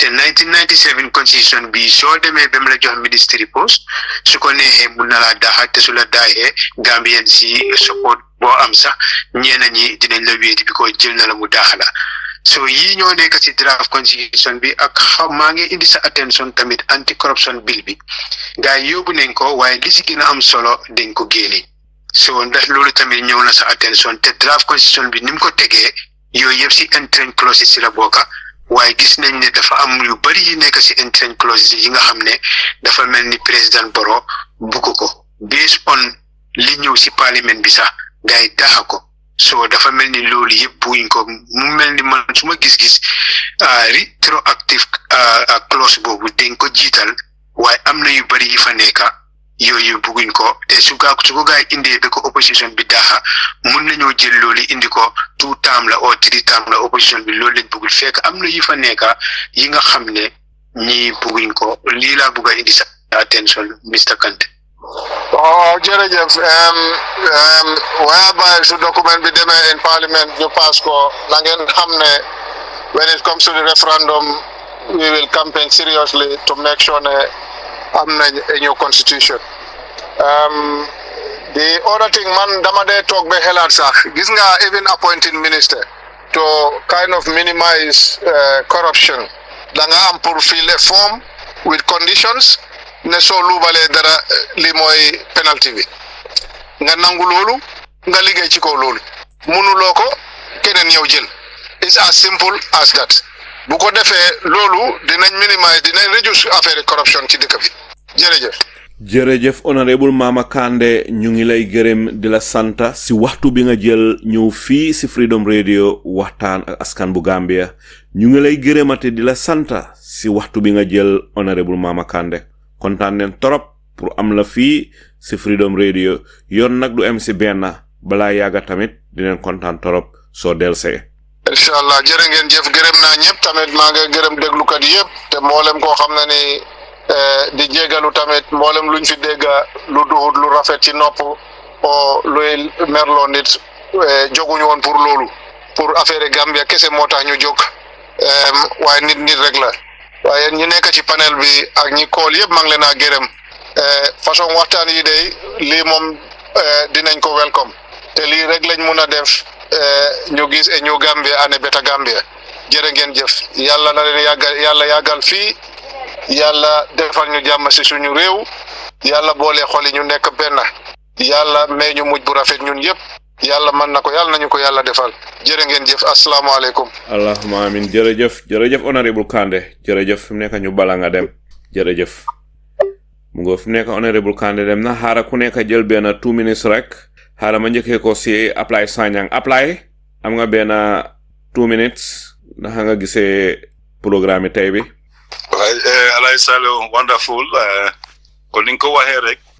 te 1997 constitution bi soo demee ba mu la jox ministry post su ko neexee mun na laa daaxa te su la daaxee Gambien si support boo am sax ñeena ñi dinañ la wéeti bi ko jël na la mu daaxa la so yii ñoo nekk si draft constitution bi ak xaw maa ngi indi sa attention tamit anti corruption bill bi gars yi yóbbu nañ ko waaye li si gën a am solo dañ ko génne so ndax loolu tamit ñëw na sa attention te draft constitution bi ni mu ko tegee yooyu yëpp si entrain clauses si la bokka waaye gis nañ ne dafa am yu bëri yi nekk si entrain clauses yi nga xam ne dafa mel ni président Barrow bugg ko based on li ñëw si parlement bi sax gars yi daaxa ko so dafa mel ni loolu yëpp buñ ko mu mel ni man su ma gis-gis rétroactive clause boobu dañ ko jiital waaye am na yu bëri yi fa nekka yooyu bugguñ ko te su gaa su ko gaa yi indee ba ko opposition bi daaxa mun nañoo jël loolu indi ko tout temps la oo tiri temps la opposition bi loolu lañ buggul fekk am na yi fa nekka yi nga xam ne ñii bugguñ ko lii laa bugg a indi sa attention Mr Kante Oh, jërëjëf em em waaye bàyyi su document bi demee in parliament ñu pass ko na ngeen xam ne when it comes to the referendum we will campaign seriously to make sure ne am nañ a new constitution um, the other thing man dama dee toog ba xelaat sax gis nga even appointing minister to kind of minimize uh, corruption da nga am pour fill a form with conditions ne soo luubalee dara li mooy penalty bi nga nangu loolu nga liggéey ci kaw loolu mënuloo ko keneen ñëw jël it's as simple as that bu ko defee loolu dinañ minimiser dinañ réduire affaire corruption ci dëkk bi jërëjëf. jërëjëf honorable Mama Kandeh ñu ngi lay gërëm di la sant si waxtu bi nga jël ñëw fii si Freedom Radio waxtaan ak askan bu Gambia ñu ngi lay gërëmate di la sant si waxtu bi nga jël honorable Mama Kandeh kontaan neen torop pour am la fii si Freedom Radio yoon nag du am si benn balaa yàgga tamit dinañ kontaan torop soo delsee incha allah jërë ngeen jëf gërëm naa ñëpp tamit maa ngi gërëm déglukat yëpp te mboolem koo xam ne ni eh, di jégalu tamit mboolem luñ fi dégga lu duhut lu rafet ci nopp o luy merloo nit eh, joguñu woon pour loolu pour affaire Gambia kese moo tax ñu jóg waaye nit nit rek la waaye ñu nekk ci panel bi ak ñi kool yëpp maa ngi leen a gërëm façon waxtaan yi day lii moom dinañ ko welcome te lii rek lañ mun a def ñu gis e ñu Gambia ane beta Gambia jërë ngeen jëf yàlla na leen yàggal yàlla yàggal fii yàlla defal ñu jàmm si suñu réew yàlla boole xol yi ñu nekk benn yàlla may ñu mujj bu rafet ñun yëpp yàlla mën na ko yàlla nañu ko yàlla defal jërë ngeen jëf asalaamaaleykum. allahuma amin jërëjëf jërëjëf honorable Kande jërëjëf fi mu nekk ñu bala nga dem jërëjëf mu nga fi mu nekk honorable Kande dem na xaara ku nekk jël benn two minutes rek xaara ma njëkkee ko si apply Sanyang apply am nga benn two minutes naka nga gisee programme tey bi. waaye Alay Salo wonderful kon ni nga ko waxee rek.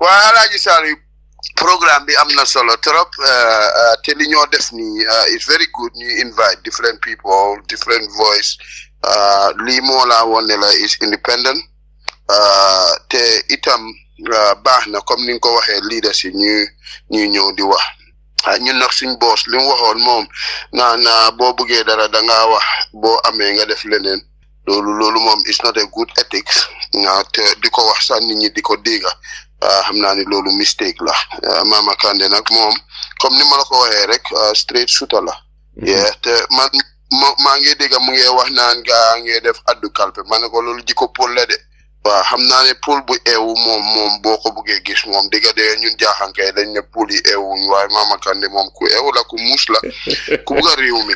waa alaaji Saliou programme bi am na solo trop uh, uh, te li ñoo def ni uh, it's very good ñu invite different people different voice lii moo laa woon ne la is independent te itam baax na comme ni nga ko waxee leaders yi ñu ñuy ñëw di wax ah, ñun nag suñ boos li mu waxoon moom naan boo bëggee dara da ngaa wax boo amee nga def leneen loolu loolu moom is not a good ethics ah, te di ko wax sax nit ñi di ko dégga ah, xam naa ni loolu mistake la ah, Mama Kandeh nag moom comme ni ma la ko waxee rek straight shooter la mhm. yeah te man maa ngi dégga mu ngi wax naan gaa ngi def addu kalpe ma ne ko loolu jikko pol la de waaw xam naa ne pool bu eewu moom moom boo ko buggee gis moom digga dee ñun jaaxankay dañ ne pool yi eewuñ waaye Mama Kandeh moom ku eewu la ku muus la ku bugg a réew mi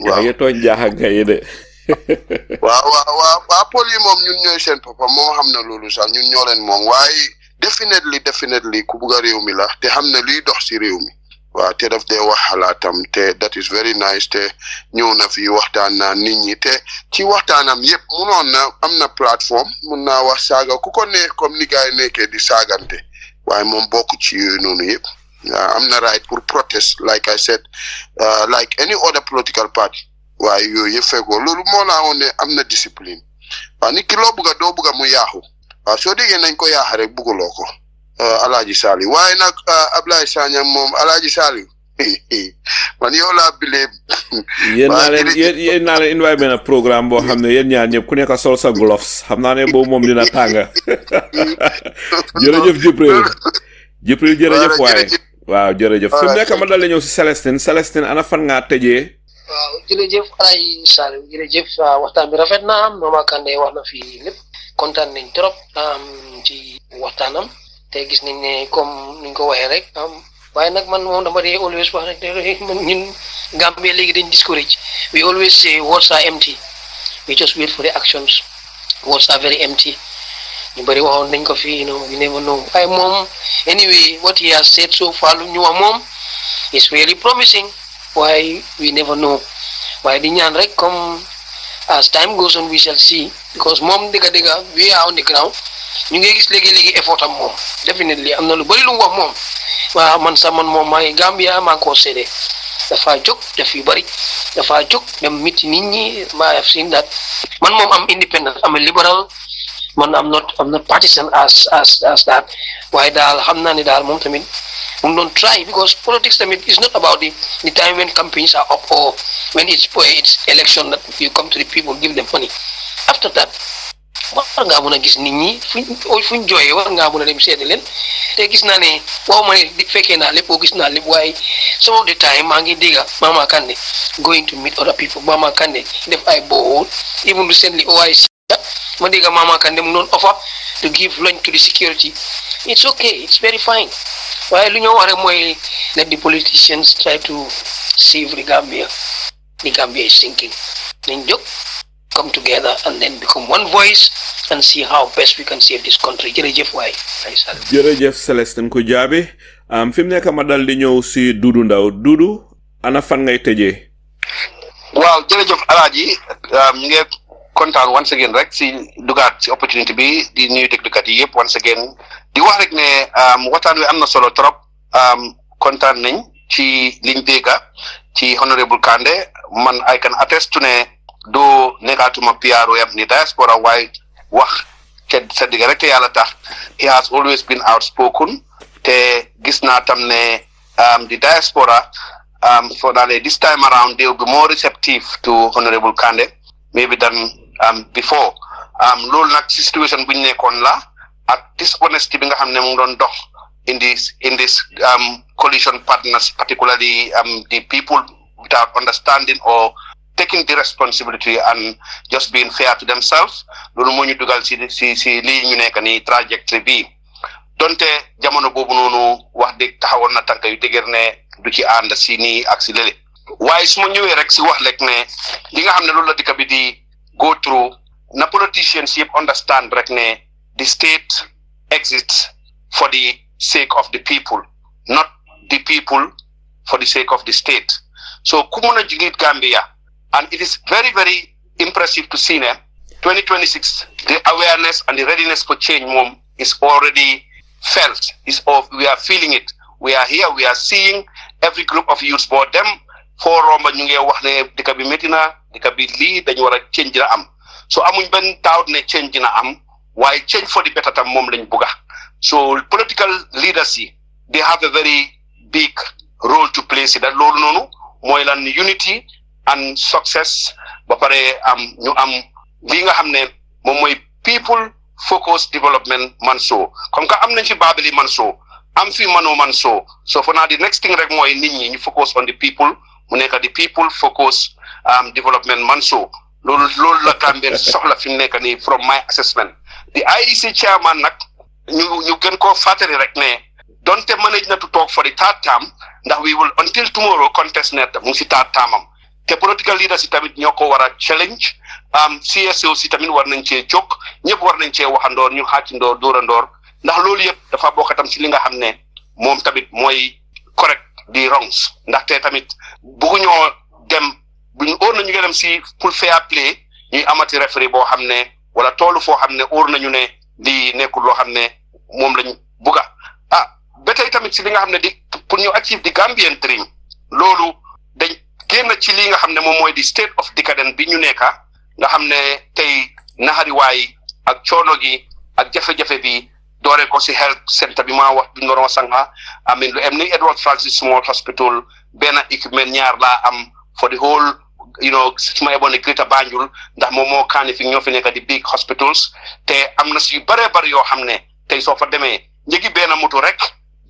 waaw yaa tooñ jaaxal nga yi de. waaw waaw waaw waa pol yi moom ñun ñooy seen papa moom xam na loolu sax ñun ñoo leen moom waaye definitely definitely ku bugg a réew mi la te xam na liy dox si réew mi. waaw te daf dee wax xalaatam te that is very nice te ñëw na fi waxtaan naa nit ñi te ci waxtaanam yëpp munoon na am na plateforme mun naa wax saaga ku ko neex comme ni gars yi nekkee di saagante waaye moom bokk ci yooyu noonu yëpp. uh, am na right pour protest like I said uh, like any other political party waaye yooyu yëpp fekkoo loolu moo laa woon ne am na discipline waaw nit ki loo bëgg a doo bëgg a mu yaaxu waaw soo déggee nañ ko yaax rek bëggaloo ko uh, Alaaji Saali waaye nag uh, Ablaye Sagnang moom Alaaji Saali man yow laa bilee yéen naa Waaw, leen jërëjëf. yéen yéen naa leen invité benn programme boo xam ne yéen ñaar ñëpp ku nekk sol sa gloves xam naa ne boobu moom dina tàng jërëjëf Jibril Jibril jërëjëf waaye waaw jërëjëf fi mu nekk ma dal la ñëw si Célestin Célestin ana fan ngaa tëjee. waaw jërëjëf ay Saliou jërëjëf waxtaan bi rafet na am Mama Kandé wax na fii lépp kontaan nañ trop am ci waxtaanam te gis nañ ne comme niñ ko waxee rek am waaye nag man moom dama dee always wax rek man ñun Gambie léegi dañ discourage we always say words are empty we just wait for the actions. words are very empty ñu bëri waxoon nañ ko fii you know you never know waaye moom anyway what he has said so far lu ñu wax moom is really promising waaye we never know waaye di ñaan rek comme as time goes on we shall see because moom dëgga dëgga we are on the ground ñu ngi gis léegi-léegi effort am moom definitely am na lu bëri lu mu wax moom waaw man sax man moom maa ngi Gambia maa ngi koo seede dafa jóg def yu bëri dafa jóg dem miti nit ñi ma have seen that man moom am independent am liberal man am not am not partisan as as as that waaye daal xam naa ne daal moom tamit mu ngi doon try because politics tamit is not about the the time when campaigns are up or when it's it's election that you come to the people give them money after that war ngaa mën a gis nit ñi fuñ fuñ jooyee war ngaa mën a dem seeti leen te gis naa ne waaw ma ne di fekkee naa lépp gis naa lépp waaye some of the time maa ngi dégg Mama Kandeh going to meet other people Mama Kandeh def ay boowul even recently OIC ma dégg Mama Kandeh mu doon offer to give lunch to the security it's okay it's very fine waaye lu ñoo wax rek mooy let the politicians try to save the Gambia the Gambia is sinking nañ jóg come together and then become one voice and see how best we can save this country jërëjëf waay ay sal jërëjëf Célestin ku jaabi am fi mu nekk ma dal di ñëw si Dudu Ndaw Dudu ana fan ngay tëjee waaw jërëjëf alaaji um, ñu ngi kontaan once again rek si dugaat si opportunité bi di nuyu déglukat yi yëpp once again di wax rek ne um, waxtaan wi am na solo trop am kontaan nañ ci liñ dégga ci honorable Kande man I can attest to ne doo nekkaatuma PROM ni diaspora waaye wax ca sa digga rek te yàlla tax he has always been outspoken te gis naa tam ne um, the diaspora um, for that this time around they will be more receptive to honorable Kande maybe than um, before um, loolu nag si situation bu ñu nekkoon la ak dishonesty bi nga xam ne mu doon dox in this in this um, coalition partners particularly um, the people without understanding or taking the responsibility and just being fair to themselves loolu moo ñu dugal si si si lii ñu nekk nii trajectory bi donte jamono boobu noonu wax dëgg taxawoon na tànk yu dëgër ne du ci ànd si nii ak si lële waaye su ma ñëwee rek si wax lekk ne li nga xam ne loolu la dëkk bi di go through na politicians yep understand rek ne the state exists for the sake of the people not the people for the sake of the state so kumuna jigit Gambia And it is very, very impressive to see now. 2026, the awareness and the readiness for change, Mom, is already felt. It's of, we are feeling it. We are here. We are seeing every group of youths for them. foo romba ñu ngi wax ne dëkk bi métti na dëkk bi lii dañu war a change dina am so amuñ benn taaw ne change dina am waaye change for the better tam moom lañ bugga so political leaders yi they have a very big role to play si da loolu noonu mooy lan unity and success ba pare am ñu am lii nga xam ne moom mooy people focus development man so comme que am nañ fi baabili man so am fi manoo man so so for now the next thing rek mooy nit ñi ñu focus on the people mu nekk di people focus um, development man so loolu loolu la Gambien soxla fi mu nekk nii from my assessment the IEC chairman nag ñu ñu gën koo fàttali rek ne donte manage na to talk for the third term ndax we will until tomorrow contest net mu ngi si third term am te political leaders yi tamit ñoo ko war a challenge am CSO si tamit war nañ cee jóg ñëpp war nañ cee waxandoor ñu xaacindoor dóorandoor ndax loolu yëpp dafa bokk tam si li nga xam ne moom tamit mooy correct di wrongs ndaxte tamit bugguñoo dem bu ñu óor nañu nga dem si pour fair play ñuy amati referee boo xam ne wala toolu foo xam ne óor nañu ne di nekkul loo xam ne moom lañ bugga ba tey tamit si li nga xam ne di pour ñu achieve di Gambian dream loolu dañ génn ci li nga xam ne moom mooy di state of decadence bi ñu nekka nga xam ne tey naxariwaay ak coono gi ak jafe-jafe bi doore ko si health centre bi maa wax bi ñu doon sànqa amin lu em ni Edward Francis Small Hospital benn équipement ñaar laa am for the whole you know su ma yeboon ne Greater Banjul ndax moom moo kaani fi ñoo fi nekk di big hospitals te am na si yu bëree bëri yoo xam ne tey soo fa demee njëgi benn moto rek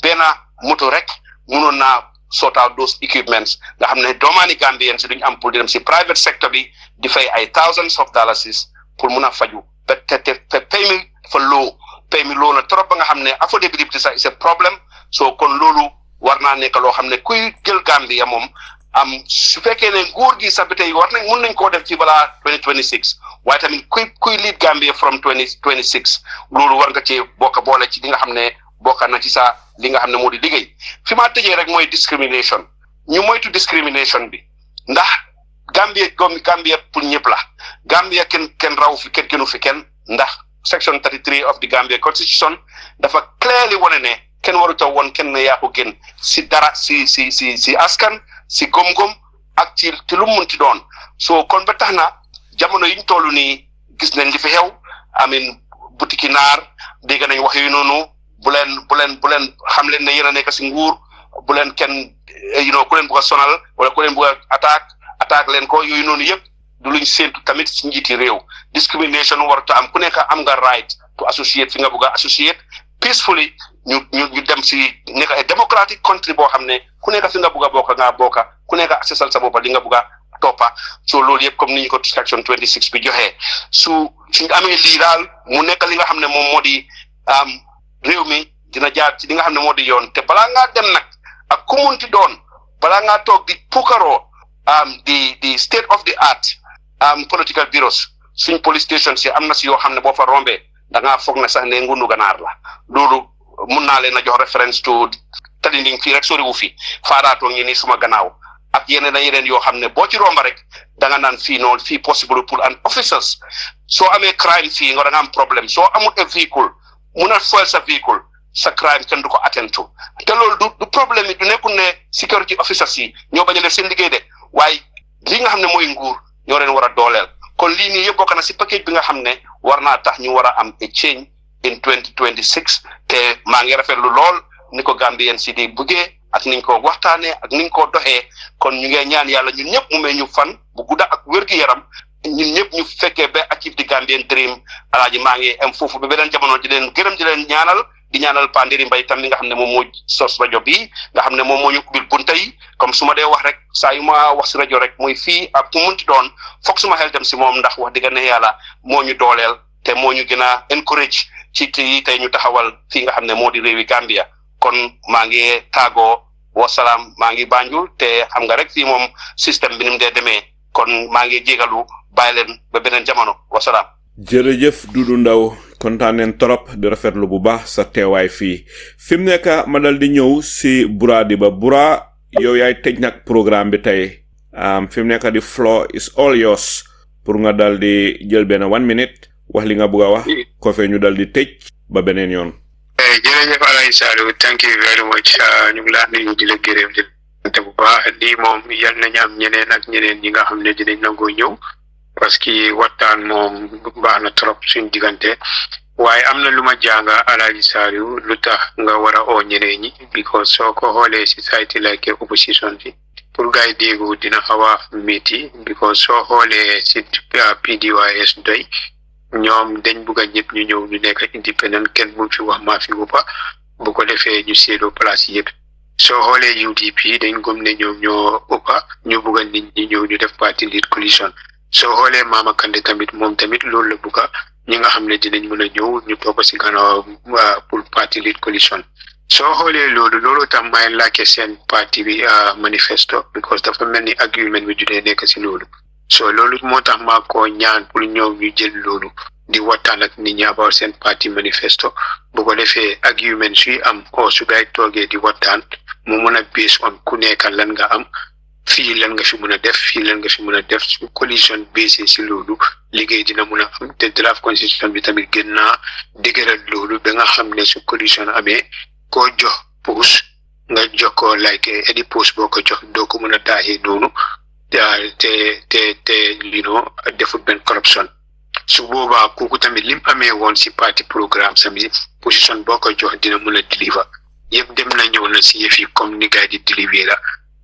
benn moto rek mënoon naa sort out those equipments nga xam ne doomaani Gambien si duñ am pour di dem si private sector bi di fay ay thousands of dollars pour mun a faju ba te te te pay mi dafa loo pay mi loo na trop ba nga xam ne affordability sax c'est problème soo kon loolu war naa nekk loo xam ne kuy jël Gambia moom am su fekkee ne nguur gi sax bi tey war nañ mun nañ koo def ci balaa 2026 waaye tamit kuy kuy lead Gambia from 2026 loolu war nga cee bokk boole ci li nga xam ne bokk na ci sa li nga xam ne moo di liggéey fi ma tëjee rek mooy discrimination ñu moytu discrimination bi ndax Gambia gomi Gambia pour ñëpp la Gambia kenn kenn raw fi kenn gënu fi kenn ndax section 33 of the Gambia constitution dafa clearly wane ne kenn waru taw woon kenn yaa ko gën si dara si si si si askan si gom-gom ak ci ci lu mu munti doon so kon ba tax na jamono yiñ toll nii gis nañ li fi xew amin butiki naar dégg nañ wax yu noonu bu leen bu leen bu leen xam leen ne yéen a nekk si nguur bu leen kenn you know ku leen bugg a sonal wala ku leen bugg a attaque attaque leen ko yooyu noonu yëpp du luñ séentu tamit si njiiti réew discrimination warut a am ku nekk am nga right to associate fi nga bëgg a associate peacefully ñu ñu ñu dem si nekk ay democratic country boo xam ne ku nekk fi nga bëgg a bokk ngaa bokk ku nekk accessal sa bopp li nga bëgg a toppa so loolu yëpp comme ni ñu ko section 26 bi joxee su suñ amee lii daal mu nekk li nga xam ne moom moo di am réew mi dina jaar ci li nga xam ne moo di yoon te balaa ngaa dem nag ak ku munti doon balaa ngaa toog di pukaroo um, the the state of the art um, political bureaus suñ police stations yi am na si yoo xam ne boo fa rombee da ngaa foog ne sax ne ngundu ganaar la loolu mun naa leen a jox référence to tali nding fii rek sori wu fi faaraatoo ngi nii suma gannaaw ak yeneen a yeneen yoo xam ne boo ci romba rek da nga naan fii noonu fii possible pour an officers soo amee crime fii nga da nga am problème soo amul a véhicule mun a fuel sa véhicule sa crime kenn du ko attentu te loolu du du problème yi du nekkul ne security officers yi ñoo bañ a def seen liggéey de waaye li nga xam ne mooy nguur ñoo leen war a dooleel kon lii nii yëpp bokk na si package bi nga xam ne war naa tax ñu war a am a change in 2026 te maa ngi rafetlu lool ni ko Gambien si di buggee ak niñ ko waxtaanee ak niñ ko doxee kon ñu ngi ñaan yàlla ñun ñëpp mu may ñu fan bu gudda ak wér-gi-yaram ñun ñëpp ñu fekkee ba actif di Gambian Dream alaaji maa ngi am foofu ba beneen jamono di leen gërëm di leen ñaanal di ñaanal Panderi Mbaye tam mi nga xam ne moom moo sos rajo bi nga xam ne moom moo ñu ubbil bunta yi comme su ma dee wax rek saa yu ma wax si rajo rek muy fii ak ku munti doon foog suma xel dem si moom ndax wax dëgg ne yàlla moo ñu dooleel te moo ñu gën a encourage ci ti tey ñu taxawal fii nga xam ne moo di réewi Gambia kon maa ngi tàggoo wasalaam maa ngi Banjul te xam nga rek fii moom système bi ni mu dee demee kon maa ngi jégalu bàyyi leen ba beneen jamono wasalaam. jërëjëf Doudou Ndaw kontaan neen trop di rafetlu bu baax sa teewaay fii fi mu nekk ma dal di ñëw si Bura di ba Bura yow yaay tëj nag programme bi tey fi mu nekk di floor is all yours pour nga dal di jël benn one minute wax li nga bëgg a wax ko fee ñu dal di tëj ba beneen yoon. jërëjëf Alaaji Saliou thank you very much ñu ngi laa nuyu di la gërëm di te bu baax lii moom yal nañu am ñeneen ak ñeneen ñi nga xam ne dinañ nangoo ñëw parce que waxtaan moom baax na trop suñ diggante waaye am na lu ma jànga Alaaji Saliou lu tax nga war a oo ñeneen ñi because soo ko xoolee si society like opposition bi pour gars yi déggu dina xaw a métti because soo xoolee si PDOIS doy ñoom dañ bugg a ñëpp ñu ñëw ñu nekk indépendant kenn mu fi wax maa fi wuppa bu ko defee ñu séedoo place yëpp soo xoolee UDP dañ gëm ne ñoom ñoo ëppa ñu bugg a nit ñi ñëw ñu def parti lead coalition soo xoolee Mama Kandeh tamit moom tamit loolu la bugg a ñi nga xam ne dinañ mën a ñëw ñu topp si gannaaw pour parti lead coalition soo xoolee loolu loolu tam may laajte seen parti bi manifesto because dafa mel ni argument bi judee nekk si loolu. so loolu moo tax maa ko ñaan pour ñoom ñu jël loolu di waxtaan ak nit ñi about seen parti manifesto bu ko defee argument suy am o su gaay toogee di waxtaan mu mun a base on ku nekk lan nga am fii lan nga fi mun a def fii lan nga fi mun a def su coalition base si loolu liggéey dina mun a am te draft constitution bi tamit gën naa dëgëral loolu ba nga xam ne su coalition amee koo jox puus nga jox ko like any post boo ko jox doo ko mën a daaxee noonu te te te you know deful benn corruption su boobaa kooku tamit lim amee woon si parti programme sami position boo ko jox dina mën a deliver yëpp dem na ñëw na si yëf yi comme ni gars yi di deliver la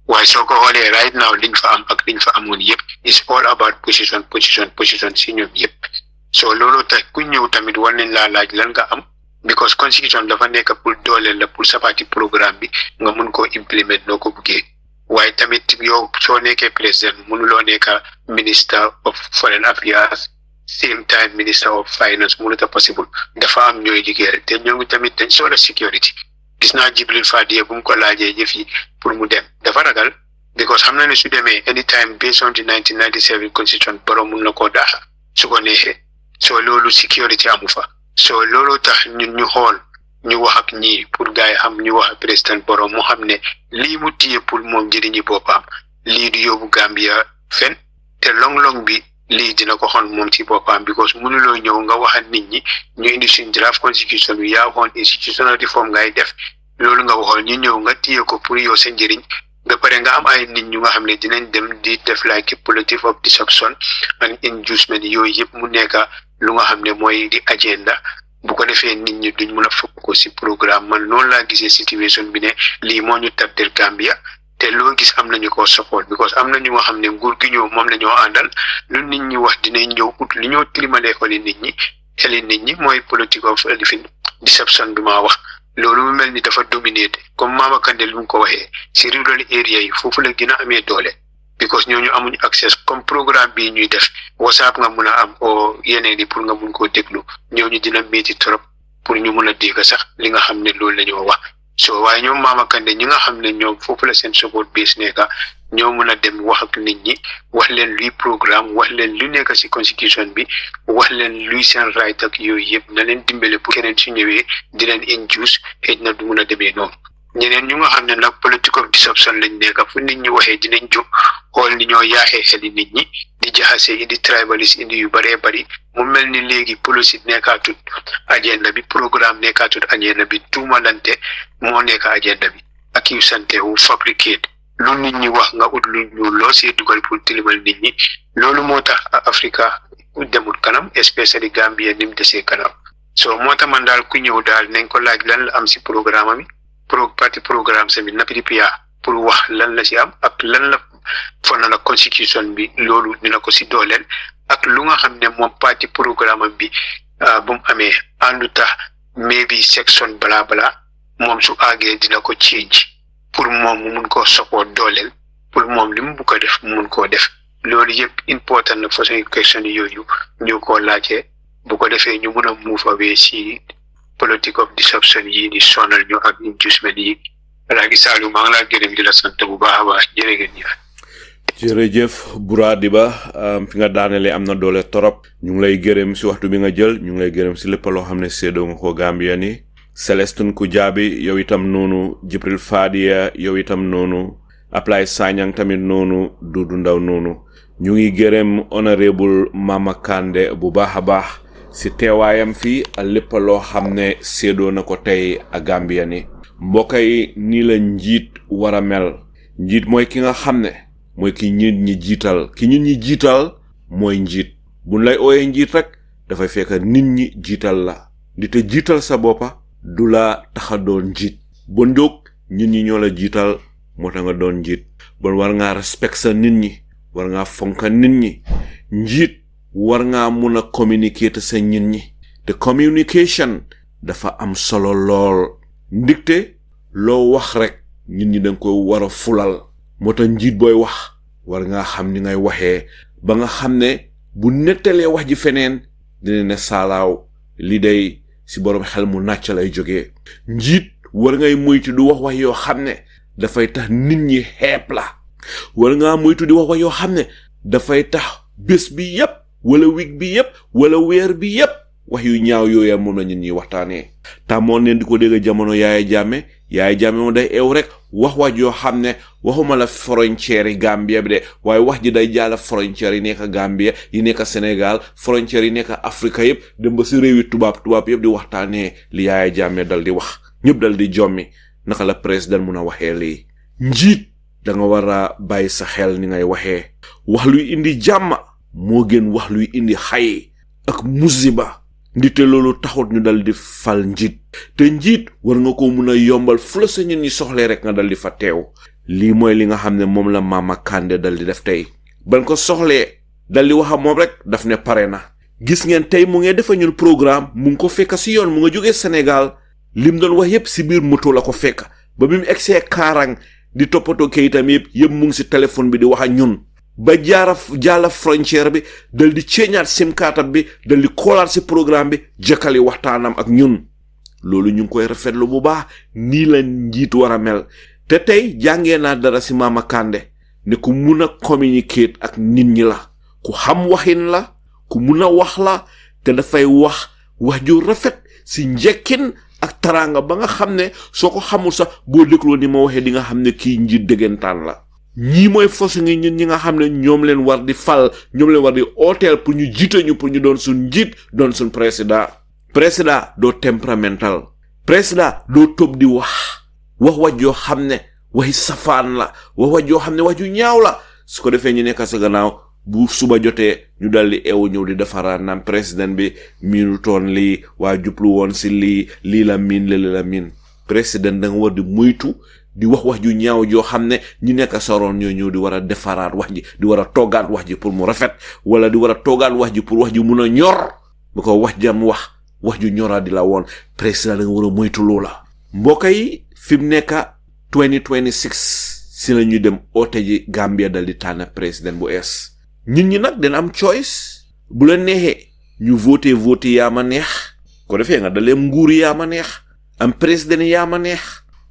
waaye soo ko xoolee right now liñ fa am ak liñ fa amoon yëpp is all about position position position si ñoom yëpp so loolu tax ku ñëw tamit war nañ laa laaj lan nga am because constitution dafa nekk pour dooleel la pour sapaati programme bi nga mun koo implement noo ko buggee waaye tamit yow soo nekkee président mënuloo nekk minister of foreign affairs same time minister of finance mënut a possible dafa am ñooy liggéey rek te ñooñu tamit dañ soxla security gis naa Jibril Fadie bu mu ko laajee jëf yi pour mu dem dafa ragal because xam na ne su demee anytime based on the 1997 constitution borom mun na koo daaxa su ko neexee soo loolu security amu fa so loolu tax ñun ñu xool ñu wax ak ñii pour gars yi xam ñu wax ak président borom mu xam ne lii mu téye pour moom njëriñi boppam lii du yóbbu Gambia fen te long-long bi lii dina ko xon moom ci boppam because mënuloo ñëw nga wax ak nit ñi ñu indi suñ draft constitution bi yaa waxoon institutional reform ngay def loolu nga waxoon ñu ñëw nga téye ko pour yow sa njëriñ ba pare nga am ay nit ñu nga xam ne dinañ dem di def like politique of deception and inducement yooyu yëpp mu nekk lu nga xam ne mooy di agenda bu ko defee nit ñi duñ mun a focus si programme man noonu laa gisee situation bi ne lii moo ñu tabdir Gambia te loo gis am nañu ko support because am na ñu nga xam ne nguur gi ñëw moom la ñoo àndal lu nit ñi wax dinañ ñëw ut li ñoo tilimalee ko li nit ñi eli nit ñi mooy politique of lifin deception bi maa wax loolu mu mel ni dafa dominé comme Mama Kandeh lu mu ko waxee si rural area yi foofu la gën a amee doole because ñooñu amuñu access comme programme bi ñuy def whatsapp nga mun a am o yeneen yi pour nga mun koo déglu ñooñu dina métti trop pour ñu mun a dégg sax li nga xam ne loolu la ñoo wax so waaye ñoom Mama Kandeh ñi nga xam ne ñoom foofu la seen support base nekk ñoo mun a dem wax ak nit ñi wax leen luy programme wax leen lu nekk si constitution bi wax leen luy seen right ak yooyu yëpp na leen dimbale pour keneen su ñëwee di leen induce xëy na du mun a demee noonu ñeneen ñu nga xam ne nag politique of deception lañ nekk fu nit ñi waxee dinañ jóg xool ni ñoo yaaxee xeli nit ñi di jaxase indi tribalist indi yu bëree bëri mu mel ni léegi politique nekkaatut agenda bi programme nekkaatut agenda bi tuumalante moo nekk agenda bi ak yu sante wu fabricate lu nit ñi wax nga ut lu ñu loo see dugal pour tilimal nit ñi loolu moo tax Africa demul kanam especially Gambia ni mu desee kanam so moo tax man daal ku ñëw daal nañ ko laaj lan la am si programme ami pro parti programme sami NAPIDPA pour wax lan la si am ak lan la fon na la constitution bi loolu dina ko si dooleel ak lu nga xam ne moom parti programme bi bu mu amee àndu tax mais bi section bala bala moom su àggee dina ko change pour moom mu mun koo sopoo dooleel pour moom li mu bugg a def mu mun koo def loolu yëpp important na façon question yooyu ñu ko laajte bu ko defee ñu mun a move away si politic of disruption yi ni sonal ñu ak inducement yi alaaji Saliou maa ngi laa gërëm di la sant bu baax a baax jërë ngeen jëf jërëjëf Bouradi Ba um, fi nga daanelee am na doole torop ñu ngi lay gërëm si waxtu bi nga jël ñu ngi lay gërëm si lépp loo xam ne séedoo nga ko Gambien yi Célestin Kujaabi yow itam noonu Jibril Fadia yow itam noonu Ablaye Sagnang tamit noonu Doudou Ndaw noonu ñu ngi gërëm honorable Mama Kandé bu baax a baax si teewaayam fii lépp loo xam ne séedoo na ko tey a Gambia ni mbokk yi nii la njiit war a mel njiit mooy ki nga xam ne mooy ki nit ñi jiital ki nit ñi jiital mooy njiit buñ lay ooyee njiit rek dafay fekk nit ñi jiital la di te jiital sa boppa du la taxa doon njiit bon jóg nit ñi ñoo la jiital moo tax nga doon njiit bon war ngaa respect sa nit ñi war ngaa fonka nit ñi njiit war ngaa mun a communiquer te sa nit ñi te communication dafa am solo lool ndigte loo wax rek nit ñi danga ko war a fulal moo tax njiit booy wax war ngaa xam ni ngay waxee ba nga xam ne bu nettalee wax ji feneen dina ne saalaaw li day si boroom xel mu nàcc lay jógee njiit war ngay moytu du wax wax yoo xam ne dafay tax nit ñi xeeb la war ngaa moytu di wax wax yoo xam ne dafay tax bés bi yépp wala wig bi yépp wala weer bi yépp wax yu ñaaw yooya moom la ñun ñuy waxtaanee tàmmoon neen di ko dégg jamono yaaya jàmme yaay jàmme moom day eew rek wax wax joo xam ne waxuma la frontière yi Gambia bi de waaye wax ji day jàll frontière yi nekk Gambia yi nekk Sénégal frontière yi nekk Afrique yëpp dem ba si réewi tubaab tubaab yëpp di waxtaanee li yaay jàmme dal di wax ñëpp dal di jommi naka la président mun a waxee lii njiit da nga war a bàyyi sa xel ni ngay waxee wax luy indi jàmm moo gën wax luy indi xay ak musiba ndite loolu taxut ñu dal di fal njiit te njiit war nga ko mun a yombal fu la sa ñun ñi soxlee rek nga dal di fa teew lii mooy li nga xam ne moom la Mama Kandeh dal di def tey ban ko soxlee dal di wax moom rek daf ne pare na gis ngeen tey mu ngi defa ñun programme mu ngi ko fekk si yoon mu nga jógee Sénégal lim doon wax yépp si biir moto la ko fekk ba bi mu egsee kaarang di toppatoo kayitam yépp yépp mu ngi si téléphone bi di wax ak ñun ba jaara jaala frontière bi dal di ceeñaat sim kaatam bi dal di koolaat si programme bi jëkkali waxtaanam ak ñun loolu ñu ngi koy rafetlu bu baax nii la njiit war a mel te tey jàngee naa dara si Mama Kandé ne ku mun a communiquer ak nit ñi la ku xam waxin la ku mun a wax la te dafay wax wax ju rafet si njekkin ak taraanga ba nga xam ne soo ko xamul sax boo dégloo ni ma waxee di nga xam ne kii njiit dëggantaan la ñii mooy façon ngi ñun ñi nga xam ne ñoom leen war di fal ñoom leen war di ooteel pour ñu jiite ñu pour ñu doon suñ njiit doon suñ président président doo temperamental président doo tob di wax wax wax joo xam ne waxi safaan la wax wax joo xam ne wax ju ñaaw la su ko defee ñu nekk sa gannaaw bu suba jotee ñu dal di eewu ñëw di defaraat naan président bi miinu toon lii waa jublu woon si lii lii la miin lële la miin président da nga war di moytu di wax wax ju ñaaw joo xam ne ñi nekk soroon ñoo ñëw di war a defaraat wax ji di war a toggaat wax ji pour mu rafet wala di war a toggaat wax ji pour wax ji mun a ñor bu ko wax jam wax wax ju ñoraa di la woon président da nga war a moytu loola mbokk yi fi mu nekk 2026 si la ñuy dem oote ji Gambia dal di tànn président bu ees nit ñi nag dina am choice bu la neexee ñu voté voté yaa ma neex ko defee nga dalee nguur yaa ma neex am président yaa ma neex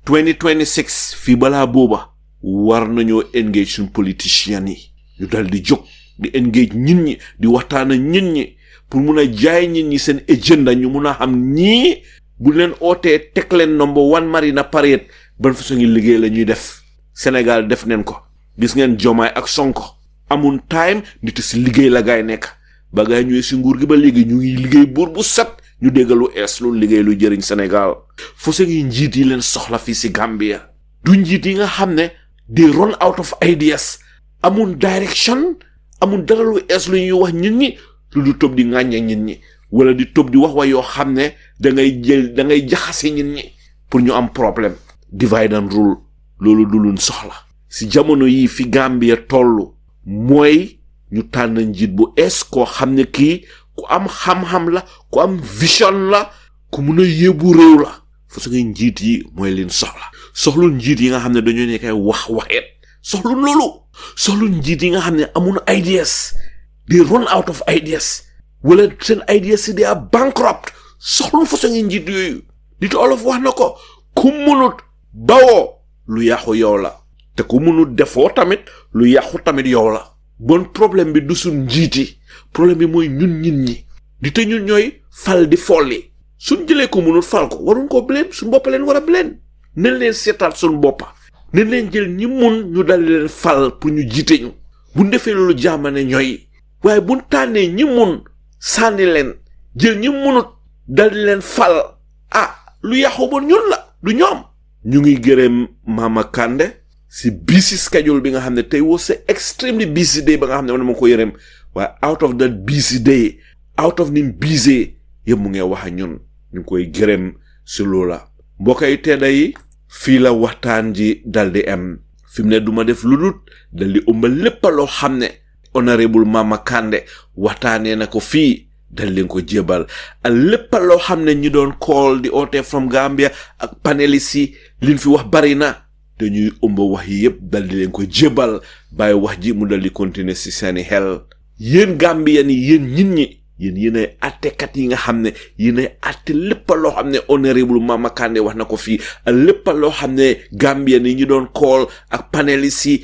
2026 fii balaa booba war nañoo engage suñ politiciens yi ñu dal di jóg di engage nit ñi di waxtaan ak nit ñi pour mun a jaay nit ñi seen agenda ñu mun a xam ñii bu leen ootee teg leen number one Marina Parade ban façon ngi liggéey la ñuy def Sénégal def neen ko gis ngeen Jomaay ak Sonko amun time nit si liggéey la gaay nekk ba gaay ñëwee si nguur gi ba léegi ñu ngi liggéey buur bu set ñu dégg lu ees lu liggéey lu jëriñ Sénégal fu se ngi njiit yi leen soxla fii si Gambia du njiit yi nga xam ne they run out of ideas amun direction amun dara lu ees lu ñuy wax nit ñi lu du tob di ŋàññe nit ñi wala di tob di wax wa yoo xam ne da ngay jël da ngay jaxase nit ñi pour ñu am problème divide and rule loolu du luñ soxla si jamono yi fi Gambia tollu mooy ñu tànn njiit bu es koo xam ne kii ku am xam-xam la ku am vision la ku mun a yóbbu réew la fa su nga njiit yi mooy leen soxla soxlu njiit yi nga xam ne dañoo nekk ay wax waxeet soxlu loolu soxlu njiit yi nga xam ne amun ideas they run out of ideas wala seen ideas si they are bankrupt soxlu fa su nga njiit yooyu nit olof wax na ko ku munut bawoo lu yàqu yow la te ku mënu defoo tamit lu yàqu tamit yow la bon problème bi du suñ njiit yi problème bi mooy ñun ñin ñi di te ñun ñooy fal di folli suñ jëlee ko mënul fal ko waruñ ko blame suñ bopp leen war a blame nañ leen seetaat suñ boppa nañ leen jël ñi mun ñu dal leen fal pour ñu jiite ñu bu defee loolu jaamane ñooy waaye bu tànnee ñi mun sànni leen jël ñi munut dal leen fal ah lu yàqu bon ñun la du ñoom ñu ngi gërëm Mama Kande si busy schedule bi nga xam ne tey was sa extremely busy day ba nga xam ne man ma ko yërëm waaye out of that busy day out of ni mu busy yëpp mu ngi wax ak ñun ñu ngi koy gërëm si loola mbokk yi tedda yi fii la waxtaan ji dal di am fi mu ne duma def lu dul dal di ëmba lépp loo xam ne honorable Mama Kandeh waxtaanee na ko fii dañ leen ko jébal ak lépp loo xam ne ñi doon call di oote from Gambia ak panélistes yi liñ fi wax bari na dañuy ëmb wax yi yëpp dal di leen ko jébal bàyyi wax ji mu dal di continuer si seeni xel yéen Gambien yi yéen nit ñi yéen yéen ay attekat yi nga xam ne yéen ay atte lépp loo xam ne honorable Mama Kandeh wax na ko fii ak lépp loo xam ne Gambien yi ñu doon call ak panélistes yi